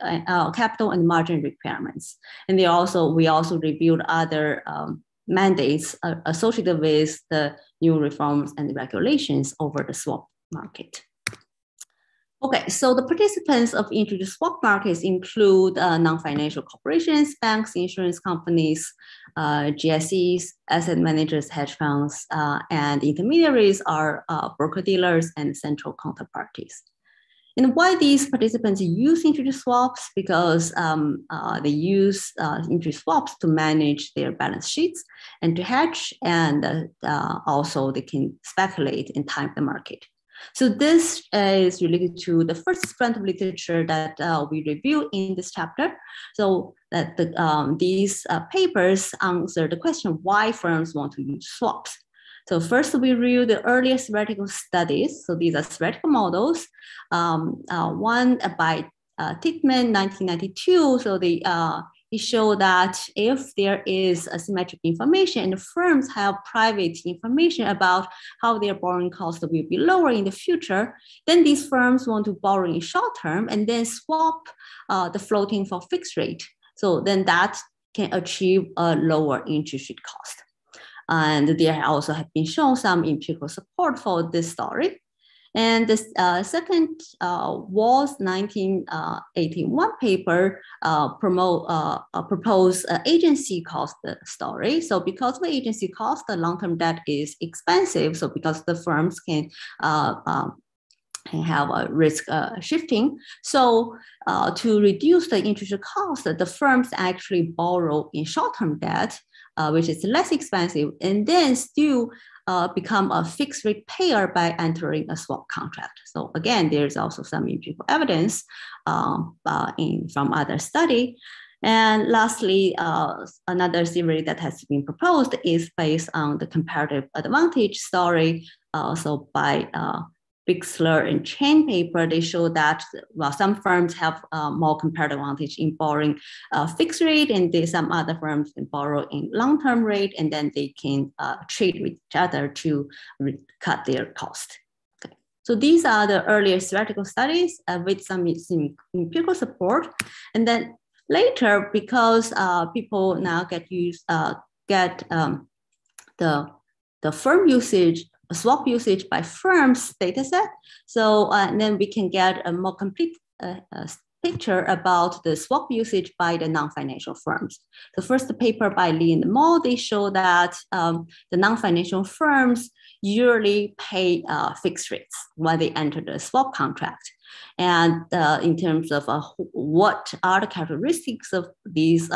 capital and margin requirements. And they also, we also reviewed other um, mandates uh, associated with the new reforms and regulations over the swap market. Okay, so the participants of introduced swap markets include uh, non-financial corporations, banks, insurance companies, uh, GSEs, asset managers, hedge funds, uh, and intermediaries are uh, broker-dealers and central counterparties. And why these participants use interest swaps? Because um, uh, they use uh, interest swaps to manage their balance sheets and to hedge, and uh, uh also they can speculate and time the market. So this is related to the first strand of literature that uh, we review in this chapter. So that the, um, these uh, papers answer the question why firms want to use swaps. So first we review the earliest theoretical studies. So these are theoretical models. Um, uh, one by uh, Titman, 1992. So they he showed that if there is asymmetric information and the firms have private information about how their borrowing cost will be lower in the future, then these firms want to borrow in short term and then swap uh, the floating for fixed rate. So then that can achieve a lower interest rate cost. And there also have been shown some empirical support for this story. And the uh, second uh, was 1981 paper uh, promote, uh, uh, proposed agency cost story. So because the agency cost, the long-term debt is expensive. So because the firms can um, have a risk uh, shifting. So uh, to reduce the interest cost, the firms actually borrow in short-term debt, uh, which is less expensive, and then still uh, become a fixed rate payer by entering a swap contract. So again, there's also some empirical evidence um, uh, in, from other study. And lastly, uh, another theory that has been proposed is based on the comparative advantage story, uh, so by uh, Bicksler and Chen paper, they show that well, some firms have uh, more comparative advantage in borrowing uh, fixed rate, and they, some other firms can borrow in long-term rate, and then they can uh, trade with each other to cut their cost. Okay. So these are the earlier theoretical studies uh, with some, some empirical support, and then later, because uh, people now get used uh, get um, the the firm usage swap usage by firms dataset. So uh, then we can get a more complete uh, uh, picture about the swap usage by the non-financial firms. The first paper by Li and Mao, they show that um, the non-financial firms usually pay uh, fixed rates when they enter the swap contract. And uh, in terms of uh, what are the characteristics of these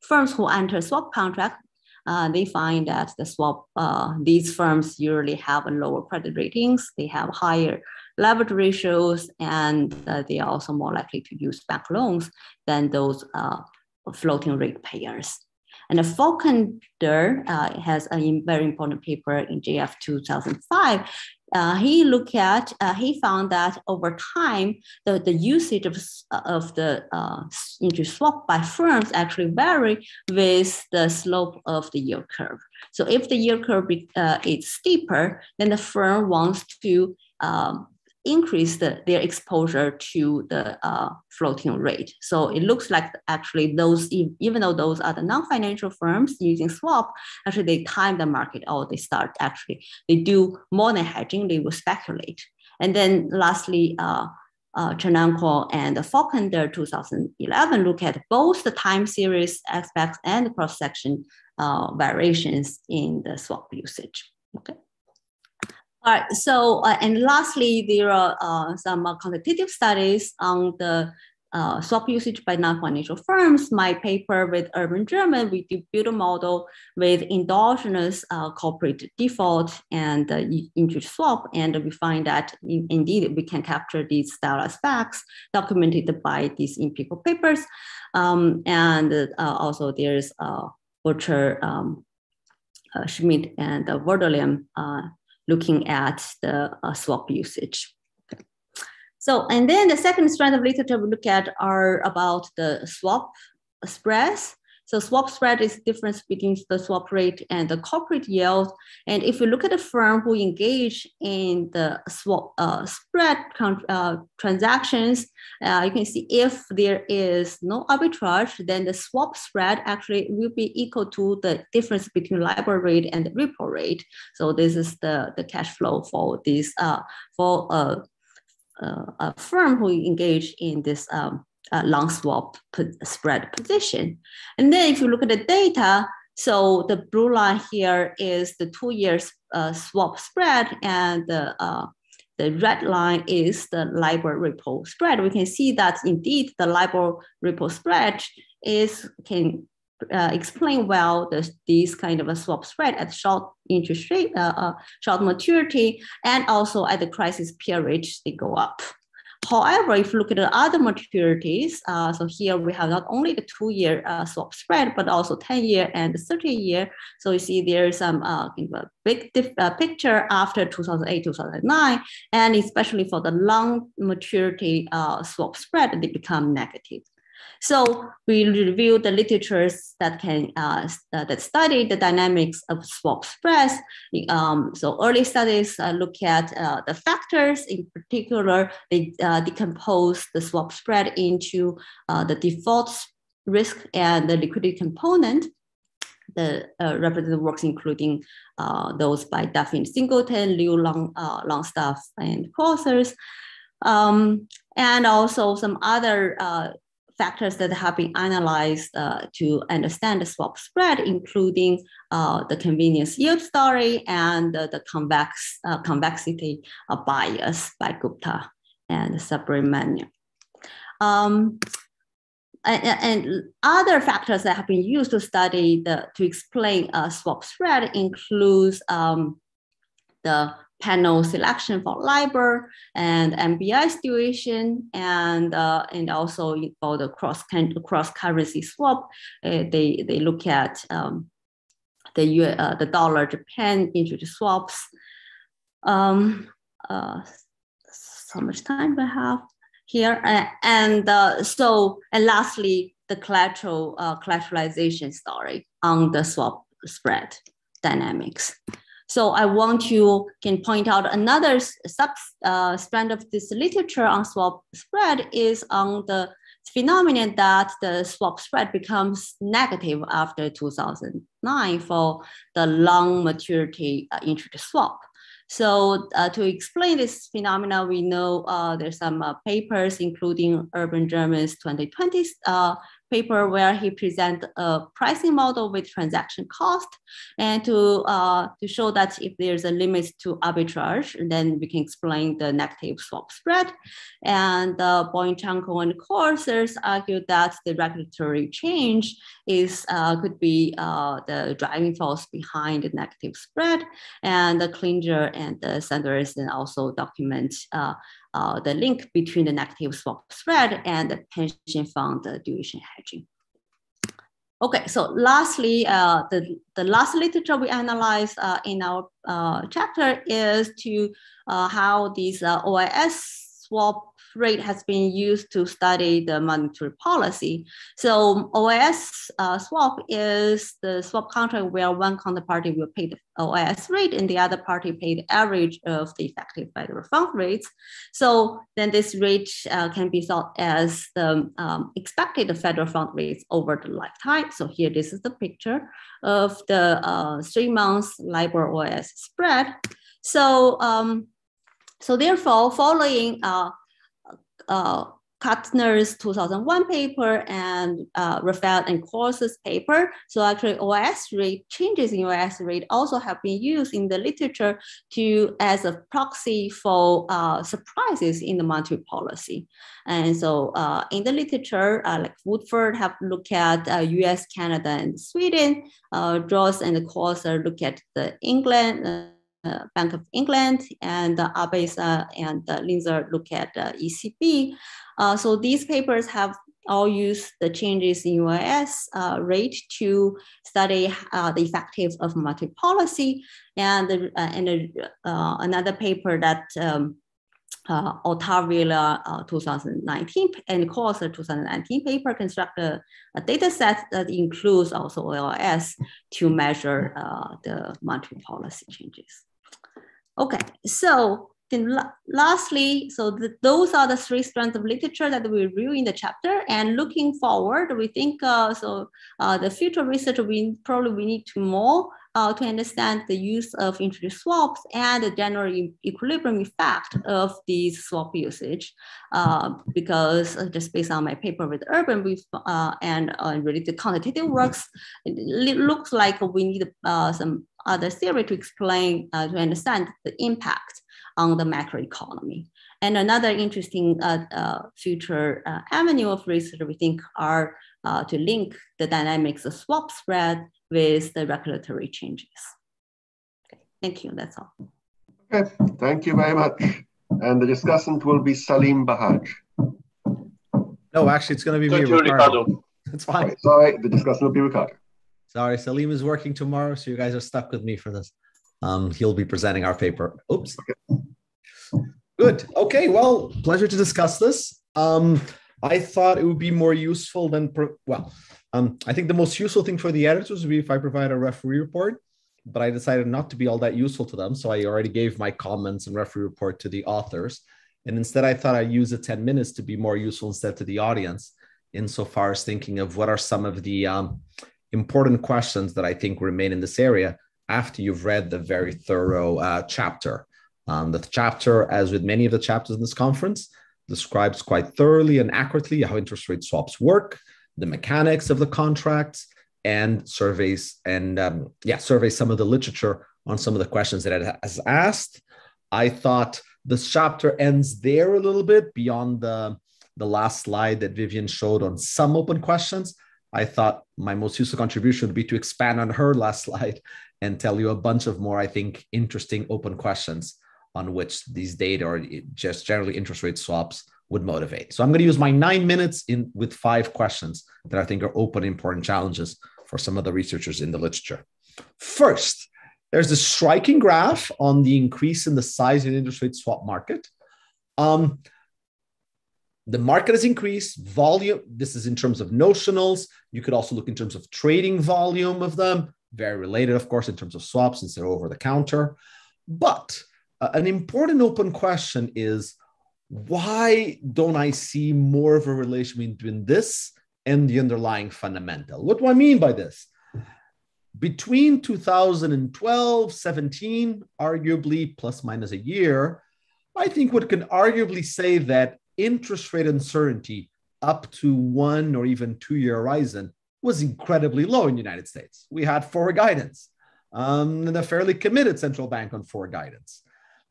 firms who enter swap contract, uh, they find that the swap, uh, these firms usually have lower credit ratings, they have higher leverage ratios, and uh, they are also more likely to use bank loans than those floating rate payers. And the Faulkender uh, has a very important paper in JF 2005. Uh, he looked at, uh, he found that over time, the, the usage of, of the uh, interest swap by firms actually vary with the slope of the yield curve. So if the yield curve uh, is steeper, then the firm wants to um, increase the, their exposure to the uh, floating rate. So it looks like actually those, even though those are the non-financial firms using swap, actually they time the market or they start actually, they do more than hedging, they will speculate. And then lastly, uh, uh, and Faulkender 2011 look at both the time series aspects and cross-section uh, variations in the swap usage. Okay. All right, so, uh, and lastly, there are uh, some uh, quantitative studies on the uh, swap usage by non-financial firms. My paper with Urban Jermann, we do build a model with endogenous uh, corporate default and uh, interest swap, and we find that in, indeed we can capture these stylized facts documented by these empirical papers. Um, and also there's uh, Butcher, um, Schmid, and uh, looking at the uh, swap usage. So, and then the second strand of literature we look at are about the swap spreads. So swap spread is the difference between the swap rate and the corporate yield. And if you look at a firm who engage in the swap uh, spread uh, transactions, uh, you can see if there is no arbitrage, then the swap spread actually will be equal to the difference between LIBOR rate and the repo rate. So this is the, the cash flow for this uh, for a, a firm who engage in this um, uh, long swap spread position. And then if you look at the data, so the blue line here is the two years uh, swap spread and the, uh, the red line is the LIBOR repo spread. We can see that indeed the LIBOR repo spread is can uh, explain well the, these kind of a swap spread at short interest rate, uh, uh, short maturity, and also at the crisis period, they go up. However, if you look at the other maturities, uh, so here we have not only the two-year uh, swap spread, but also 10-year and 30-year. So you see there's some uh, big uh, picture after 2008, 2009, and especially for the long maturity uh, swap spread, they become negative. So we review the literatures that can uh, uh, that study the dynamics of swap spreads. Um, so early studies uh, look at uh, the factors. In particular, they uh, decompose the swap spread into uh, the default risk and the liquidity component. The representative works including those by Duffie Singleton, Liu Long, Longstaff, and Crothers. Um, and also some other uh, factors that have been analyzed uh, to understand the swap spread, including uh, the convenience yield story and uh, the convex, uh, convexity bias by Gupta and Subrahmanyam. Um, and, and, other factors that have been used to study the to explain a swap spread includes um, the panel selection for LIBOR and MBI situation, and uh, and also for the cross cross currency swap, uh, they they look at um, the uh, the dollar Japan interest swaps. Um, uh, so much time we have here, and uh, so and lastly the collateral uh, collateralization story on the swap spread dynamics. So I want to can point out another sub uh, strand of this literature on swap spread is on the phenomenon that the swap spread becomes negative after 2009 for the long maturity uh, interest swap. So uh, to explain this phenomena, we know uh, there's some uh, papers, including Urban Jermann's 2020 uh, paper where he present a pricing model with transaction cost and to, uh, to show that if there's a limit to arbitrage, then we can explain the negative swap spread. And uh, Boyarchenko and Courses argue that the regulatory change is uh, could be uh, the driving force behind the negative spread. And the Klingler and the Sanders and also document uh, the link between the negative swap spread and the pension fund duration hedging. Okay, so lastly, uh, the, the last literature we analyzed uh, in our uh, chapter is to uh, how these uh, OIS swap rate has been used to study the monetary policy. So OIS uh, swap is the swap contract where one counterparty will pay the OIS rate and the other party pay the average of the effective federal fund rates. So then this rate uh, can be thought as the um, expected federal fund rates over the lifetime. So here, this is the picture of the uh, three months LIBOR OIS spread. So um, so therefore, following uh, uh, Kuttner's 2001 paper and uh, Raffaele and Courses paper. So actually OIS rate, changes in OIS rate also have been used in the literature to as a proxy for uh, surprises in the monetary policy. And so uh, in the literature, uh, like Woodford have looked at US, uh, Canada, and Sweden. Uh, Joss and Courser look at the England, uh, Bank of England and uh, Abesa and uh, Linzer look at uh, ECB. Uh, so these papers have all used the changes in OIS uh, rate to study uh, the effective of monetary policy. And, and another paper that um, uh, Altavilla 2019 and Courser 2019 paper construct a, a, data set that includes also OIS to measure the monetary policy changes. Okay, so then lastly, so the, those are the three strands of literature that we review in the chapter. And looking forward, we think uh, so uh, the future research we probably we need to more uh, to understand the use of interest swaps and the general equilibrium effect of these swap usage. Uh, because uh, just based on my paper with Urban with, uh, and related quantitative works, it looks like we need some other theory to explain, uh, to understand the impact on the macroeconomy. And another interesting uh, uh, future uh, avenue of research we think are uh, to link the dynamics of swap spread with the regulatory changes. Okay, thank you, that's all. Okay, thank you very much. And the discussant will be Saleem Bahaj. No, actually, it's going to be me, Ricardo. Ricardo. It's fine. sorry, the discussant will be Ricardo. Sorry, Saleem is working tomorrow, so you guys are stuck with me for this. Um, he'll be presenting our paper. Oops. Good. Okay. Well, pleasure to discuss this. Um, I thought it would be more useful than well. Um, I think the most useful thing for the editors would be if I provide a referee report, but I decided not to be all that useful to them, so I already gave my comments and referee report to the authors, and instead I thought I'd use the ten minutes to be more useful instead to the audience, insofar as thinking of what are some of the um, important questions that I think remain in this area after you've read the very thorough uh, chapter. Um, the chapter, as with many of the chapters in this conference, describes quite thoroughly and accurately how interest rate swaps work, the mechanics of the contracts, and surveys and um, yeah, surveys some of the literature on some of the questions that it has asked. I thought this chapter ends there a little bit beyond the the last slide that Vivian showed on some open questions. I thought my most useful contribution would be to expand on her last slide and tell you a bunch of more, I think, interesting open questions on which these data or just generally interest rate swaps would motivate. So I'm going to use my nine minutes in with five questions that I think are open, important challenges for some of the researchers in the literature. First, there's a striking graph on the increase in the size of the interest rate swap market. Um, the market has increased volume this is in terms of notionals. You could also look in terms of trading volume of them very related of course in terms of swaps since they're over the counter. But uh, an important open question is why don't i see more of a relation between this and the underlying fundamental? What do i mean by this? Between 2012 17 arguably plus minus a year i think what can arguably say that interest rate uncertainty up to one or even two year horizon was incredibly low in the United States. We had forward guidance um, and a fairly committed central bank on forward guidance.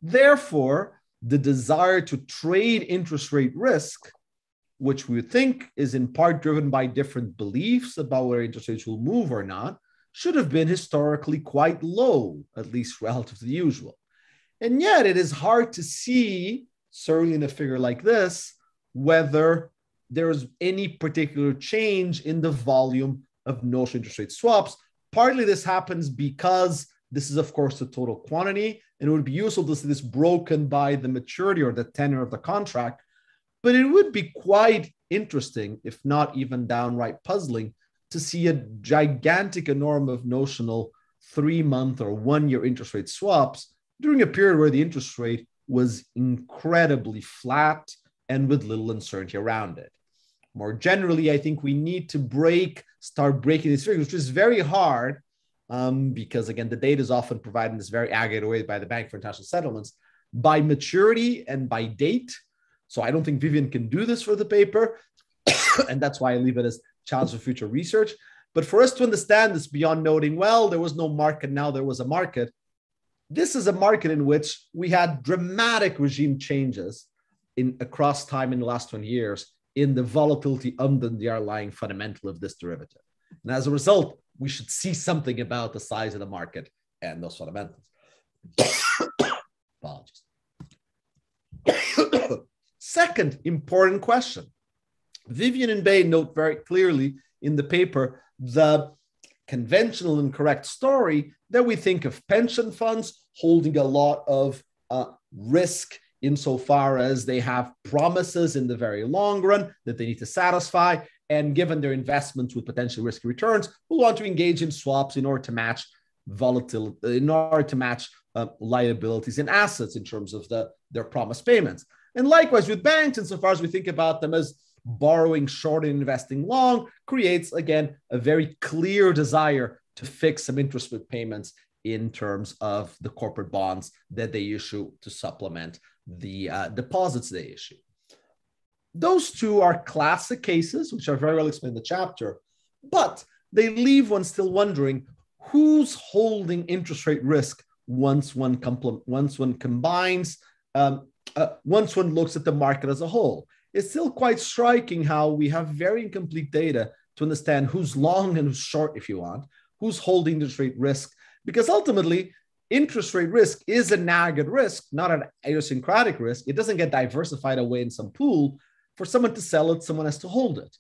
Therefore, the desire to trade interest rate risk, which we think is in part driven by different beliefs about whether interest rates will move or not, should have been historically quite low, at least relative to the usual. And yet, it is hard to see, certainly in a figure like this, whether there's any particular change in the volume of notional interest rate swaps. Partly this happens because this is, of course, the total quantity, and it would be useful to see this broken by the maturity or the tenure of the contract. But it would be quite interesting, if not even downright puzzling, to see a gigantic enorm of notional three month or one year interest rate swaps during a period where the interest rate was incredibly flat and with little uncertainty around it. More generally, I think we need to break, start breaking these figures, which is very hard um, because, again, the data is often provided in this very aggregated way by the Bank for International Settlements by maturity and by date. So I don't think Vivian can do this for the paper. and that's why I leave it as challenge for future research. But for us to understand this beyond noting, well, there was no market, now there was a market. This is a market in which we had dramatic regime changes in across time in the last 20 years in the volatility under the underlying fundamental of this derivative. And as a result, we should see something about the size of the market and those fundamentals. Apologies. Second important question Vivian and Bay note very clearly in the paper the conventional and correct story that we think of pension funds holding a lot of uh, risk insofar as they have promises in the very long run that they need to satisfy. And given their investments with potentially risky returns, will want to engage in swaps in order to match volatility, in order to match uh, liabilities and assets in terms of the, their promised payments. And likewise with banks, insofar as we think about them as borrowing short and investing long creates, again, a very clear desire to fix some interest rate payments in terms of the corporate bonds that they issue to supplement the uh, deposits they issue. Those two are classic cases, which are very well explained in the chapter, but they leave one still wondering who's holding interest rate risk once one, compl- once one combines, um, uh, once one looks at the market as a whole it's still quite striking how we have very incomplete data to understand who's long and who's short, if you want, who's holding interest rate risk, because ultimately, interest rate risk is a nagged risk, not an idiosyncratic risk. It doesn't get diversified away in some pool. For someone to sell it, someone has to hold it.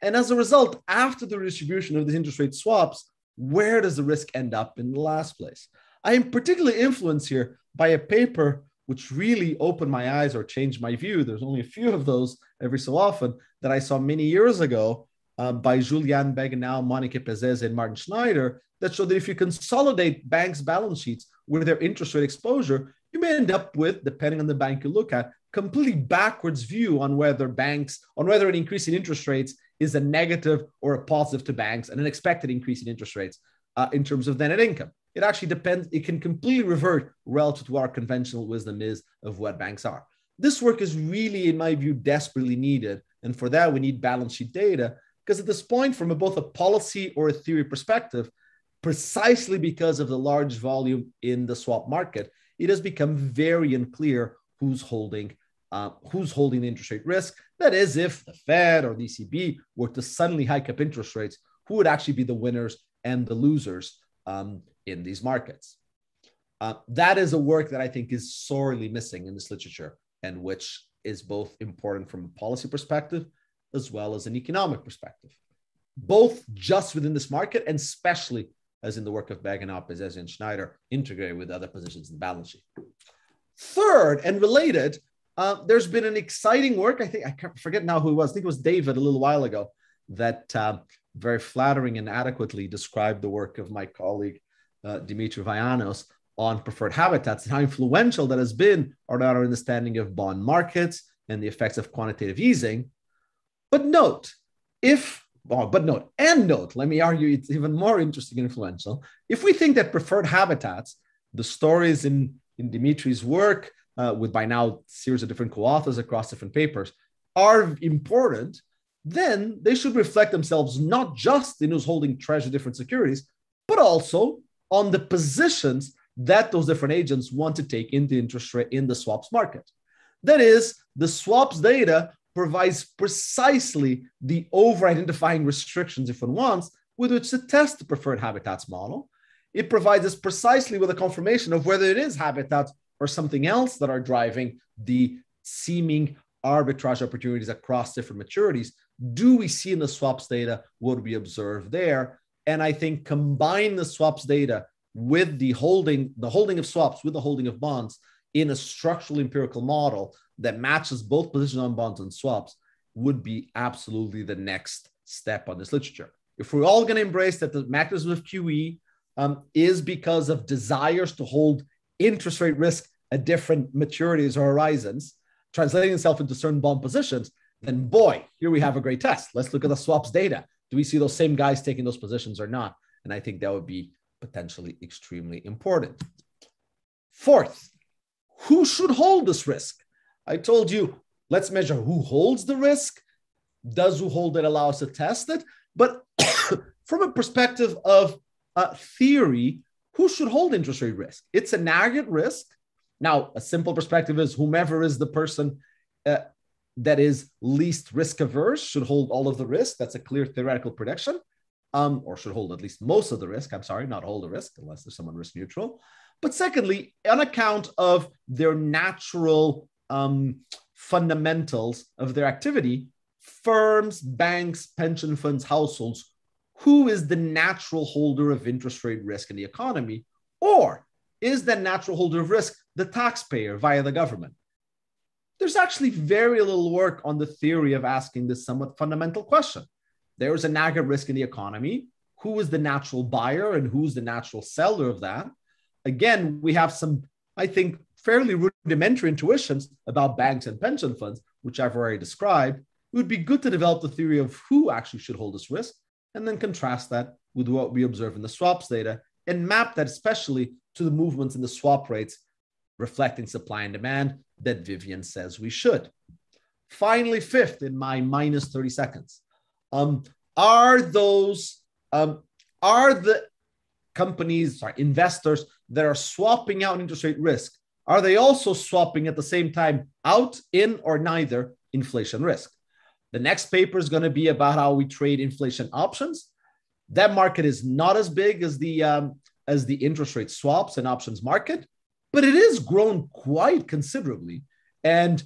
And as a result, after the distribution of these interest rate swaps, where does the risk end up in the last place? I am particularly influenced here by a paper which really opened my eyes or changed my view. There's only a few of those every so often that I saw many years ago uh, by Julian Begenau, Monika Piazzesi, and Martin Schneider that showed that if you consolidate banks' balance sheets with their interest rate exposure, you may end up with, depending on the bank you look at, completely backwards view on whether banks, on whether an increase in interest rates is a negative or a positive to banks and an expected increase in interest rates uh, in terms of net income it actually depends, it can completely revert relative to our conventional wisdom is of what banks are. This work is really, in my view, desperately needed. And for that, we need balance sheet data because at this point, from a, both a policy or a theory perspective, precisely because of the large volume in the swap market, it has become very unclear who's holding uh, who's holding the interest rate risk. That is, if the Fed or the ECB were to suddenly hike up interest rates, who would actually be the winners and the losers um, in these markets. Uh, that is a work that I think is sorely missing in this literature and which is both important from a policy perspective as well as an economic perspective, both just within this market and especially as in the work of Begenau, Piazzesi, and Schneider, integrated with other positions in the balance sheet. Third, and related, uh, there's been an exciting work. I think I forget now who it was. I think it was David a little while ago that uh, very flattering and adequately described the work of my colleague uh, Dimitri Vayanos on preferred habitats and how influential that has been on our understanding of bond markets and the effects of quantitative easing. But note, if, well, but note, and note, let me argue it's even more interesting and influential. If we think that preferred habitats, the stories in, in Dimitri's work, uh, with by now series of different co-authors across different papers, are important, then they should reflect themselves not just in who's holding treasury different securities, but also on the positions that those different agents want to take in the interest rate in the swaps market. That is, the swaps data provides precisely the over identifying restrictions, if one wants, with which to test the preferred habitats model. It provides us precisely with a confirmation of whether it is habitats or something else that are driving the seeming arbitrage opportunities across different maturities. Do we see in the swaps data what we observe there? And I think combine the swaps data with the holding, the holding of swaps with the holding of bonds in a structural empirical model that matches both positions on bonds and swaps would be absolutely the next step on this literature. If we're all going to embrace that the mechanism of QE um, is because of desires to hold interest rate risk at different maturities or horizons, translating itself into certain bond positions, then boy, here we have a great test. Let's look at the swaps data. Do we see those same guys taking those positions or not? And I think that would be potentially extremely important. Fourth, who should hold this risk? I told you, let's measure who holds the risk. Does who hold it allow us to test it? But from a perspective of uh, theory, who should hold interest rate risk? It's an aggregate risk. Now, a simple perspective is whomever is the person uh, that is least risk averse should hold all of the risk. That's a clear theoretical prediction, um, or should hold at least most of the risk. I'm sorry, not all the risk, unless there's someone risk neutral. But secondly, on account of their natural um, fundamentals of their activity, firms, banks, pension funds, households, who is the natural holder of interest rate risk in the economy? Or is the natural holder of risk the taxpayer via the government? There's actually very little work on the theory of asking this somewhat fundamental question. There is an aggregate risk in the economy. Who is the natural buyer and who's the natural seller of that? Again, we have some, I think, fairly rudimentary intuitions about banks and pension funds, which I've already described. It would be good to develop the theory of who actually should hold this risk and then contrast that with what we observe in the swaps data and map that especially to the movements in the swap rates reflecting supply and demand that Vivian says we should. Finally, fifth in my minus 30 seconds, um, are those, um, are the companies, sorry, investors that are swapping out interest rate risk, are they also swapping at the same time out in or neither inflation risk? The next paper is going to be about how we trade inflation options. That market is not as big as the um, as the interest rate swaps and options market, but it is grown quite considerably. And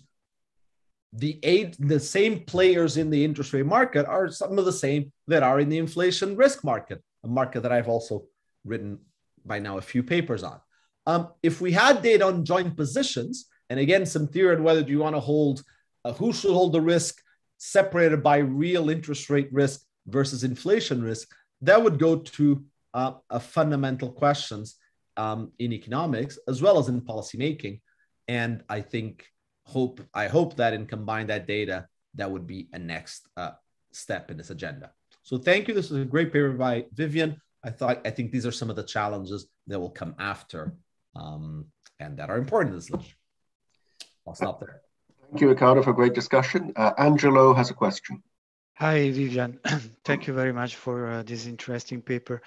the eight the same players in the interest rate market are some of the same that are in the inflation risk market, a market that I've also written by now a few papers on. Um, if we had data on joint positions, and again, some theory on whether do you want to hold, uh, who should hold the risk separated by real interest rate risk versus inflation risk, that would go to uh, fundamental questions um, in economics as well as in policymaking. And I think hope I hope that in combine that data, that would be a next uh, step in this agenda. So thank you. This is a great paper by Vivian. I thought I think these are some of the challenges that will come after um, and that are important in this literature. I'll stop there. Thank you, Ricardo, for a great discussion. Uh, Angelo has a question. Hi, Vivian. Thank you very much for uh, this interesting paper.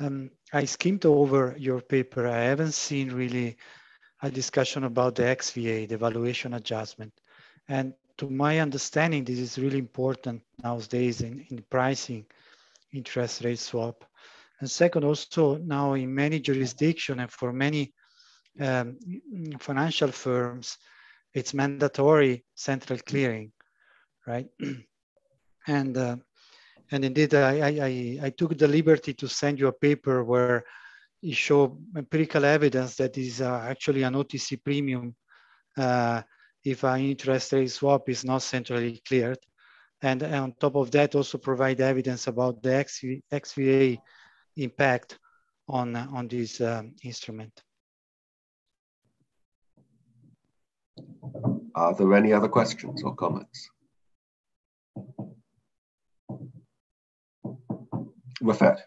Um, I skimmed over your paper. I haven't seen really a discussion about the XVA, the valuation adjustment. And to my understanding, this is really important nowadays in, in pricing interest rate swap. And second, also now in many jurisdictions and for many um, financial firms, it's mandatory central clearing, right? and uh, and indeed, I, I, I took the liberty to send you a paper where you show empirical evidence that is uh, actually an OTC premium uh, if an interest rate swap is not centrally cleared. And, and on top of that, also provide evidence about the XV, XVA impact on, on this um, instrument. Are there any other questions or comments? Refet.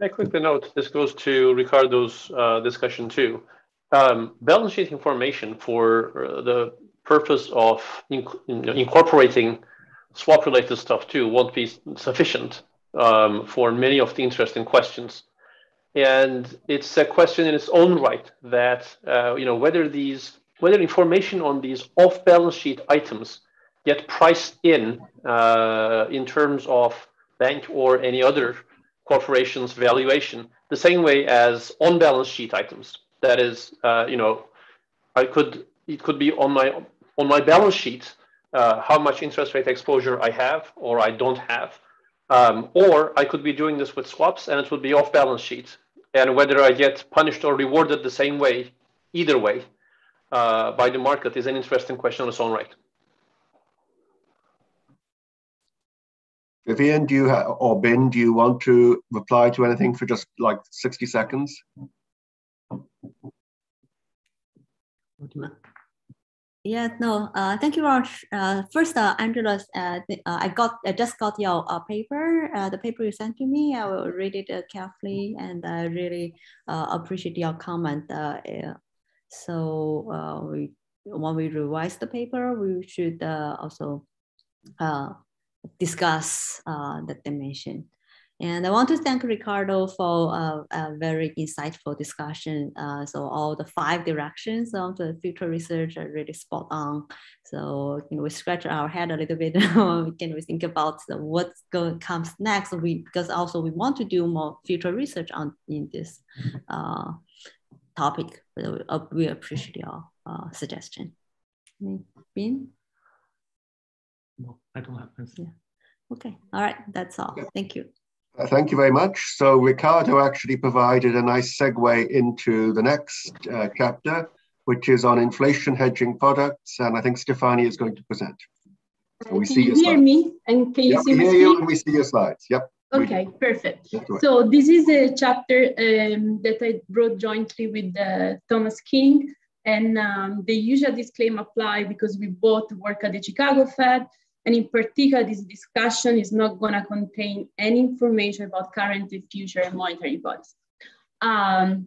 I quickly note this goes to Ricardo's uh, discussion too. Um, balance sheet information for uh, the purpose of inc incorporating swap related stuff too won't be sufficient um, for many of the interesting questions. And it's a question in its own right that uh, you know whether these whether information on these off-balance sheet items get priced in uh, in terms of bank or any other corporation's valuation the same way as on-balance sheet items. That is, uh, you know, I could it could be on my on my balance sheet uh, how much interest rate exposure I have or I don't have. Um, or I could be doing this with swaps and it would be off balance sheet. And whether I get punished or rewarded the same way, either way, uh, by the market is an interesting question on its own right. Vivian, do you ha- or Ben, do you want to reply to anything for just like 60 seconds? Yeah, no, uh, thank you, Rosh. Uh, first, uh, Angelos, uh, uh, I got, I just got your uh, paper, uh, the paper you sent to me. I will read it carefully, and I really appreciate your comment. Uh, so we, when we revise the paper, we should also discuss uh, the dimension. And I want to thank Ricardo for uh, a very insightful discussion. Uh, so all the five directions of the future research are really spot on. So you know, we scratch our head a little bit. we can we think about what comes next. We because also we want to do more future research on in this uh, topic. We appreciate your uh, suggestion. Ben? No, I don't have Yeah. Okay. All right. That's all. Thank you. Uh, thank you very much. So Ricardo actually provided a nice segue into the next uh, chapter, which is on inflation hedging products. And I think Stefani is going to present. So we can see you hear slides. me? And can you Yep, see we hear screen? you and we see your slides. Yep. Okay, perfect. So this is a chapter um, that I wrote jointly with uh, Thomas King. And um, the usual disclaimer apply because we both work at the Chicago Fed. And in particular, this discussion is not going to contain any information about current and future monetary policy. Um,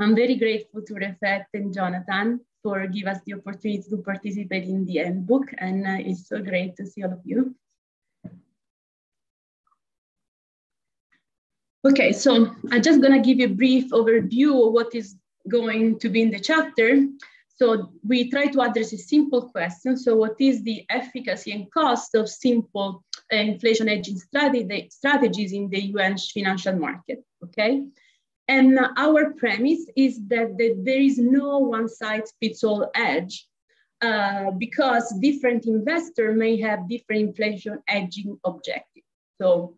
I'm very grateful to Refet and Jonathan for give us the opportunity to participate in the handbook. And uh, it's so great to see all of you. Okay, so I'm just gonna give you a brief overview of what is going to be in the chapter. So we try to address a simple question. So what is the efficacy and cost of simple uh, inflation hedging strategy, strategies in the UN financial market, okay? And our premise is that, that there is no one size fits all edge uh, because different investors may have different inflation hedging objectives. So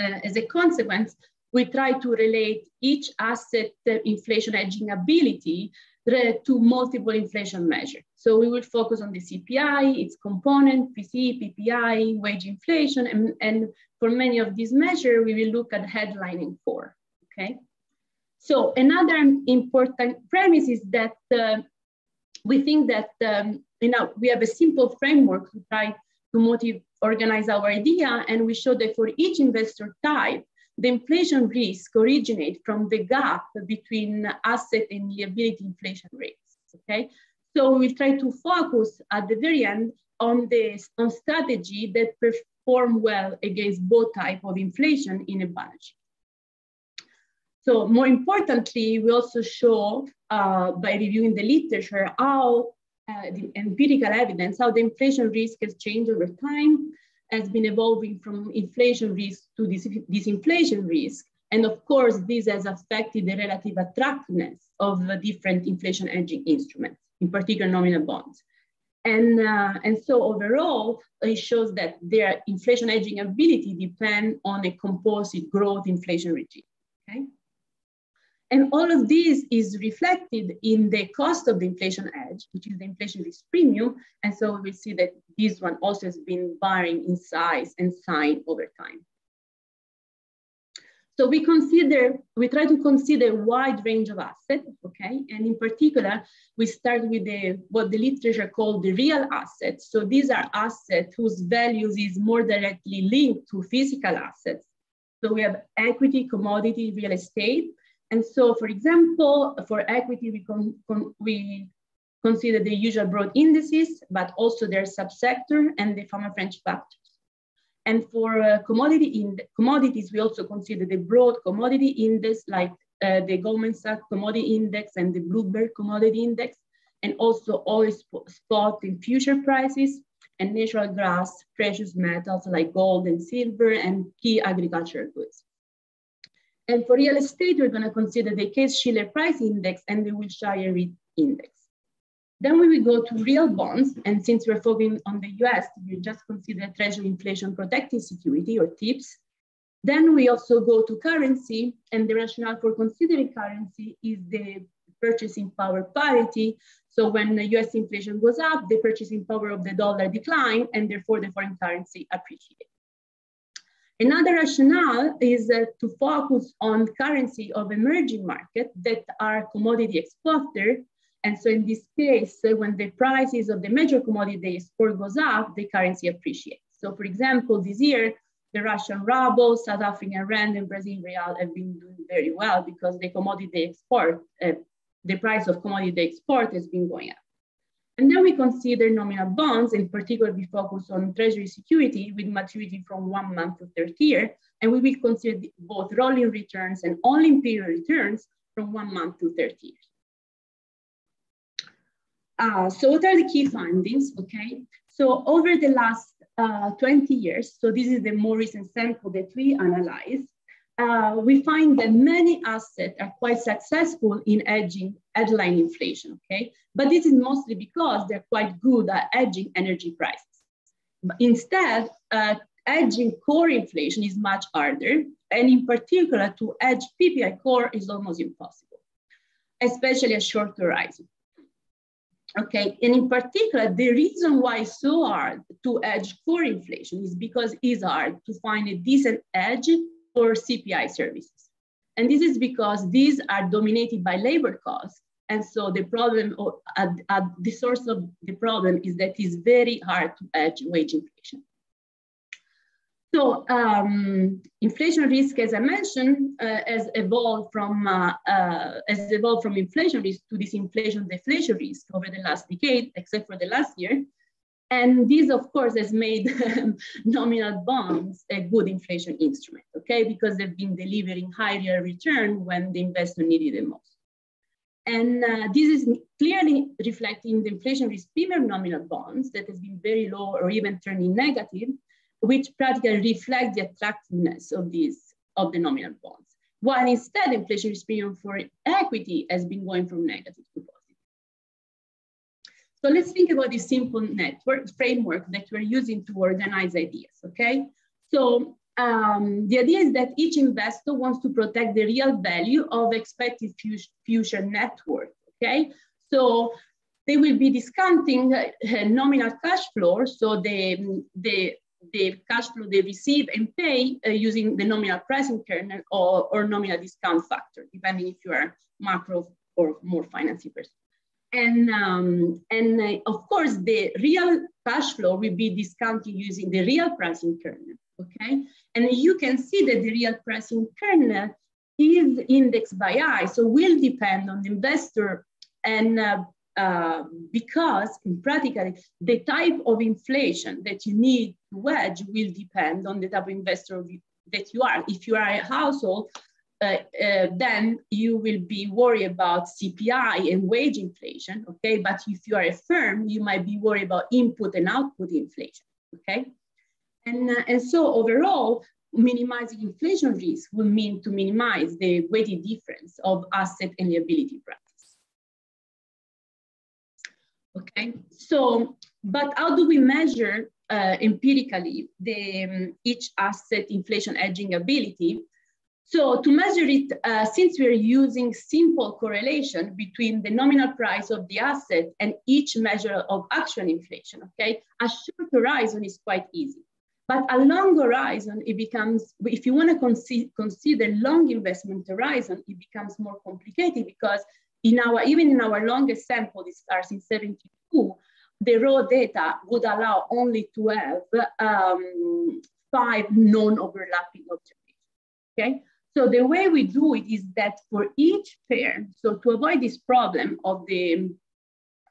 uh, as a consequence, we try to relate each asset inflation hedging ability re- to multiple inflation measures. So we will focus on the CPI, its component, PC, PPI, wage inflation, and, and for many of these measures, we will look at headlining core, okay? So another important premise is that uh, we think that um, you know we have a simple framework to try to motivate organize our idea, and we show that for each investor type, the inflation risk originate from the gap between asset and liability inflation rates. Okay, so we try to focus at the very end on the on strategy that perform well against both type of inflation in a balance sheet. So more importantly, we also show uh, by reviewing the literature how uh, the empirical evidence, how the inflation risk has changed over time, has been evolving from inflation risk to dis disinflation risk. And of course, this has affected the relative attractiveness of the different inflation hedging instruments, in particular nominal bonds. And, uh, and so overall, it shows that their inflation hedging ability depends on a composite growth inflation regime, okay? And all of this is reflected in the cost of the inflation edge, which is the inflation risk premium. And so we see that this one also has been varying in size and sign over time. So we consider, we try to consider a wide range of assets, okay? And in particular, we start with the, what the literature called the real assets. So these are assets whose values is more directly linked to physical assets. So we have equity, commodity, real estate, and so, for example, for equity, we, con, we consider the usual broad indices, but also their subsector and the Fama-French factors. And for uh, commodity commodities, we also consider the broad commodity index like uh, the Goldman Sachs Commodity Index and the Bloomberg Commodity Index, and also oil spot and future prices, and natural gas, precious metals like gold and silver, and key agricultural goods. And for real estate, we're gonna consider the Case-Shiller Price Index and the Wilshire REIT Index. Then we will go to real bonds. And since we're focusing on the US, we just consider Treasury Inflation Protected Security or TIPS. Then we also go to currency and the rationale for considering currency is the purchasing power parity. So when the US inflation goes up, the purchasing power of the dollar decline and therefore the foreign currency appreciates. Another rationale is uh, to focus on currency of emerging markets that are commodity exporter. And so in this case, uh, when the prices of the major commodity they export goes up, the currency appreciates. So for example, this year, the Russian ruble, South African rand, and Brazilian real have been doing very well because the commodity export, uh, the price of commodity export has been going up. And then we consider nominal bonds, in particular, we focus on treasury security with maturity from one month to 30 year. And we will consider both rolling returns and all-in period returns from one month to 30 years. Uh, so what are the key findings, okay? So over the last uh, 20 years, so this is the more recent sample that we analyzed, uh, we find that many assets are quite successful in hedging headline inflation, okay? But this is mostly because they're quite good at hedging energy prices. But instead, uh, core inflation is much harder, and in particular, to hedge PPI core is almost impossible, especially a short horizon. Okay, and in particular, the reason why it's so hard to hedge core inflation is because it's hard to find a decent hedge for CPI services. And this is because these are dominated by labor costs. And so the problem, or the source of the problem is that it's very hard to hedge wage inflation. So um, inflation risk, as I mentioned, uh, has evolved from uh, uh, has evolved from inflation risk to disinflation deflation risk over the last decade, except for the last year. And this, of course, has made nominal bonds a good inflation instrument, okay? Because they've been delivering higher return when the investor needed it most. And uh, this is clearly reflecting the inflation risk premium nominal bonds that has been very low or even turning negative, which practically reflect the attractiveness of these of the nominal bonds. While instead, inflation risk premium for equity has been going from negative to positive. So let's think about this simple network framework that we're using to organize ideas, okay? So um, the idea is that each investor wants to protect the real value of expected future net worth, okay? So they will be discounting uh, nominal cash flow, so the, the, the cash flow they receive and pay uh, using the nominal pricing kernel or, or nominal discount factor, depending if you are macro or more financing person. And, um, and uh, of course, the real cash flow will be discounted using the real pricing kernel, okay? And you can see that the real pricing kernel is indexed by I, so will depend on the investor and uh, uh, because in practically the type of inflation that you need to wedge will depend on the type of investor that you are. If you are a household, uh, then you will be worried about CPI and wage inflation, okay? But if you are a firm, you might be worried about input and output inflation, okay? And, uh, and so overall, minimizing inflation risk will mean to minimize the weighted difference of asset and liability prices. Okay, so, but how do we measure uh, empirically the um, each asset inflation hedging ability? So to measure it, uh, since we're using simple correlation between the nominal price of the asset and each measure of actual inflation, okay, a short horizon is quite easy. But a long horizon, it becomes, if you want to consi consider long investment horizon, it becomes more complicated because in our, even in our longest sample, it starts in 72, the raw data would allow only to have um, five non-overlapping observations, okay? So the way we do it is that for each pair, so to avoid this problem of the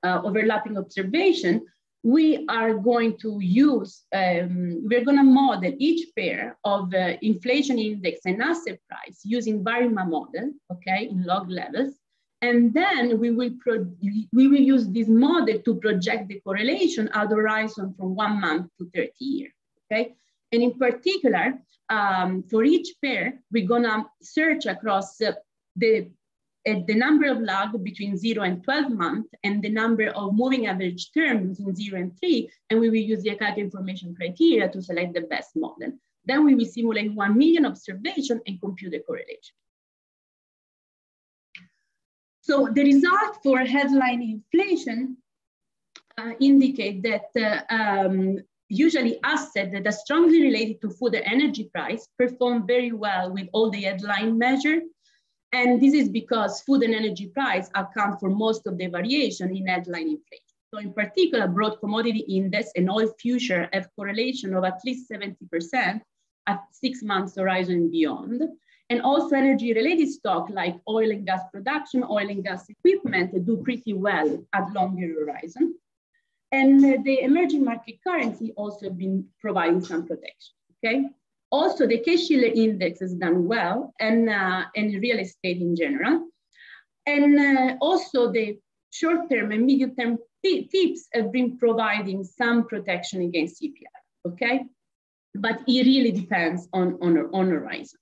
uh, overlapping observation, we are going to use, um, we're going to model each pair of uh, inflation index and asset price using Varima model, okay, in log levels. And then we will, we will use this model to project the correlation at the horizon from one month to 30 years, okay? And in particular, um, for each pair, we're gonna search across uh, the uh, the number of lag between zero and 12 months and the number of moving average terms in zero and three, and we will use the Akaike information criteria to select the best model. Then we will simulate 1 million observation and compute the correlation. So the result for headline inflation uh, indicate that uh, um, usually assets that are strongly related to food and energy price perform very well with all the headline measure and this is because food and energy price account for most of the variation in headline inflation. So in particular, broad commodity index and oil future have correlation of at least 70% at six months horizon and beyond. And also energy related stock like oil and gas production, oil and gas equipment do pretty well at longer horizon. And the emerging market currency also been providing some protection, okay? Also, the Case-Shiller index has done well and, uh, and real estate in general. And uh, also the short-term and medium-term tips have been providing some protection against CPI, okay? But it really depends on, on, on horizon.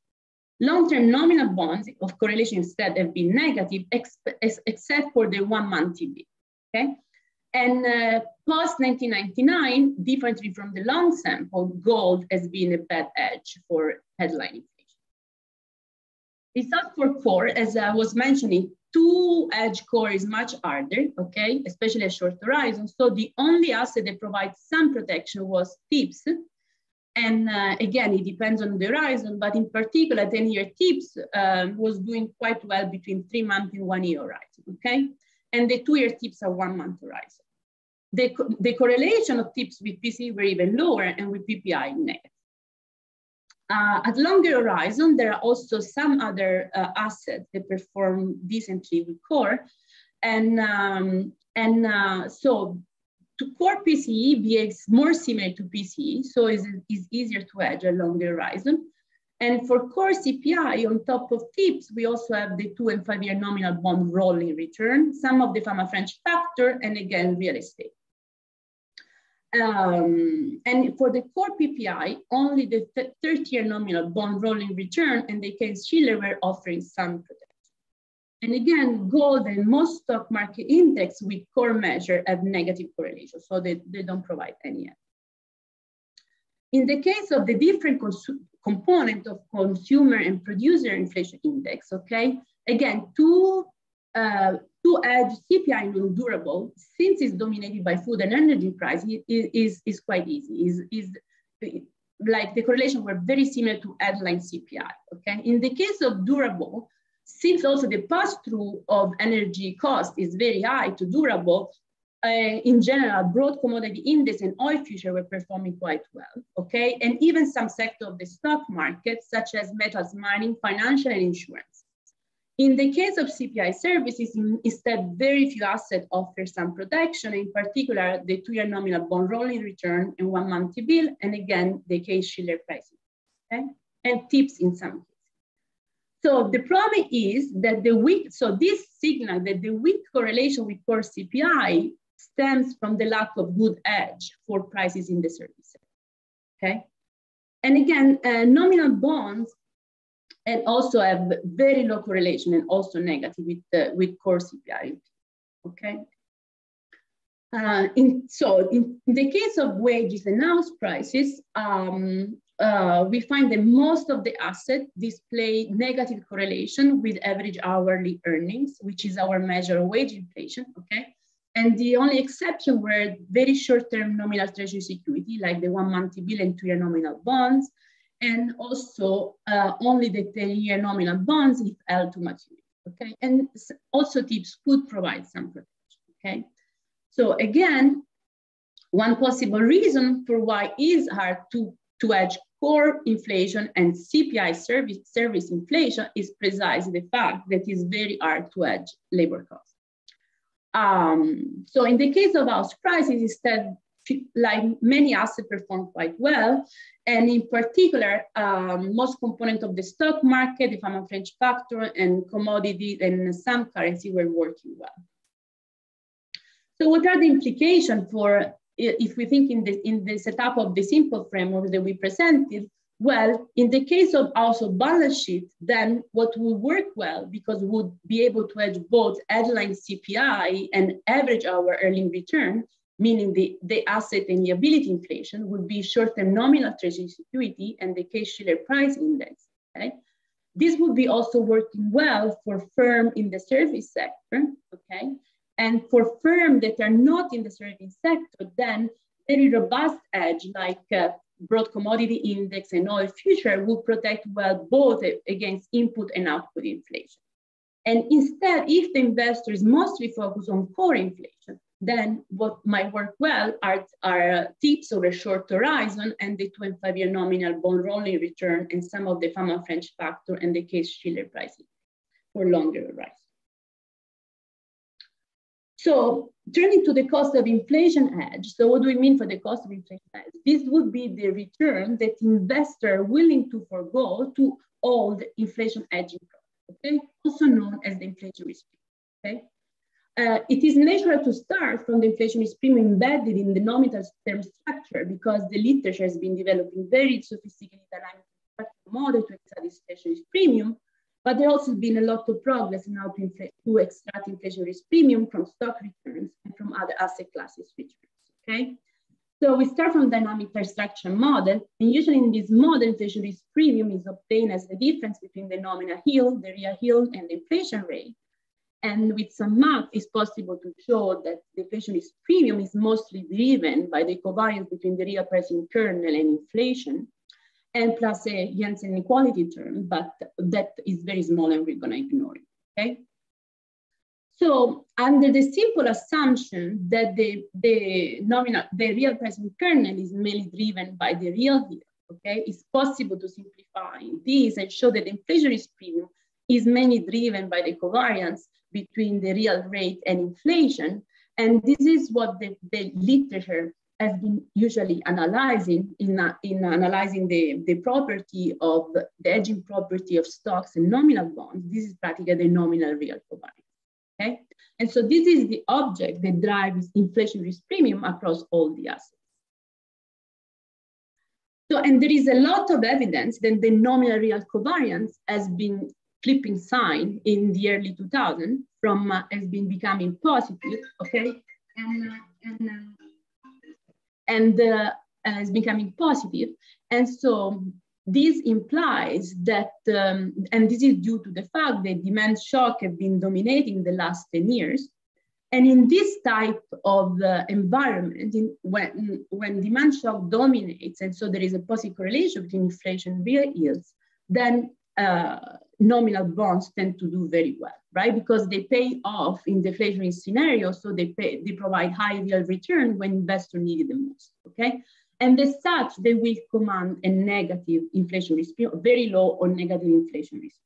Long-term nominal bonds of correlation instead have been negative, ex except for the one-month TB, okay? And uh, post 1999, differently from the long sample, gold has been a bad edge for headline inflation. Result for core, as I was mentioning, two edge core is much harder, okay, especially a short horizon. So the only asset that provides some protection was TIPS. And uh, again, it depends on the horizon, but in particular, 10 year TIPS uh, was doing quite well between three month and one year horizon, okay? And the two year TIPS are one month horizon the, the correlation of tips with PC were even lower and with PPI negative. Uh, at longer horizon, there are also some other uh, assets that perform decently with core. And, um, and uh, so to core PCE behaves more similar to PCE, so it's, it's easier to hedge a longer horizon. And for core CPI, on top of TIPS, we also have the two and five year nominal bond rolling return, some of the Fama French factor, and again, real estate. Um, and for the core PPI, only the 30-year nominal bond rolling return and the Case-Shiller were offering some protection. And again, gold and most stock market index with core measure have negative correlation, so they, they don't provide any. In the case of the different component of consumer and producer inflation index, okay, again, two uh, to add CPI non-durable, since it's dominated by food and energy price, is, is, is quite easy. Is, is like the correlation were very similar to headline CPI, okay? In the case of durable, since also the pass-through of energy cost is very high to durable, uh, in general, broad commodity index and oil future were performing quite well, okay? And even some sector of the stock market, such as metals mining, financial and insurance. In the case of CPI services, instead, very few assets offer some protection, in particular, the two-year nominal bond rolling return and one-month T-bill, and again, the Case-Shiller pricing, okay? And tips in some cases. So the problem is that the weak, so this signal that the weak correlation with core CPI stems from the lack of good edge for prices in the service, okay? And again, uh, nominal bonds and also have very low correlation and also negative with, with core CPI, okay? Uh, in, so in, in, the case of wages and house prices, um, uh, we find that most of the assets display negative correlation with average hourly earnings, which is our measure of wage inflation, okay? And the only exception were very short-term nominal treasury security, like the one-month bill and two-year nominal bonds, and also uh, only the 10-year nominal bonds if held to maturity, okay? And also tips could provide some protection, okay? So again, one possible reason for why it is hard to, to hedge core inflation and CPI service, service inflation is precisely the fact that it's very hard to hedge labor costs. Um, so in the case of house prices, instead, like many assets perform quite well. And in particular, um, most component of the stock market, Fama French factor and commodity and some currency were working well. So what are the implications for, if we think in the, in the setup of the simple framework that we presented, well, in the case of also balance sheet, then what would work well because would be able to hedge both headline CPI and average our earning return, meaning the, the asset and liability inflation would be short-term nominal treasury security and the Case-Shiller price index. Okay? This would be also working well for firm in the service sector, okay? And for firms that are not in the service sector, then very robust edge like uh, broad commodity index and oil future will protect well both against input and output inflation. And instead, if the investor is mostly focused on core inflation, then what might work well are, are uh, tips over short horizon and the two and five year nominal bond rolling return and some of the Fama French factor and the Case-Shiller pricing for longer horizon. So turning to the cost of inflation hedge. So what do we mean for the cost of inflation hedge? This would be the return that investor willing to forego to hold inflation hedging okay? Also known as the inflation risk, okay? Uh, it is natural to start from the inflation risk premium embedded in the nominal term structure because the literature has been developing very sophisticated dynamic model to study inflation risk premium but there also been a lot of progress in how to, to extract inflation risk premium from stock returns and from other asset classes returns, okay? So we start from dynamic price structure model, and usually in this model, inflation risk premium is obtained as the difference between the nominal yield, the real yield, and the inflation rate. And with some math, it's possible to show that the inflation risk premium is mostly driven by the covariance between the real pricing kernel and inflation and plus a Jensen inequality term, but that is very small and we're gonna ignore it, okay? So under the simple assumption that the, the nominal, the real present kernel is mainly driven by the real here, okay, it's possible to simplify this and show that the inflation risk premium is mainly driven by the covariance between the real rate and inflation. And this is what the, the literature has been usually analyzing in, in analyzing the, the property of the hedging property of stocks and nominal bonds. This is practically the nominal real covariance. Okay, and so this is the object that drives inflation risk premium across all the assets. So, and there is a lot of evidence that the nominal real covariance has been flipping sign in the early 2000s from uh, has been becoming positive. Okay, and, uh, and uh, and uh, is becoming positive. And so this implies that, um, and this is due to the fact that demand shock have been dominating the last 10 years. And in this type of uh, environment, in, when, when demand shock dominates, and so there is a positive correlation between inflation and real yields, then uh, nominal bonds tend to do very well, right? Because they pay off in deflationary scenarios, so they pay, they provide high real return when investors need it the most, okay? And as such, they will command a negative inflation risk, very low or negative inflation risk.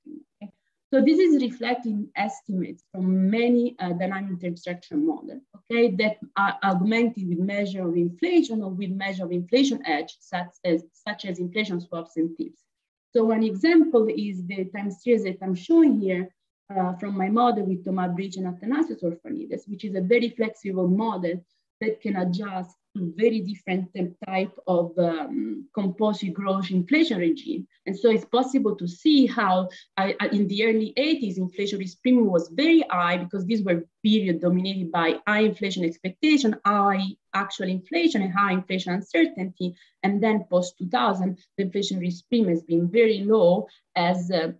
Okay? So this is reflecting estimates from many uh, dynamic structure models, okay, that are augmented with measure of inflation or with measure of inflation edge, such as, such as inflation swaps and tips. So one example is the time series that I'm showing here uh, from my model with Thomas Breach and Athanasios Orphanides, which is a very flexible model that can adjust to very different type of um, composite growth inflation regime. And so it's possible to see how I, in the early 80s, inflation risk premium was very high because these were periods dominated by high inflation expectation, high actual inflation and high inflation uncertainty. And then post 2000, the inflation risk premium has been very low as uh,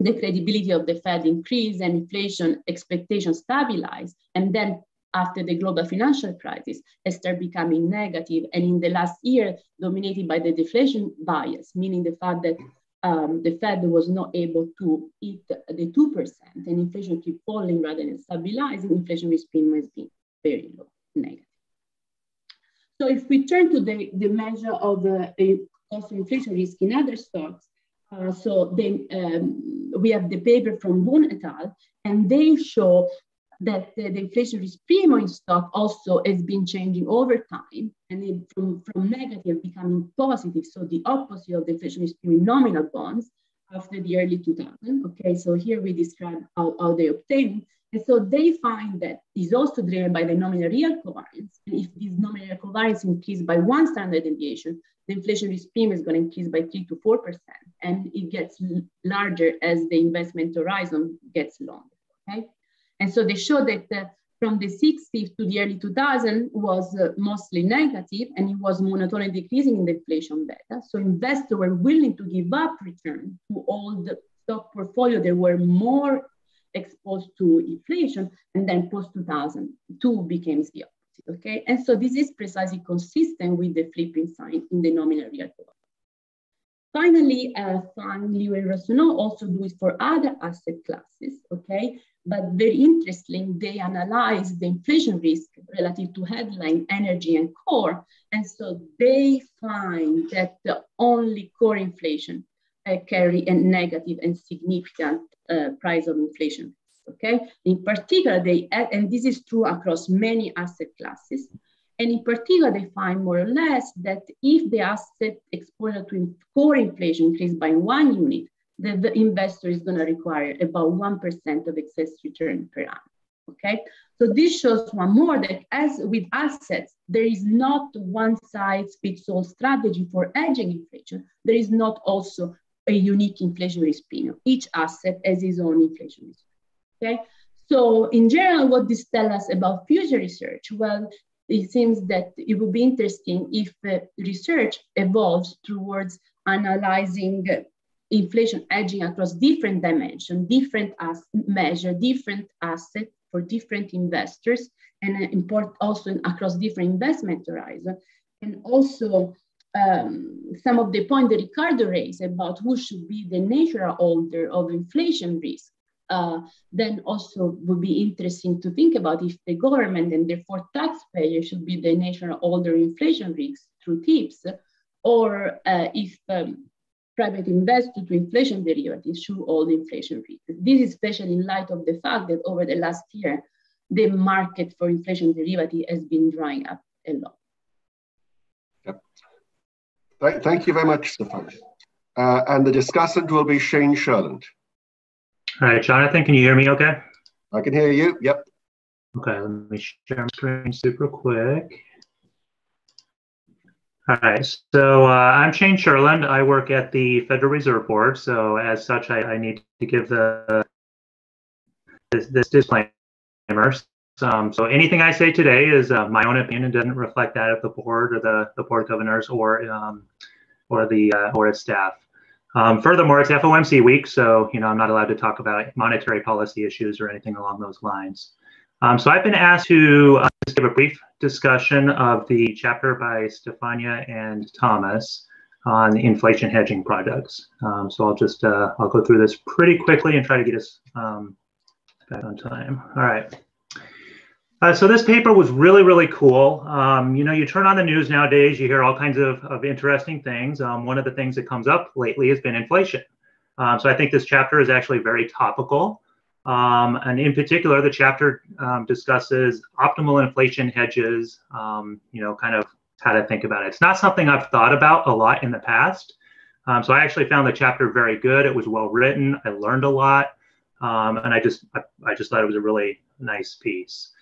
the credibility of the Fed increased and inflation expectations stabilized. And then after the global financial crisis has started becoming negative and in the last year dominated by the deflation bias, meaning the fact that um, the Fed was not able to hit the 2% and inflation keep falling rather than stabilizing, inflation risk premium has been very low, negative. So if we turn to the, the measure of the cost of inflation risk in other stocks, uh, so then um, we have the paper from Boone et al. And they show that the, the risk premium in stock also has been changing over time and it, from, from negative becoming positive. So the opposite of the inflation risk premium in nominal bonds after the early 2000. Okay, so here we describe how, how they obtain and so they find that is also driven by the nominal real covariance. And if this nominal covariance increases by one standard deviation, the inflation risk premium is going to increase by three to 4%. And it gets larger as the investment horizon gets longer. Okay. And so they show that uh, from the 60s to the early 2000 was uh, mostly negative and it was monotonically decreasing in the inflation beta. So investors were willing to give up return to all the stock portfolio that were more exposed to inflation, and then post 2002 became the opposite, okay? And so this is precisely consistent with the flipping sign in the nominal real cost. Finally, uh, Fang, Liu, and Roussanov also do it for other asset classes, okay? But very interesting, they analyze the inflation risk relative to headline, energy, and core. And so they find that the only core inflation carry a negative and significant uh, price of inflation. Okay, in particular, they and this is true across many asset classes. And in particular, they find more or less that if the asset exposure to core inflation increased by one unit, the, the investor is going to require about 1% of excess return per annum. Okay, so this shows one more that as with assets, there is not one size fits all strategy for hedging inflation. There is not also a unique inflationary premium. Each asset has its own inflation risk. Okay. So in general, what this tells us about future research? Well, it seems that it would be interesting if uh, research evolves towards analyzing inflation hedging across different dimensions, different as measure, different assets for different investors, and uh, import also across different investment horizon, and also um, some of the point that Ricardo raised about who should be the natural holder of inflation risk, uh, then also would be interesting to think about if the government and therefore taxpayers should be the natural holder of inflation risk through TIPS, or uh, if um, private investors to inflation derivatives should hold inflation risk. This is especially in light of the fact that over the last year, the market for inflation derivative has been drying up a lot. Thank you very much, Stefan. Uh, and the discussant will be Shane Sherlund. All right, Jonathan, can you hear me okay? I can hear you, yep. Okay, let me share my screen super quick. All right, so uh, I'm Shane Sherlund. I work at the Federal Reserve Board. So as such, I, I need to give the this, this disclaimer. Um, so anything I say today is uh, my own opinion and doesn't reflect that of the board or the, the board governors or um, or the uh, or its staff. Um, furthermore, it's FOMC week, so you know I'm not allowed to talk about monetary policy issues or anything along those lines. Um, so I've been asked to uh, just give a brief discussion of the chapter by Stefania and Thomas on inflation hedging products. Um, so I'll just uh, I'll go through this pretty quickly and try to get us um, back on time. All right. Uh, so this paper was really, really cool. Um, you know, you turn on the news nowadays, you hear all kinds of, of interesting things. Um, one of the things that comes up lately has been inflation. Um, so I think this chapter is actually very topical. Um, and in particular, the chapter um, discusses optimal inflation hedges, um, you know, kind of how to think about it. It's not something I've thought about a lot in the past. so I actually found the chapter very good. It was well written. I learned a lot. and I just, I, I just thought it was a really nice piece.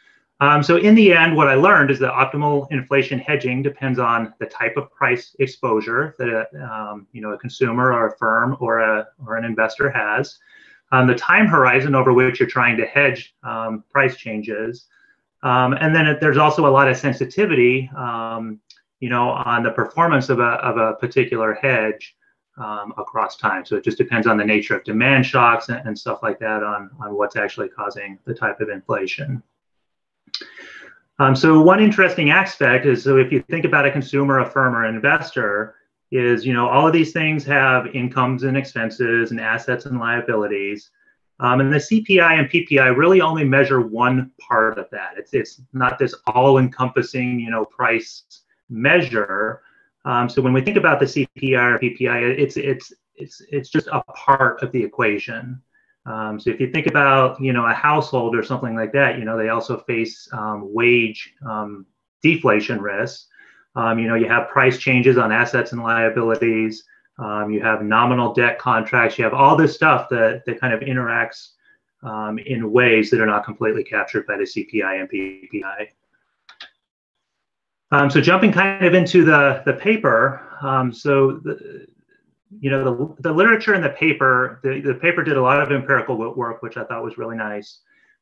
Um, so in the end, what I learned is that optimal inflation hedging depends on the type of price exposure that a, um, you know a consumer or a firm or a or an investor has, um, the time horizon over which you're trying to hedge um, price changes, um, and then it, there's also a lot of sensitivity, um, you know, on the performance of a of a particular hedge. across time. So it just depends on the nature of demand shocks and, and stuff like that on, on what's actually causing the type of inflation. Um, so one interesting aspect is so if you think about a consumer, a firm, or an investor, is you know all of these things have incomes and expenses and assets and liabilities. Um, and the CPI and PPI really only measure one part of that. It's it's not this all-encompassing you know price measure. Um, so when we think about the CPI or PPI, it's it's it's it's just a part of the equation. Um, so if you think about, you know, a household or something like that, you know, they also face um, wage um, deflation risks. Um, you know, you have price changes on assets and liabilities. Um, you have nominal debt contracts. You have all this stuff that, that kind of interacts um, in ways that are not completely captured by the CPI and PPI. So jumping kind of into the, the paper, so the, you know, the, the literature in the paper, the, the paper did a lot of empirical work, which I thought was really nice.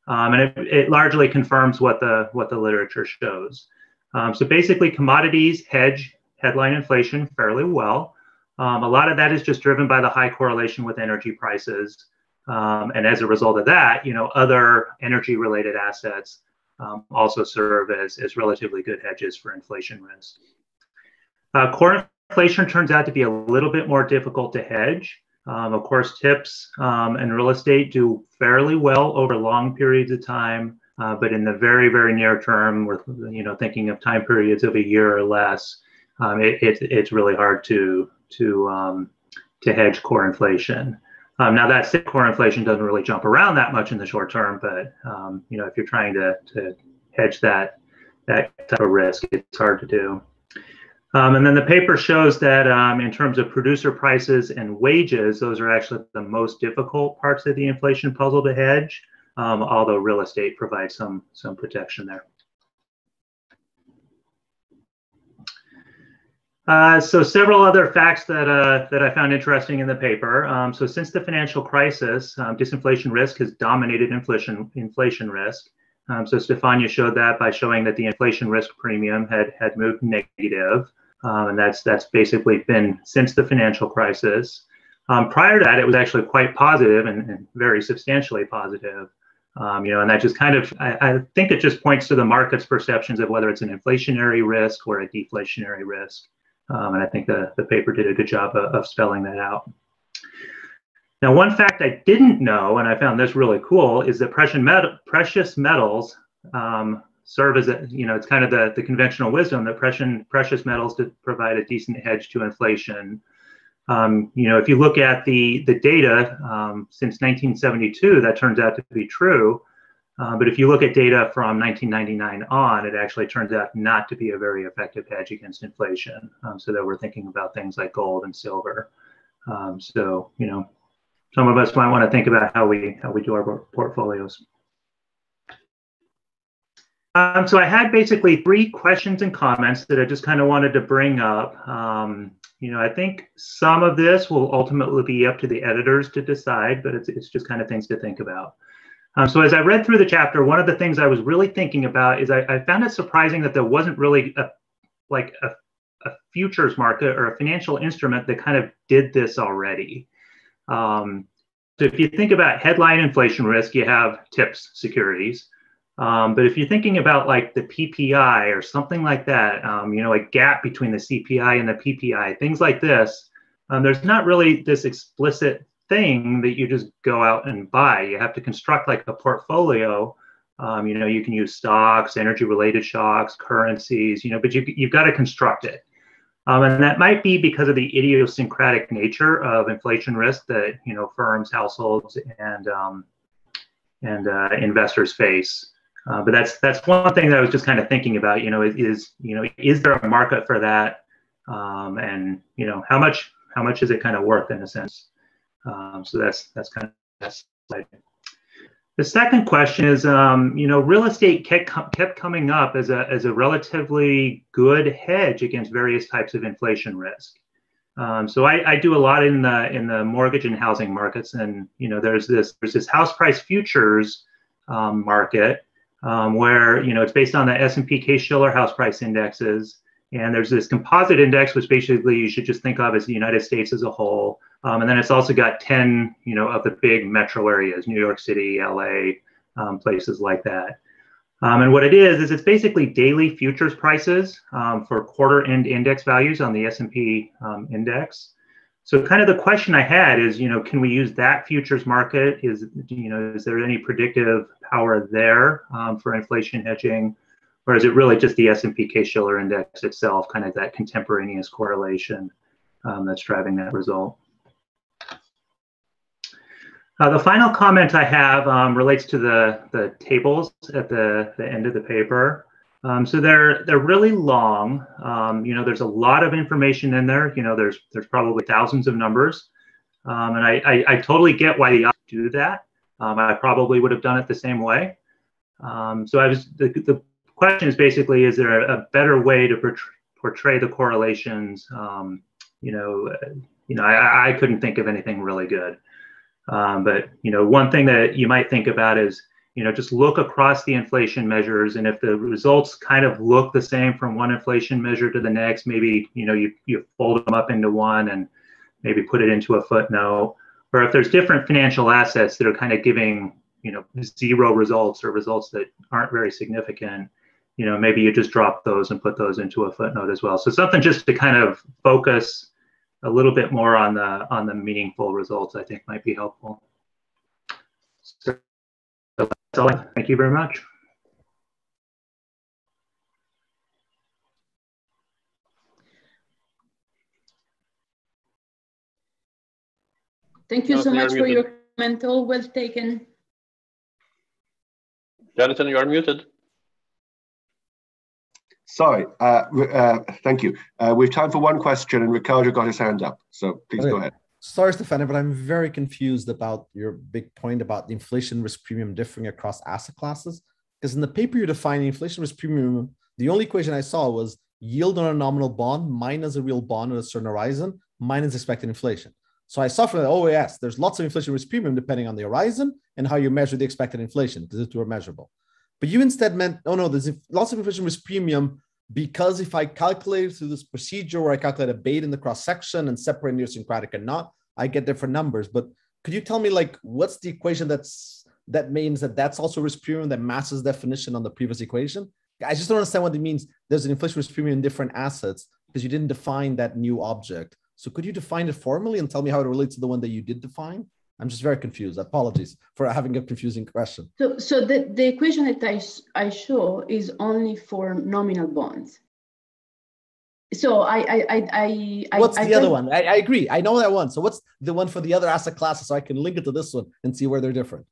Um, and it, it, largely confirms what the, what the literature shows. Um, so basically commodities hedge headline inflation fairly well. Um, a lot of that is just driven by the high correlation with energy prices. Um, and as a result of that, you know, other energy related assets um, also serve as, as relatively good hedges for inflation risk. Uh, core inflation turns out to be a little bit more difficult to hedge. Um, of course, tips um, and real estate do fairly well over long periods of time, uh, but in the very, very near term, we're you know thinking of time periods of a year or less. Um, it, it, it's really hard to to um, to hedge core inflation. Um, now that core inflation doesn't really jump around that much in the short term, but um, you know if you're trying to, to hedge that that type of risk, it's hard to do. Um, and then the paper shows that um, in terms of producer prices and wages, those are actually the most difficult parts of the inflation puzzle to hedge, um, although real estate provides some some protection there. Uh, so several other facts that uh, that I found interesting in the paper. Um, so since the financial crisis, um, disinflation risk has dominated inflation inflation risk. Um, so Stefania showed that by showing that the inflation risk premium had had moved negative, um, and that's that's basically been since the financial crisis. Um, prior to that, it was actually quite positive and, and very substantially positive. Um, you know, and that just kind of, I, I, think it just points to the market's perceptions of whether it's an inflationary risk or a deflationary risk. Um, and I think the, the paper did a good job of, of spelling that out. Now, one fact I didn't know, and I found this really cool, is that precious, precious metals um, serve as a, you know, it's kind of the, the conventional wisdom that precious, precious metals provide a decent hedge to inflation. Um, you know, if you look at the, the data um, since 1972, that turns out to be true. Uh, but if you look at data from 1999 on, it actually turns out not to be a very effective hedge against inflation. Um, so that we're thinking about things like gold and silver. Um, so you know, some of us might want to think about how we how we do our portfolios. Um, so I had basically three questions and comments that I just kind of wanted to bring up. Um, you know, I think some of this will ultimately be up to the editors to decide, but it's, it's just kind of things to think about. Um, so as I read through the chapter, one of the things I was really thinking about is I, I found it surprising that there wasn't really a, like a, a, futures market or a financial instrument that kind of did this already. Um, so if you think about headline inflation risk, you have TIPS securities. Um, but if you're thinking about like the PPI or something like that, um, you know, a gap between the CPI and the PPI, things like this, um, there's not really this explicit thing that you just go out and buy. You have to construct like a portfolio. Um, you know, you can use stocks, energy related shocks, currencies, you know, but you, you've got to construct it. Um, and that might be because of the idiosyncratic nature of inflation risk that, you know, firms, households, and, um, and uh, investors face. Uh, but that's that's one thing that I was just kind of thinking about. You know, is, is you know is there a market for that, um, and you know how much how much is it kind of worth in a sense? Um, so that's that's kind of that's the second question is, um, you know, real estate kept, kept coming up as a, as a relatively good hedge against various types of inflation risk. Um, so I, I, do a lot in the in the mortgage and housing markets, and you know, there's this there's this house price futures um, market um, where you know it's based on the S&P Case-Shiller house price indexes, and there's this composite index, which basically you should just think of as the United States as a whole. Um, and then it's also got 10, you know, of the big metro areas, New York City, LA, um, places like that. Um, and what it is, is it's basically daily futures prices um, for quarter end index values on the S&P um, index. So kind of the question I had is, you know, can we use that futures market? Is, you know, is there any predictive power there um, for inflation hedging? Or is it really just the S&P Case-Shiller index itself, kind of that contemporaneous correlation um, that's driving that result? Uh, the final comment I have um, relates to the, the tables at the, the end of the paper. Um, so they're they're really long. Um, you know, there's a lot of information in there. You know, there's there's probably thousands of numbers, um, and I, I, I totally get why the do that. Um, I probably would have done it the same way. Um, so I was the, the question is basically, is there a, better way to portray, portray the correlations? Um, you know, you know, I, I couldn't think of anything really good. but you know, one thing that you might think about is you know, just look across the inflation measures. And if the results kind of look the same from one inflation measure to the next, maybe, you know, you, you fold them up into one and maybe put it into a footnote. Or if there's different financial assets that are kind of giving, you know, zero results or results that aren't very significant, you know, maybe you just drop those and put those into a footnote as well. So something just to kind of focus a little bit more on the on the meaningful results, I think might be helpful. So so that's all. Thank you very much. Thank you so much for your comment. All well taken. Jonathan, you are muted. Sorry, uh, uh, thank you. Uh, we've time for one question, and Ricardo got his hand up, so please okay. go ahead sorry, Stefano, but I'm very confused about your big point about the inflation risk premium differing across asset classes. Because in the paper you're defining inflation risk premium, the only equation I saw was yield on a nominal bond minus a real bond at a certain horizon minus expected inflation. So I saw from the oh yes, there's lots of inflation risk premium depending on the horizon and how you measure the expected inflation because the two are measurable. But you instead meant, oh no, there's lots of inflation risk premium because if I calculate through this procedure where I calculate a beta in the cross section and separate idiosyncratic and not, I get different numbers. But could you tell me like what's the equation that's that means that that's also risk premium that matches definition on the previous equation? I just don't understand what it means. There's an inflation risk premium in different assets because you didn't define that new object. So could you define it formally and tell me how it relates to the one that you did define? I'm just very confused. Apologies for having a confusing question. So, so the, the equation that I, I show is only for nominal bonds. So I, I, I, I What's I, the other one? I, I agree. I know that one. So what's the one for the other asset classes so I can link it to this one and see where they're different?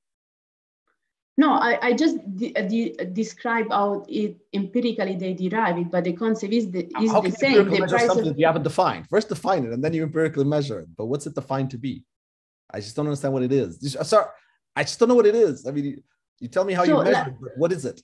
No, I, I just de- de- describe how it empirically they derive it, but the concept is the, is How the same. The price something of... you haven't defined. First define it, and then you empirically measure it. But what's it defined to be? I just don't understand what it is. Just, sorry, I just don't know what it is. I mean, you, tell me how so, you measure, like, what is it?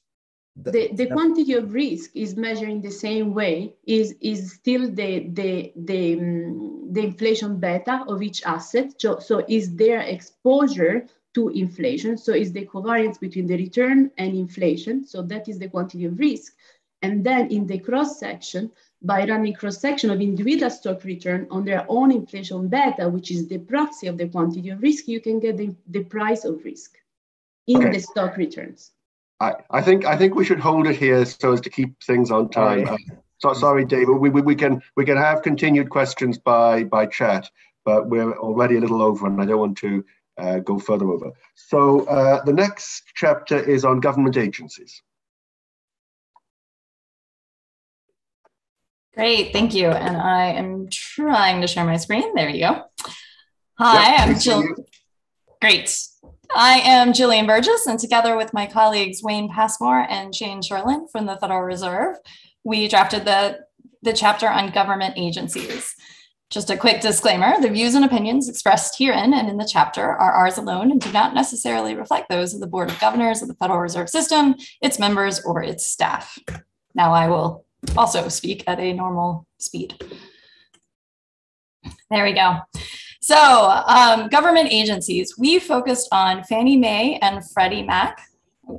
The, the quantity of risk is measured in the same way is is still the the the, um, the inflation beta of each asset so, so is their exposure to inflation so is the covariance between the return and inflation so that is the quantity of risk and then in the cross section by running cross section of individual stock return on their own inflation beta, which is the proxy of the quantity of risk, you can get the, the price of risk in okay. the stock returns. I, I think I think we should hold it here so as to keep things on time. Uh, so sorry, David. We, we, we can we can have continued questions by by chat, but we're already a little over, and I don't want to uh, go further over. So uh, the next chapter is on government agencies. Great, thank you. And I am trying to share my screen. There you go. Hi, yep, I'm Jill. Great. I am Gillian Burgess, and together with my colleagues Wayne Passmore and Shane Sherlund from the Federal Reserve, we drafted the, the chapter on government agencies. Just a quick disclaimer the views and opinions expressed herein and in the chapter are ours alone and do not necessarily reflect those of the Board of Governors of the Federal Reserve System, its members, or its staff. Now I will also speak at a normal speed. There we go. So, um, government agencies, we focused on Fannie Mae and Freddie Mac,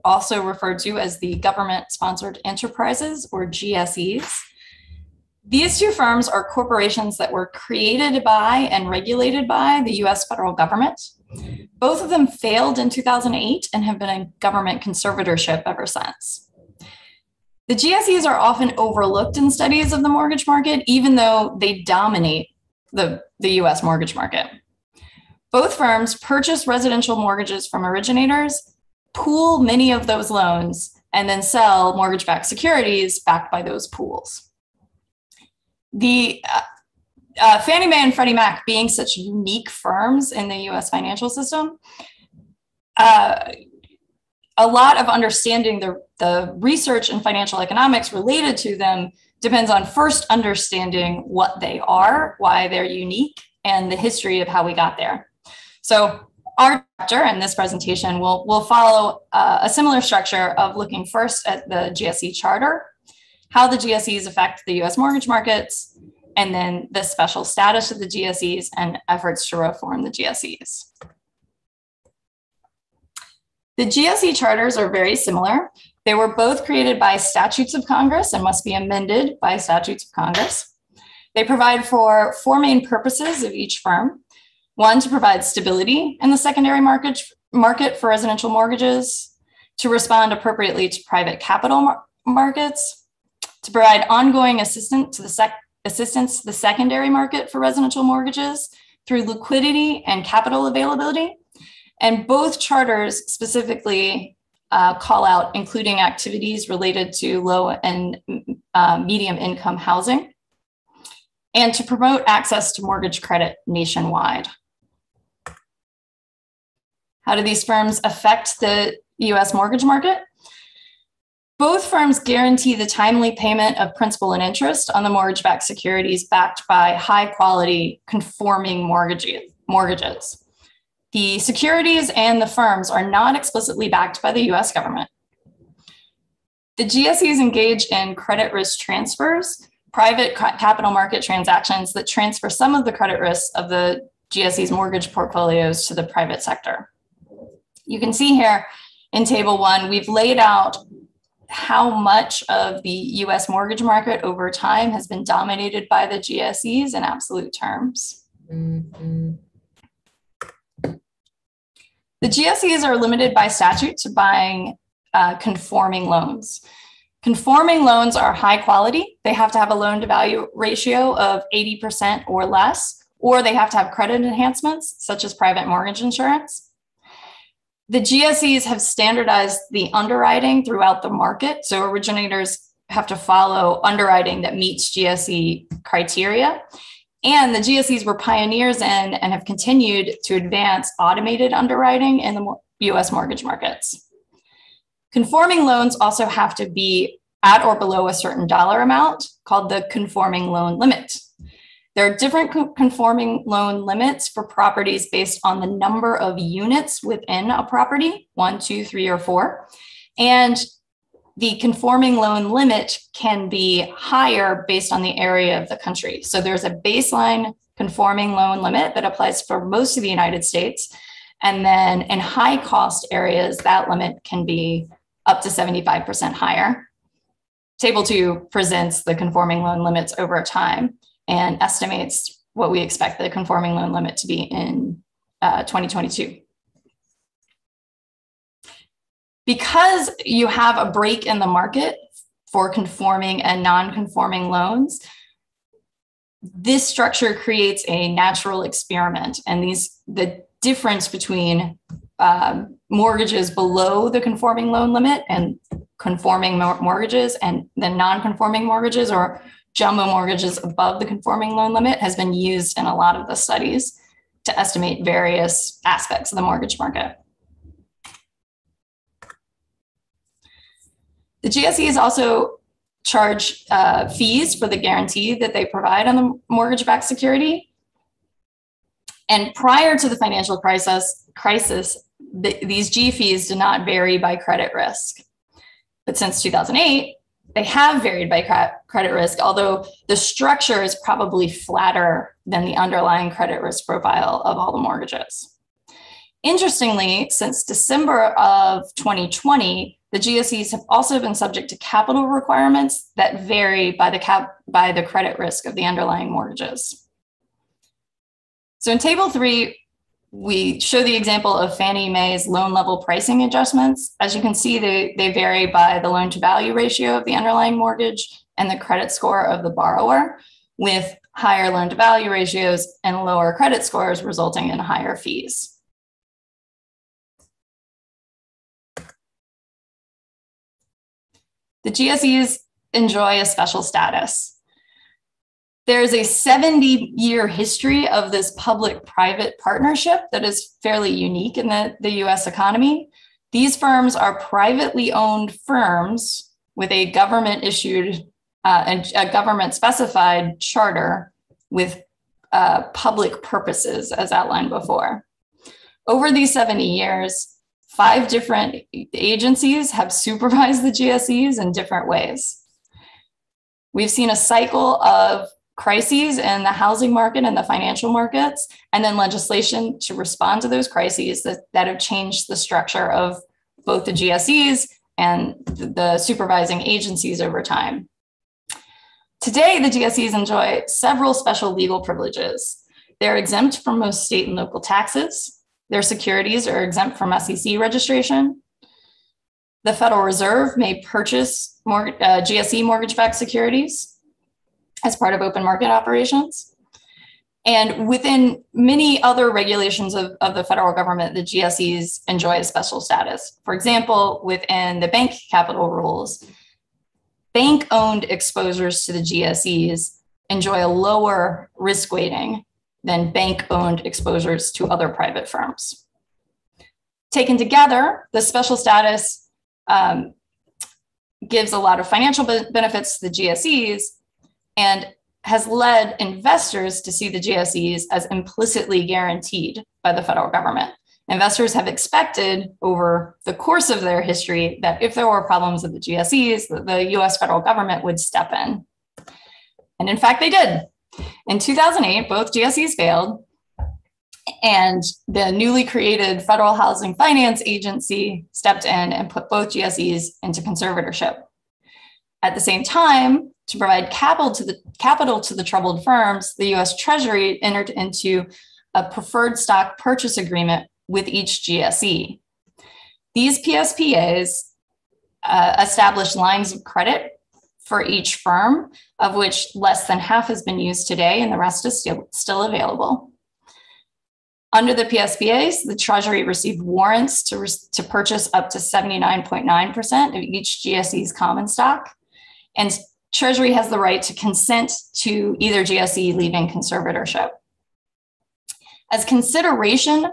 also referred to as the government sponsored enterprises or GSEs. These two firms are corporations that were created by and regulated by the US federal government. Both of them failed in 2008 and have been in government conservatorship ever since. The GSEs are often overlooked in studies of the mortgage market, even though they dominate the, the US mortgage market. Both firms purchase residential mortgages from originators, pool many of those loans, and then sell mortgage backed securities backed by those pools. The uh, uh, Fannie Mae and Freddie Mac being such unique firms in the US financial system, uh, a lot of understanding the, the research and financial economics related to them depends on first understanding what they are, why they're unique, and the history of how we got there. So our chapter and this presentation will, will follow uh, a similar structure of looking first at the GSE charter, how the GSEs affect the US mortgage markets, and then the special status of the GSEs and efforts to reform the GSEs. The GSE charters are very similar. They were both created by statutes of Congress and must be amended by statutes of Congress. They provide for four main purposes of each firm. One, to provide stability in the secondary market, market for residential mortgages, to respond appropriately to private capital mar markets, to provide ongoing assistance to the sec assistance to the secondary market for residential mortgages through liquidity and capital availability. And both charters specifically uh, call out including activities related to low and uh, medium income housing and to promote access to mortgage credit nationwide. How do these firms affect the US mortgage market? Both firms guarantee the timely payment of principal and interest on the mortgage backed securities backed by high quality conforming mortgages. The securities and the firms are not explicitly backed by the US government. The GSEs engage in credit risk transfers, private capital market transactions that transfer some of the credit risks of the GSE's mortgage portfolios to the private sector. You can see here in table one, we've laid out how much of the US mortgage market over time has been dominated by the GSEs in absolute terms. Mm-hmm. The GSEs are limited by statute to buying uh, conforming loans. Conforming loans are high quality. They have to have a loan to value ratio of 80% or less, or they have to have credit enhancements, such as private mortgage insurance. The GSEs have standardized the underwriting throughout the market. So originators have to follow underwriting that meets GSE criteria. And the GSEs were pioneers in and have continued to advance automated underwriting in the US mortgage markets. Conforming loans also have to be at or below a certain dollar amount called the conforming loan limit. There are different conforming loan limits for properties based on the number of units within a property one, two, three, or four. And the conforming loan limit can be higher based on the area of the country. So there's a baseline conforming loan limit that applies for most of the United States. And then in high cost areas, that limit can be up to 75% higher. Table two presents the conforming loan limits over time and estimates what we expect the conforming loan limit to be in uh, 2022 because you have a break in the market for conforming and non-conforming loans, this structure creates a natural experiment. And these the difference between um, mortgages below the conforming loan limit and conforming mortgages and the non-conforming mortgages or jumbo mortgages above the conforming loan limit has been used in a lot of the studies to estimate various aspects of the mortgage market. The GSEs also charge uh, fees for the guarantee that they provide on the mortgage-backed security. And prior to the financial crisis, crisis the, these G fees did not vary by credit risk. But since 2008, they have varied by credit risk, although the structure is probably flatter than the underlying credit risk profile of all the mortgages. Interestingly, since December of 2020, the GSEs have also been subject to capital requirements that vary by the cap by the credit risk of the underlying mortgages. So in table three, we show the example of Fannie Mae's loan level pricing adjustments. As you can see, they, they vary by the loan to value ratio of the underlying mortgage and the credit score of the borrower, with higher loan to value ratios and lower credit scores resulting in higher fees. The GSEs enjoy a special status. There's a 70 year history of this public private partnership that is fairly unique in the, the US economy. These firms are privately owned firms with a government issued, uh, a, a government specified charter with uh, public purposes, as outlined before. Over these 70 years, five different agencies have supervised the GSEs in different ways. We've seen a cycle of crises in the housing market and the financial markets, and then legislation to respond to those crises that, that have changed the structure of both the GSEs and the supervising agencies over time. Today, the GSEs enjoy several special legal privileges. They're exempt from most state and local taxes. Their securities are exempt from SEC registration. The Federal Reserve may purchase uh, GSE mortgage backed securities as part of open market operations. And within many other regulations of, of the federal government, the GSEs enjoy a special status. For example, within the bank capital rules, bank owned exposures to the GSEs enjoy a lower risk weighting than bank owned exposures to other private firms. Taken together, the special status um, gives a lot of financial benefits to the GSEs and has led investors to see the GSEs as implicitly guaranteed by the federal government. Investors have expected over the course of their history that if there were problems with the GSEs, the, the US federal government would step in. And in fact, they did. In 2008, both GSEs failed, and the newly created Federal Housing Finance Agency stepped in and put both GSEs into conservatorship. At the same time, to provide capital to the capital to the troubled firms, the US Treasury entered into a preferred stock purchase agreement with each GSE. These PSPAs uh, establish lines of credit for each firm, of which less than half has been used today and the rest is still, still available. Under the PSPAs, the Treasury received warrants to, to purchase up to 79.9% of each GSE's common stock. And Treasury has the right to consent to either GSE leaving conservatorship. As consideration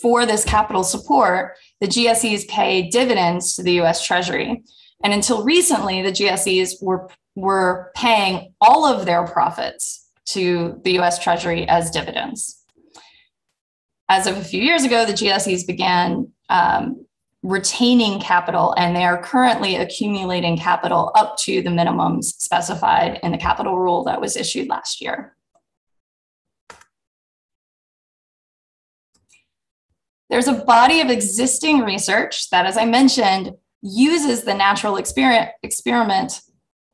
for this capital support, the GSEs pay dividends to the US Treasury. And until recently, the GSEs were, were paying all of their profits to the US Treasury as dividends. As of a few years ago, the GSEs began um, retaining capital, and they are currently accumulating capital up to the minimums specified in the capital rule that was issued last year. There's a body of existing research that, as I mentioned, uses the natural experiment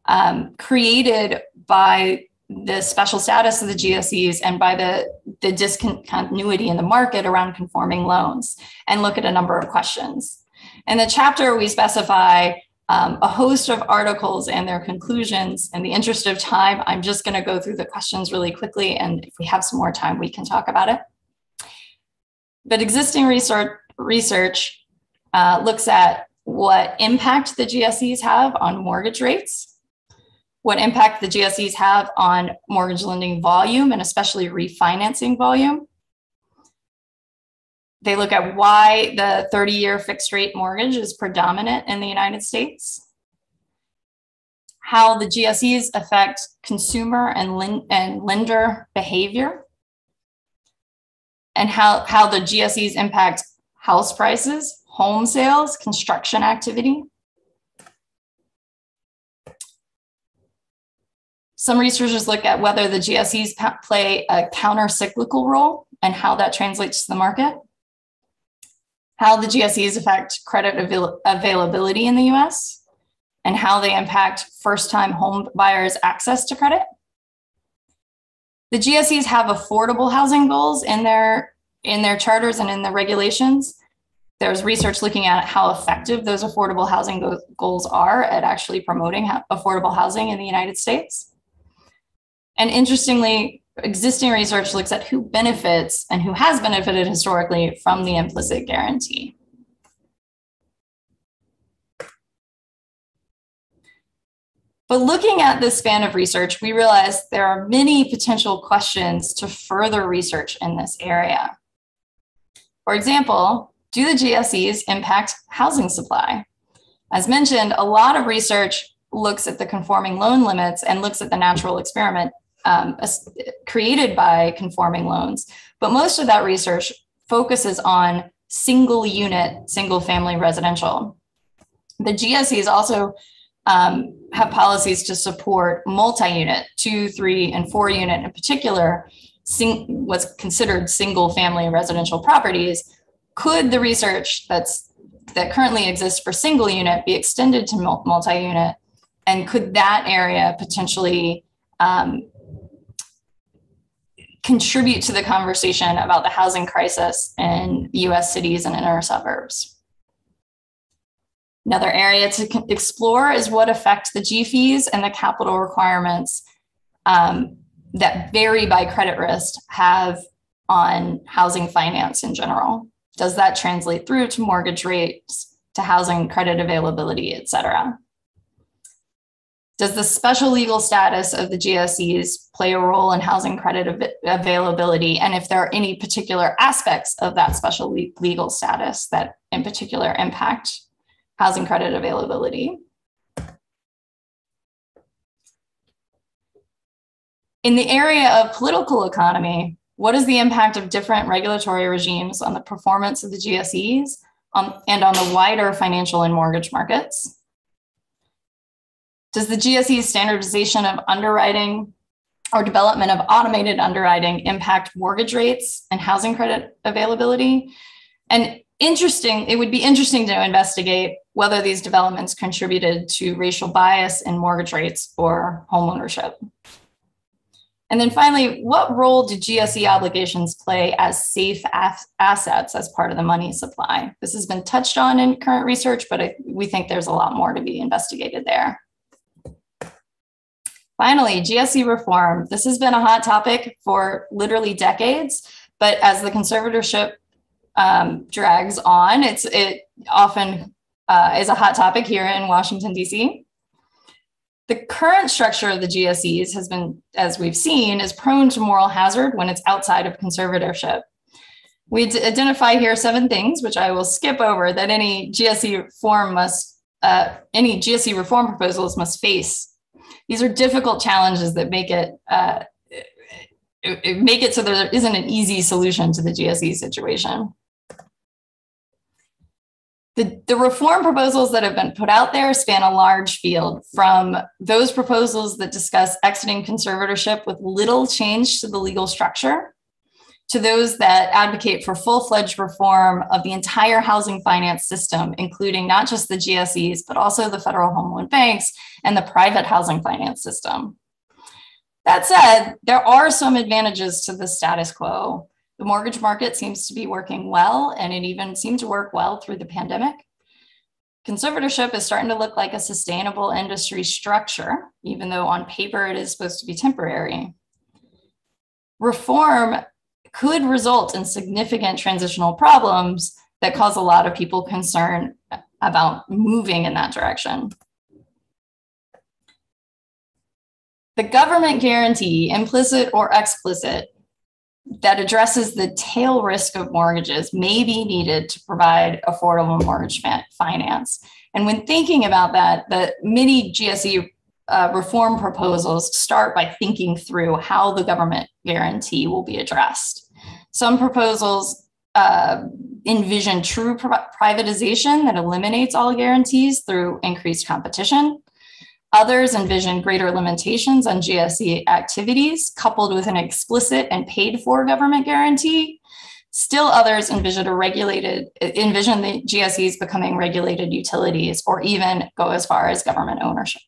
um, created by the special status of the GSEs and by the, the discontinuity in the market around conforming loans and look at a number of questions. In the chapter, we specify um, a host of articles and their conclusions. In the interest of time, I'm just going to go through the questions really quickly. And if we have some more time, we can talk about it. But existing research, research uh, looks at what impact the GSEs have on mortgage rates what impact the GSEs have on mortgage lending volume and especially refinancing volume. They look at why the 30 year fixed rate mortgage is predominant in the United States, how the GSEs affect consumer and, and lender behavior, and how, how the GSEs impact house prices, home sales, construction activity, Some researchers look at whether the GSEs play a counter cyclical role and how that translates to the market, how the GSEs affect credit avail availability in the US, and how they impact first time home buyers' access to credit. The GSEs have affordable housing goals in their, in their charters and in the regulations. There's research looking at how effective those affordable housing go goals are at actually promoting affordable housing in the United States. And interestingly, existing research looks at who benefits and who has benefited historically from the implicit guarantee. But looking at this span of research, we realize there are many potential questions to further research in this area. For example, do the GSEs impact housing supply? As mentioned, a lot of research looks at the conforming loan limits and looks at the natural experiment um, created by conforming loans. But most of that research focuses on single unit, single family residential. The GSEs also um, have policies to support multi-unit, two, three, and four unit in particular, sing, what's considered single family residential properties. Could the research that's that currently exists for single unit be extended to multi-unit? And could that area potentially um, contribute to the conversation about the housing crisis in US cities and inner suburbs? Another area to explore is what effect the G fees and the capital requirements um, that vary by credit risk have on housing finance in general. Does that translate through to mortgage rates, to housing credit availability, et cetera? Does the special legal status of the GSEs play a role in housing credit av availability? And if there are any particular aspects of that special le legal status that in particular impact housing credit availability. In the area of political economy, what is the impact of different regulatory regimes on the performance of the GSEs on, um, and on the wider financial and mortgage markets? Does the GSE standardization of underwriting or development of automated underwriting impact mortgage rates and housing credit availability? And interesting, it would be interesting to investigate whether these developments contributed to racial bias in mortgage rates or homeownership. And then finally, what role do GSE obligations play as safe assets as part of the money supply? This has been touched on in current research, but I, we think there's a lot more to be investigated there. Finally, GSE reform. This has been a hot topic for literally decades, but as the conservatorship um, drags on, it's it often uh, is a hot topic here in Washington, D.C. The current structure of the GSEs has been, as we've seen, is prone to moral hazard when it's outside of conservatorship. We identify here seven things, which I will skip over, that any GSE reform must, uh, any GSE reform proposals must face. These are difficult challenges that make it, uh, make it so there isn't an easy solution to the GSE situation. The, the reform proposals that have been put out there span a large field from those proposals that discuss exiting conservatorship with little change to the legal structure to those that advocate for full-fledged reform of the entire housing finance system, including not just the GSEs, but also the federal home loan banks and the private housing finance system. That said, there are some advantages to the status quo. The mortgage market seems to be working well, and it even seemed to work well through the pandemic. Conservatorship is starting to look like a sustainable industry structure, even though on paper it is supposed to be temporary. Reform could result in significant transitional problems that cause a lot of people concern about moving in that direction. The government guarantee, implicit or explicit, that addresses the tail risk of mortgages may be needed to provide affordable mortgage finance. And when thinking about that, the many GSE uh, reform proposals start by thinking through how the government guarantee will be addressed. Some proposals uh, envision true privatization that eliminates all guarantees through increased competition. Others envision greater limitations on GSE activities coupled with an explicit and paid for government guarantee. Still others envision a regulated, envision the GSEs becoming regulated utilities or even go as far as government ownership.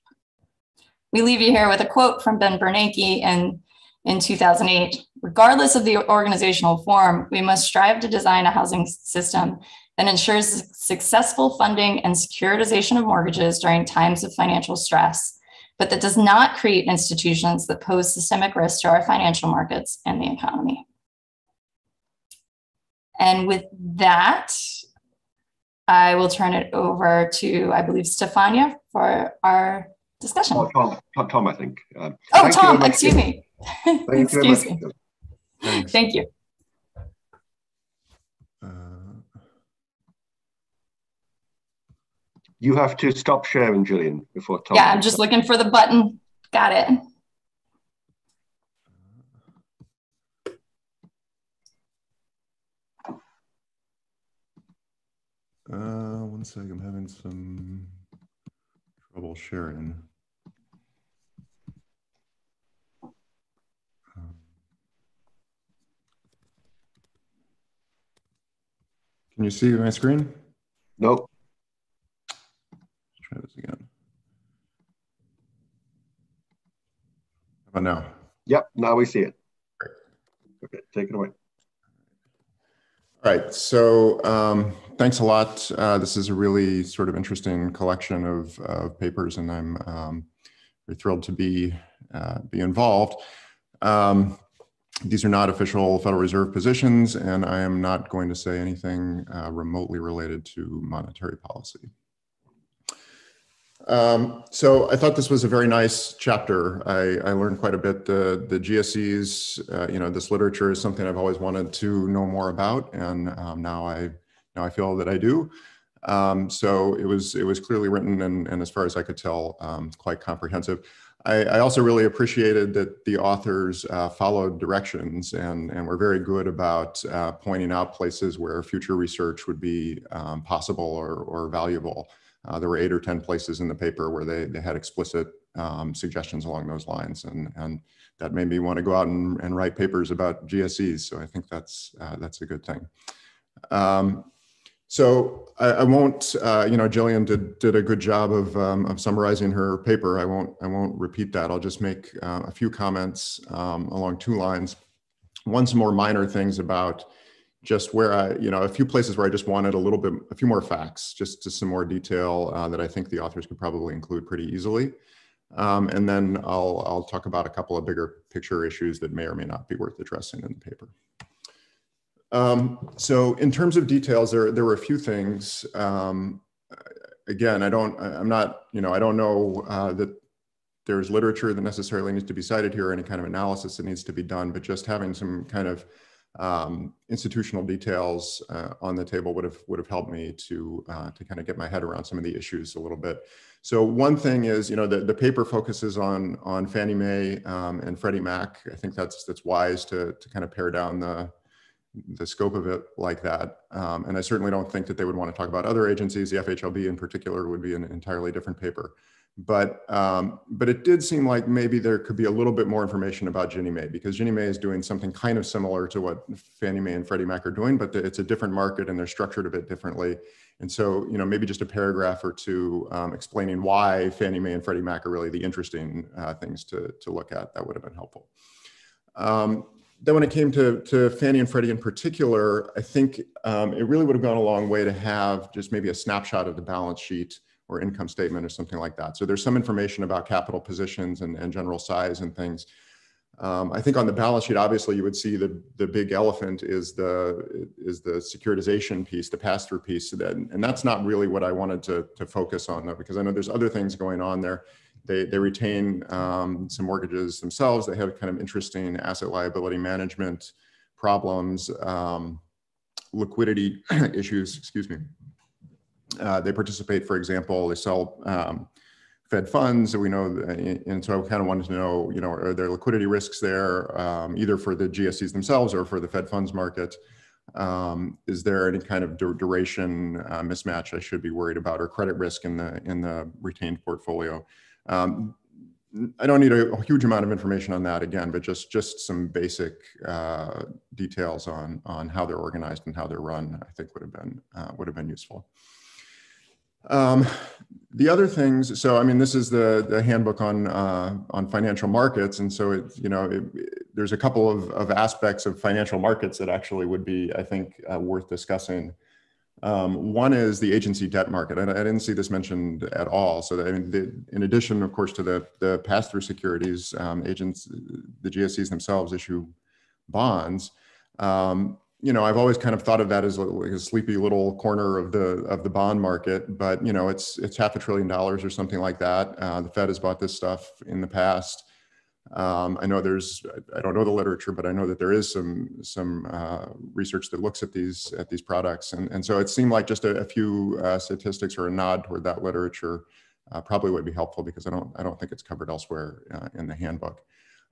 We leave you here with a quote from Ben Bernanke in, in 2008. Regardless of the organizational form, we must strive to design a housing system that ensures successful funding and securitization of mortgages during times of financial stress, but that does not create institutions that pose systemic risk to our financial markets and the economy. And with that, I will turn it over to, I believe, Stefania for our discussion. Oh, Tom, Tom, I think. Um, oh, Tom, excuse me. excuse me. Thank you. You have to stop sharing, Gillian, before Tom. Yeah, I'm just looking for the button. Got it. Uh, one second, I'm having some trouble sharing. Um, Can you see my screen? Nope. Let's again. How about now? Yep, now we see it. Okay, take it away. All right, so um, thanks a lot. Uh, this is a really sort of interesting collection of, uh, papers, and I'm um, very thrilled to be uh, be involved. Um, these are not official Federal Reserve positions, and I am not going to say anything uh, remotely related to monetary policy. Um, so I thought this was a very nice chapter. I, I learned quite a bit. The, the GSEs, uh, you know, this literature is something I've always wanted to know more about, and um, now I now I feel that I do. Um, so it was it was clearly written, and, and as far as I could tell, um, quite comprehensive. I, I, also really appreciated that the authors uh, followed directions and, and were very good about uh, pointing out places where future research would be um, possible or, or valuable. Uh, there were eight or 10 places in the paper where they, they had explicit um, suggestions along those lines. And, and that made me want to go out and, and write papers about GSEs. So I think that's, uh, that's a good thing. Um, so I, I won't, uh, you know, Gillian did, did a good job of, um, of summarizing her paper. I won't, I won't repeat that. I'll just make uh, a few comments um, along two lines. One, some more minor things about just where I, you know, a few places where I just wanted a little bit, a few more facts, just to some more detail uh, that I think the authors could probably include pretty easily. Um, and then I'll, I'll talk about a couple of bigger picture issues that may or may not be worth addressing in the paper. Um, so in terms of details, there, there were a few things. Um, again, I don't, I'm not, you know, I don't know uh, that there's literature that necessarily needs to be cited here, or any kind of analysis that needs to be done, but just having some kind of um, institutional details uh, on the table would have would have helped me to uh, to kind of get my head around some of the issues a little bit. So one thing is, you know, the, the paper focuses on on Fannie Mae um, and Freddie Mac. I think that's that's wise to to kind of pare down the the scope of it like that. Um, and I certainly don't think that they would want to talk about other agencies. The FHLB in particular would be an entirely different paper. But, um, but it did seem like maybe there could be a little bit more information about Ginnie Mae because Ginnie Mae is doing something kind of similar to what Fannie Mae and Freddie Mac are doing, but it's a different market and they're structured a bit differently. And so, you know, maybe just a paragraph or two um, explaining why Fannie Mae and Freddie Mac are really the interesting uh, things to, to look at, that would have been helpful. Um, then when it came to, to Fannie and Freddie in particular, I think um, it really would have gone a long way to have just maybe a snapshot of the balance sheet or income statement or something like that. So there's some information about capital positions and, and general size and things. Um, I think on the balance sheet, obviously, you would see the the big elephant is the is the securitization piece, the pass through piece, that, and that's not really what I wanted to to focus on though, because I know there's other things going on there. They they retain um, some mortgages themselves. They have kind of interesting asset liability management problems, um, liquidity issues. Excuse me. Uh, they participate, for example, they sell um, Fed funds. We know, and so I kind of wanted to know, you know, are there liquidity risks there, um, either for the GSEs themselves or for the Fed funds market? Um, is there any kind of duration uh, mismatch I should be worried about, or credit risk in the in the retained portfolio? Um, I don't need a, a, huge amount of information on that again, but just just some basic uh, details on on how they're organized and how they're run. I think would have been uh, would have been useful. Um, the other things, so I mean, this is the the handbook on uh, on financial markets, and so it you know it, it, there's a couple of, of aspects of financial markets that actually would be I think uh, worth discussing. Um, one is the agency debt market. I, I, didn't see this mentioned at all. So, I mean, the, in addition, of course, to the the pass through securities, um, agents, the GSEs themselves issue bonds. Um, you know, I've always kind of thought of that as like a sleepy little corner of the of the bond market, but you know, it's it's half a trillion dollars or something like that. Uh, the Fed has bought this stuff in the past. Um, I know there's I don't know the literature, but I know that there is some some uh, research that looks at these at these products, and and so it seemed like just a, a few uh, statistics or a nod toward that literature uh, probably would be helpful because I don't I don't think it's covered elsewhere uh, in the handbook.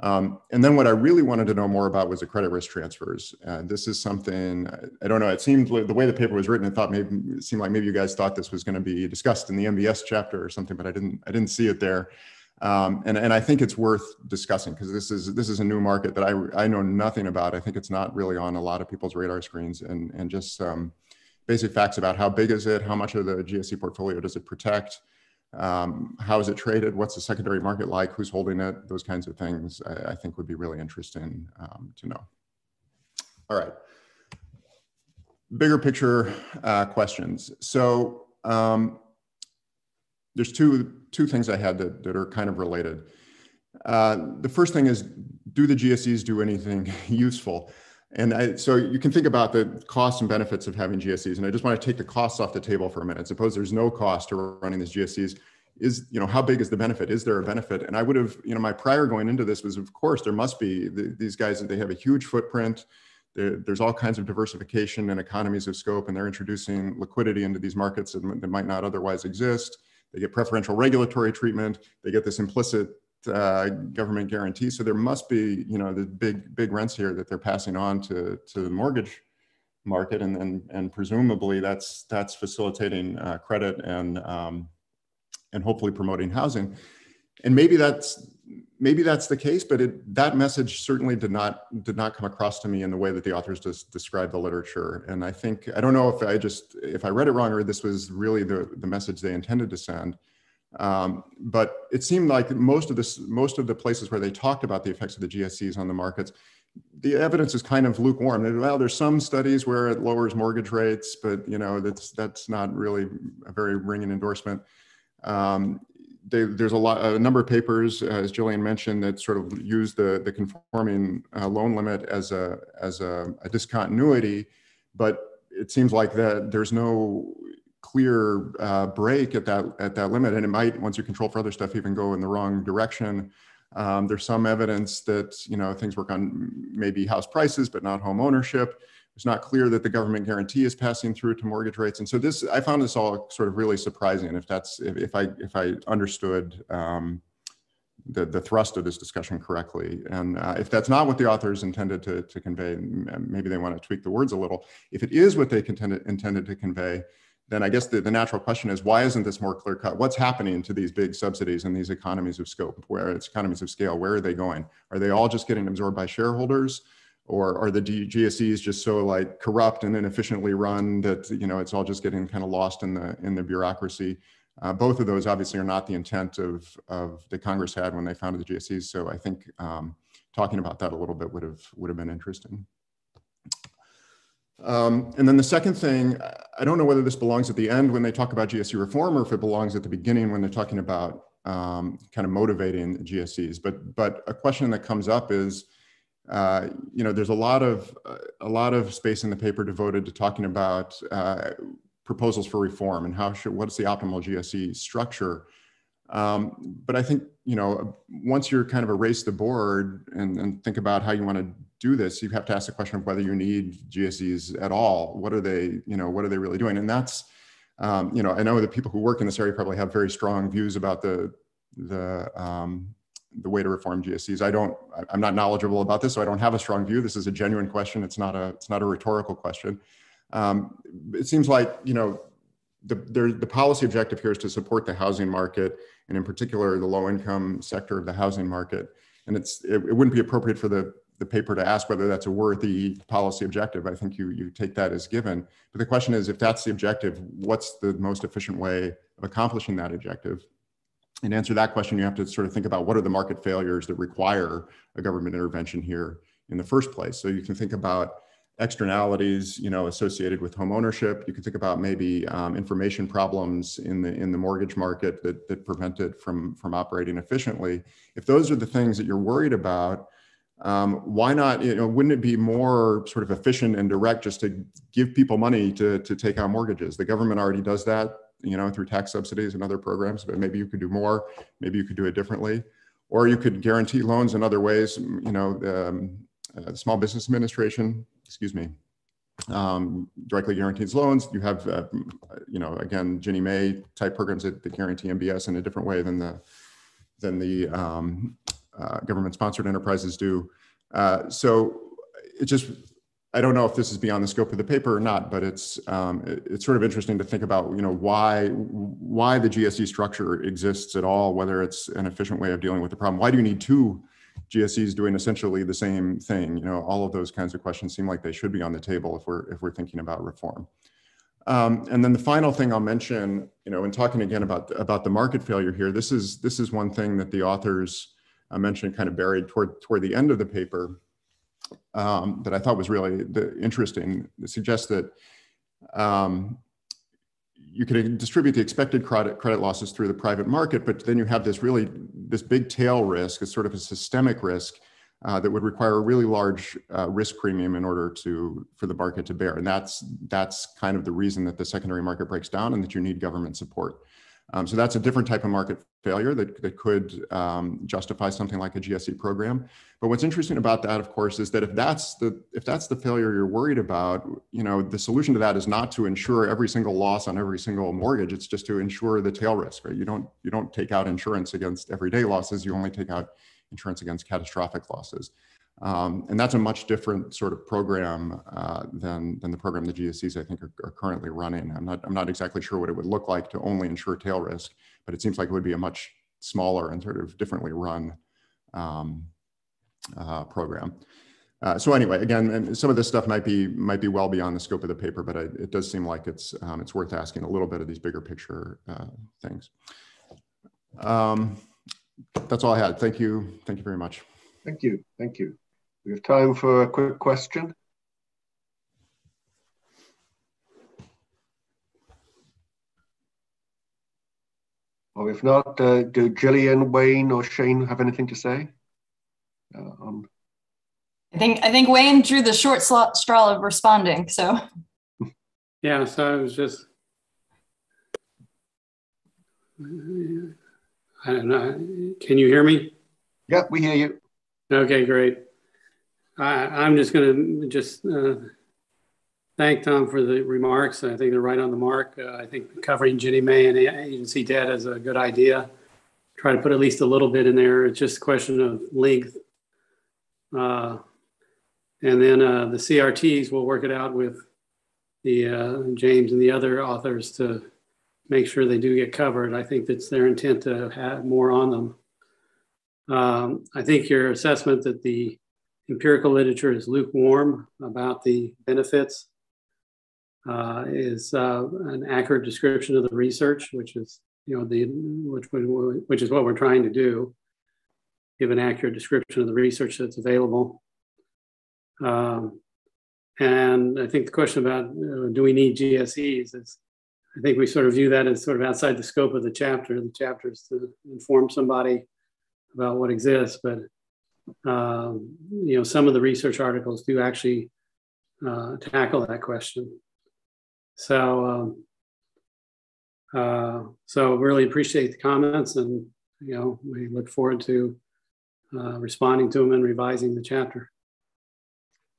Um, and then what I really wanted to know more about was the credit risk transfers. Uh, this is something, I don't know, it seemed like the way the paper was written, I thought maybe, it seemed like maybe you guys thought this was going to be discussed in the MBS chapter or something, but I didn't, I didn't see it there. Um, and, and I think it's worth discussing because this is, this is a new market that I, I know nothing about. I think it's not really on a lot of people's radar screens and, and just um, basic facts about how big is it, how much of the GSE portfolio does it protect, um, how is it traded? What's the secondary market like? Who's holding it? Those kinds of things I, I think would be really interesting um, to know. All right. Bigger picture uh, questions. So um, there's two, two things I had that, that are kind of related. Uh, the first thing is, do the GSEs do anything useful? And I, so you can think about the costs and benefits of having GSEs. And I just want to take the costs off the table for a minute. Suppose there's no cost to running these GSEs. Is, you know, how big is the benefit? Is there a benefit? And I would have, you know, my prior going into this was, of course, there must be the, these guys, they have a huge footprint. There, there's all kinds of diversification and economies of scope, and they're introducing liquidity into these markets that, that might not otherwise exist. They get preferential regulatory treatment. They get this implicit uh, government guarantee. So there must be, you know, the big big rents here that they're passing on to to the mortgage market, and and, and presumably that's that's facilitating uh, credit and um, and hopefully promoting housing. And maybe that's maybe that's the case, but it, that message certainly did not did not come across to me in the way that the authors just described the literature. And I think I don't know if I just if I read it wrong or this was really the the message they intended to send. Um, but it seemed like most of this, most of the places where they talked about the effects of the GSEs on the markets, the evidence is kind of lukewarm. Well, there's some studies where it lowers mortgage rates, but you know that's that's not really a very ringing endorsement. Um, they, there's a lot, a number of papers, as Gillian mentioned, that sort of use the the conforming uh, loan limit as a as a, a discontinuity, but it seems like that there's no clear uh, break at that at that limit, and it might once you control for other stuff even go in the wrong direction. Um, there's some evidence that you know things work on maybe house prices, but not home ownership. It's not clear that the government guarantee is passing through to mortgage rates, and so this I found this all sort of really surprising. If that's if, if I if I understood um, the the thrust of this discussion correctly, and uh, if that's not what the authors intended to to convey, maybe they want to tweak the words a little. If it is what they intended intended to convey, then I guess the, the natural question is why isn't this more clear cut? What's happening to these big subsidies and these economies of scope, where it's economies of scale? Where are they going? Are they all just getting absorbed by shareholders? Or are the GSEs just so like corrupt and inefficiently run that you know it's all just getting kind of lost in the in the bureaucracy? Uh, both of those obviously are not the intent of of the Congress had when they founded the GSEs. So I think um, talking about that a little bit would have would have been interesting. Um, and then the second thing, I don't know whether this belongs at the end when they talk about GSE reform or if it belongs at the beginning when they're talking about um, kind of motivating GSEs. But but a question that comes up is, uh, you know, there's a lot of uh, a lot of space in the paper devoted to talking about uh, proposals for reform and how should what's the optimal GSE structure. Um, but I think you know once you're kind of erase the board and, and think about how you want to do this, you have to ask the question of whether you need GSEs at all. What are they, you know, what are they really doing? And that's, um, you know, I know the people who work in this area probably have very strong views about the the um, the way to reform GSEs. I don't, I'm not knowledgeable about this, so I don't have a strong view. This is a genuine question. It's not a, it's not a rhetorical question. Um, it seems like, you know, the, the policy objective here is to support the housing market, and in particular, the low income sector of the housing market. And it's, it, it wouldn't be appropriate for the the paper to ask whether that's a worthy policy objective. I think you you take that as given. But the question is, if that's the objective, what's the most efficient way of accomplishing that objective? And to answer that question, you have to sort of think about what are the market failures that require a government intervention here in the first place. So you can think about externalities, you know, associated with home ownership. You can think about maybe um, information problems in the in the mortgage market that that prevent it from from operating efficiently. If those are the things that you're worried about, um, why not, you know, wouldn't it be more sort of efficient and direct just to give people money to, to take out mortgages? The government already does that, you know, through tax subsidies and other programs, but maybe you could do more, maybe you could do it differently. Or you could guarantee loans in other ways, you know, um, uh, the Small Business Administration, excuse me, um, directly guarantees loans. You have, uh, you know, again, Ginnie Mae type programs that, that, guarantee MBS in a different way than the than the um, uh, government-sponsored enterprises do. Uh, so it just, I don't know if this is beyond the scope of the paper or not, but it's um, it, it's sort of interesting to think about, you know, why why the GSE structure exists at all, whether it's an efficient way of dealing with the problem. Why do you need two GSEs doing essentially the same thing? You know, all of those kinds of questions seem like they should be on the table if we're if we're thinking about reform. Um, and then the final thing I'll mention, you know, in talking again about about the market failure here, this is this is one thing that the authors uh, mentioned kind of buried toward toward the end of the paper um, that I thought was really the, interesting. It suggests that um, you can distribute the expected credit credit losses through the private market, but then you have this really this big tail risk, it's sort of a systemic risk uh, that would require a really large uh, risk premium in order to for the market to bear, and that's that's kind of the reason that the secondary market breaks down and that you need government support. Um, so that's a different type of market failure that, that could um, justify something like a GSE program. But what's interesting about that, of course, is that if that's the if that's the failure you're worried about, you know, the solution to that is not to insure every single loss on every single mortgage. It's just to insure the tail risk, right? You don't you don't take out insurance against everyday losses. You only take out insurance against catastrophic losses. Um, and that's a much different sort of program uh, than, than the program the GSEs I think are, are, currently running. I'm not, I'm not exactly sure what it would look like to only insure tail risk, but it seems like it would be a much smaller and sort of differently run um, uh, program. Uh, so anyway, again, some of this stuff might be might be well beyond the scope of the paper, but I, it does seem like it's um, it's worth asking a little bit of these bigger picture uh, things. Um, that's all I had. Thank you. Thank you very much. Thank you. Thank you. We have time for a quick question. Or if not, uh, do Gillian, Wayne, or Shane have anything to say? Uh, um, I think I think Wayne drew the short straw of responding. So. Yeah. So I was just. I don't know. Can you hear me? Yep, we hear you. Okay, great. I, am just going to just uh, thank Tom for the remarks. I think they're right on the mark. Uh, I think covering Ginnie Mae and agency debt is a good idea. Try to put at least a little bit in there. It's just a question of length. Uh, and then uh, the CRTs, we'll work it out with the uh, James and the other authors to make sure they do get covered. I think that's their intent to have more on them. Um, I think your assessment that the empirical literature is lukewarm about the benefits uh, is uh, an accurate description of the research, which is you know the which which is what we're trying to do, give an accurate description of the research that's available. Um, and I think the question about uh, do we need GSEs is, I think we sort of view that as sort of outside the scope of the chapter. The chapter is to inform somebody about what exists, but um, you know, some of the research articles do actually uh, tackle that question. So, um, uh, so really appreciate the comments, and you know, we look forward to uh, responding to them and revising the chapter.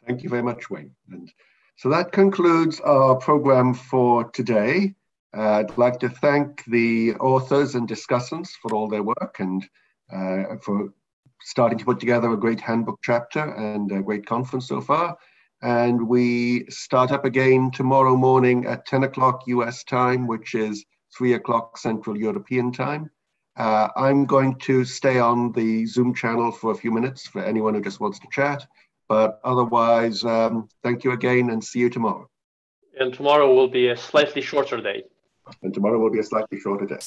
Thank you very much, Wayne. And so that concludes our program for today. Uh, I'd like to thank the authors and discussants for all their work and uh, for starting to put together a great handbook chapter and a great conference so far. And we start up again tomorrow morning at 10 o'clock US time, which is 3 o'clock Central European time. Uh, I'm going to stay on the Zoom channel for a few minutes for anyone who just wants to chat. But otherwise, um, thank you again and see you tomorrow. And tomorrow will be a slightly shorter day. And tomorrow will be a slightly shorter day.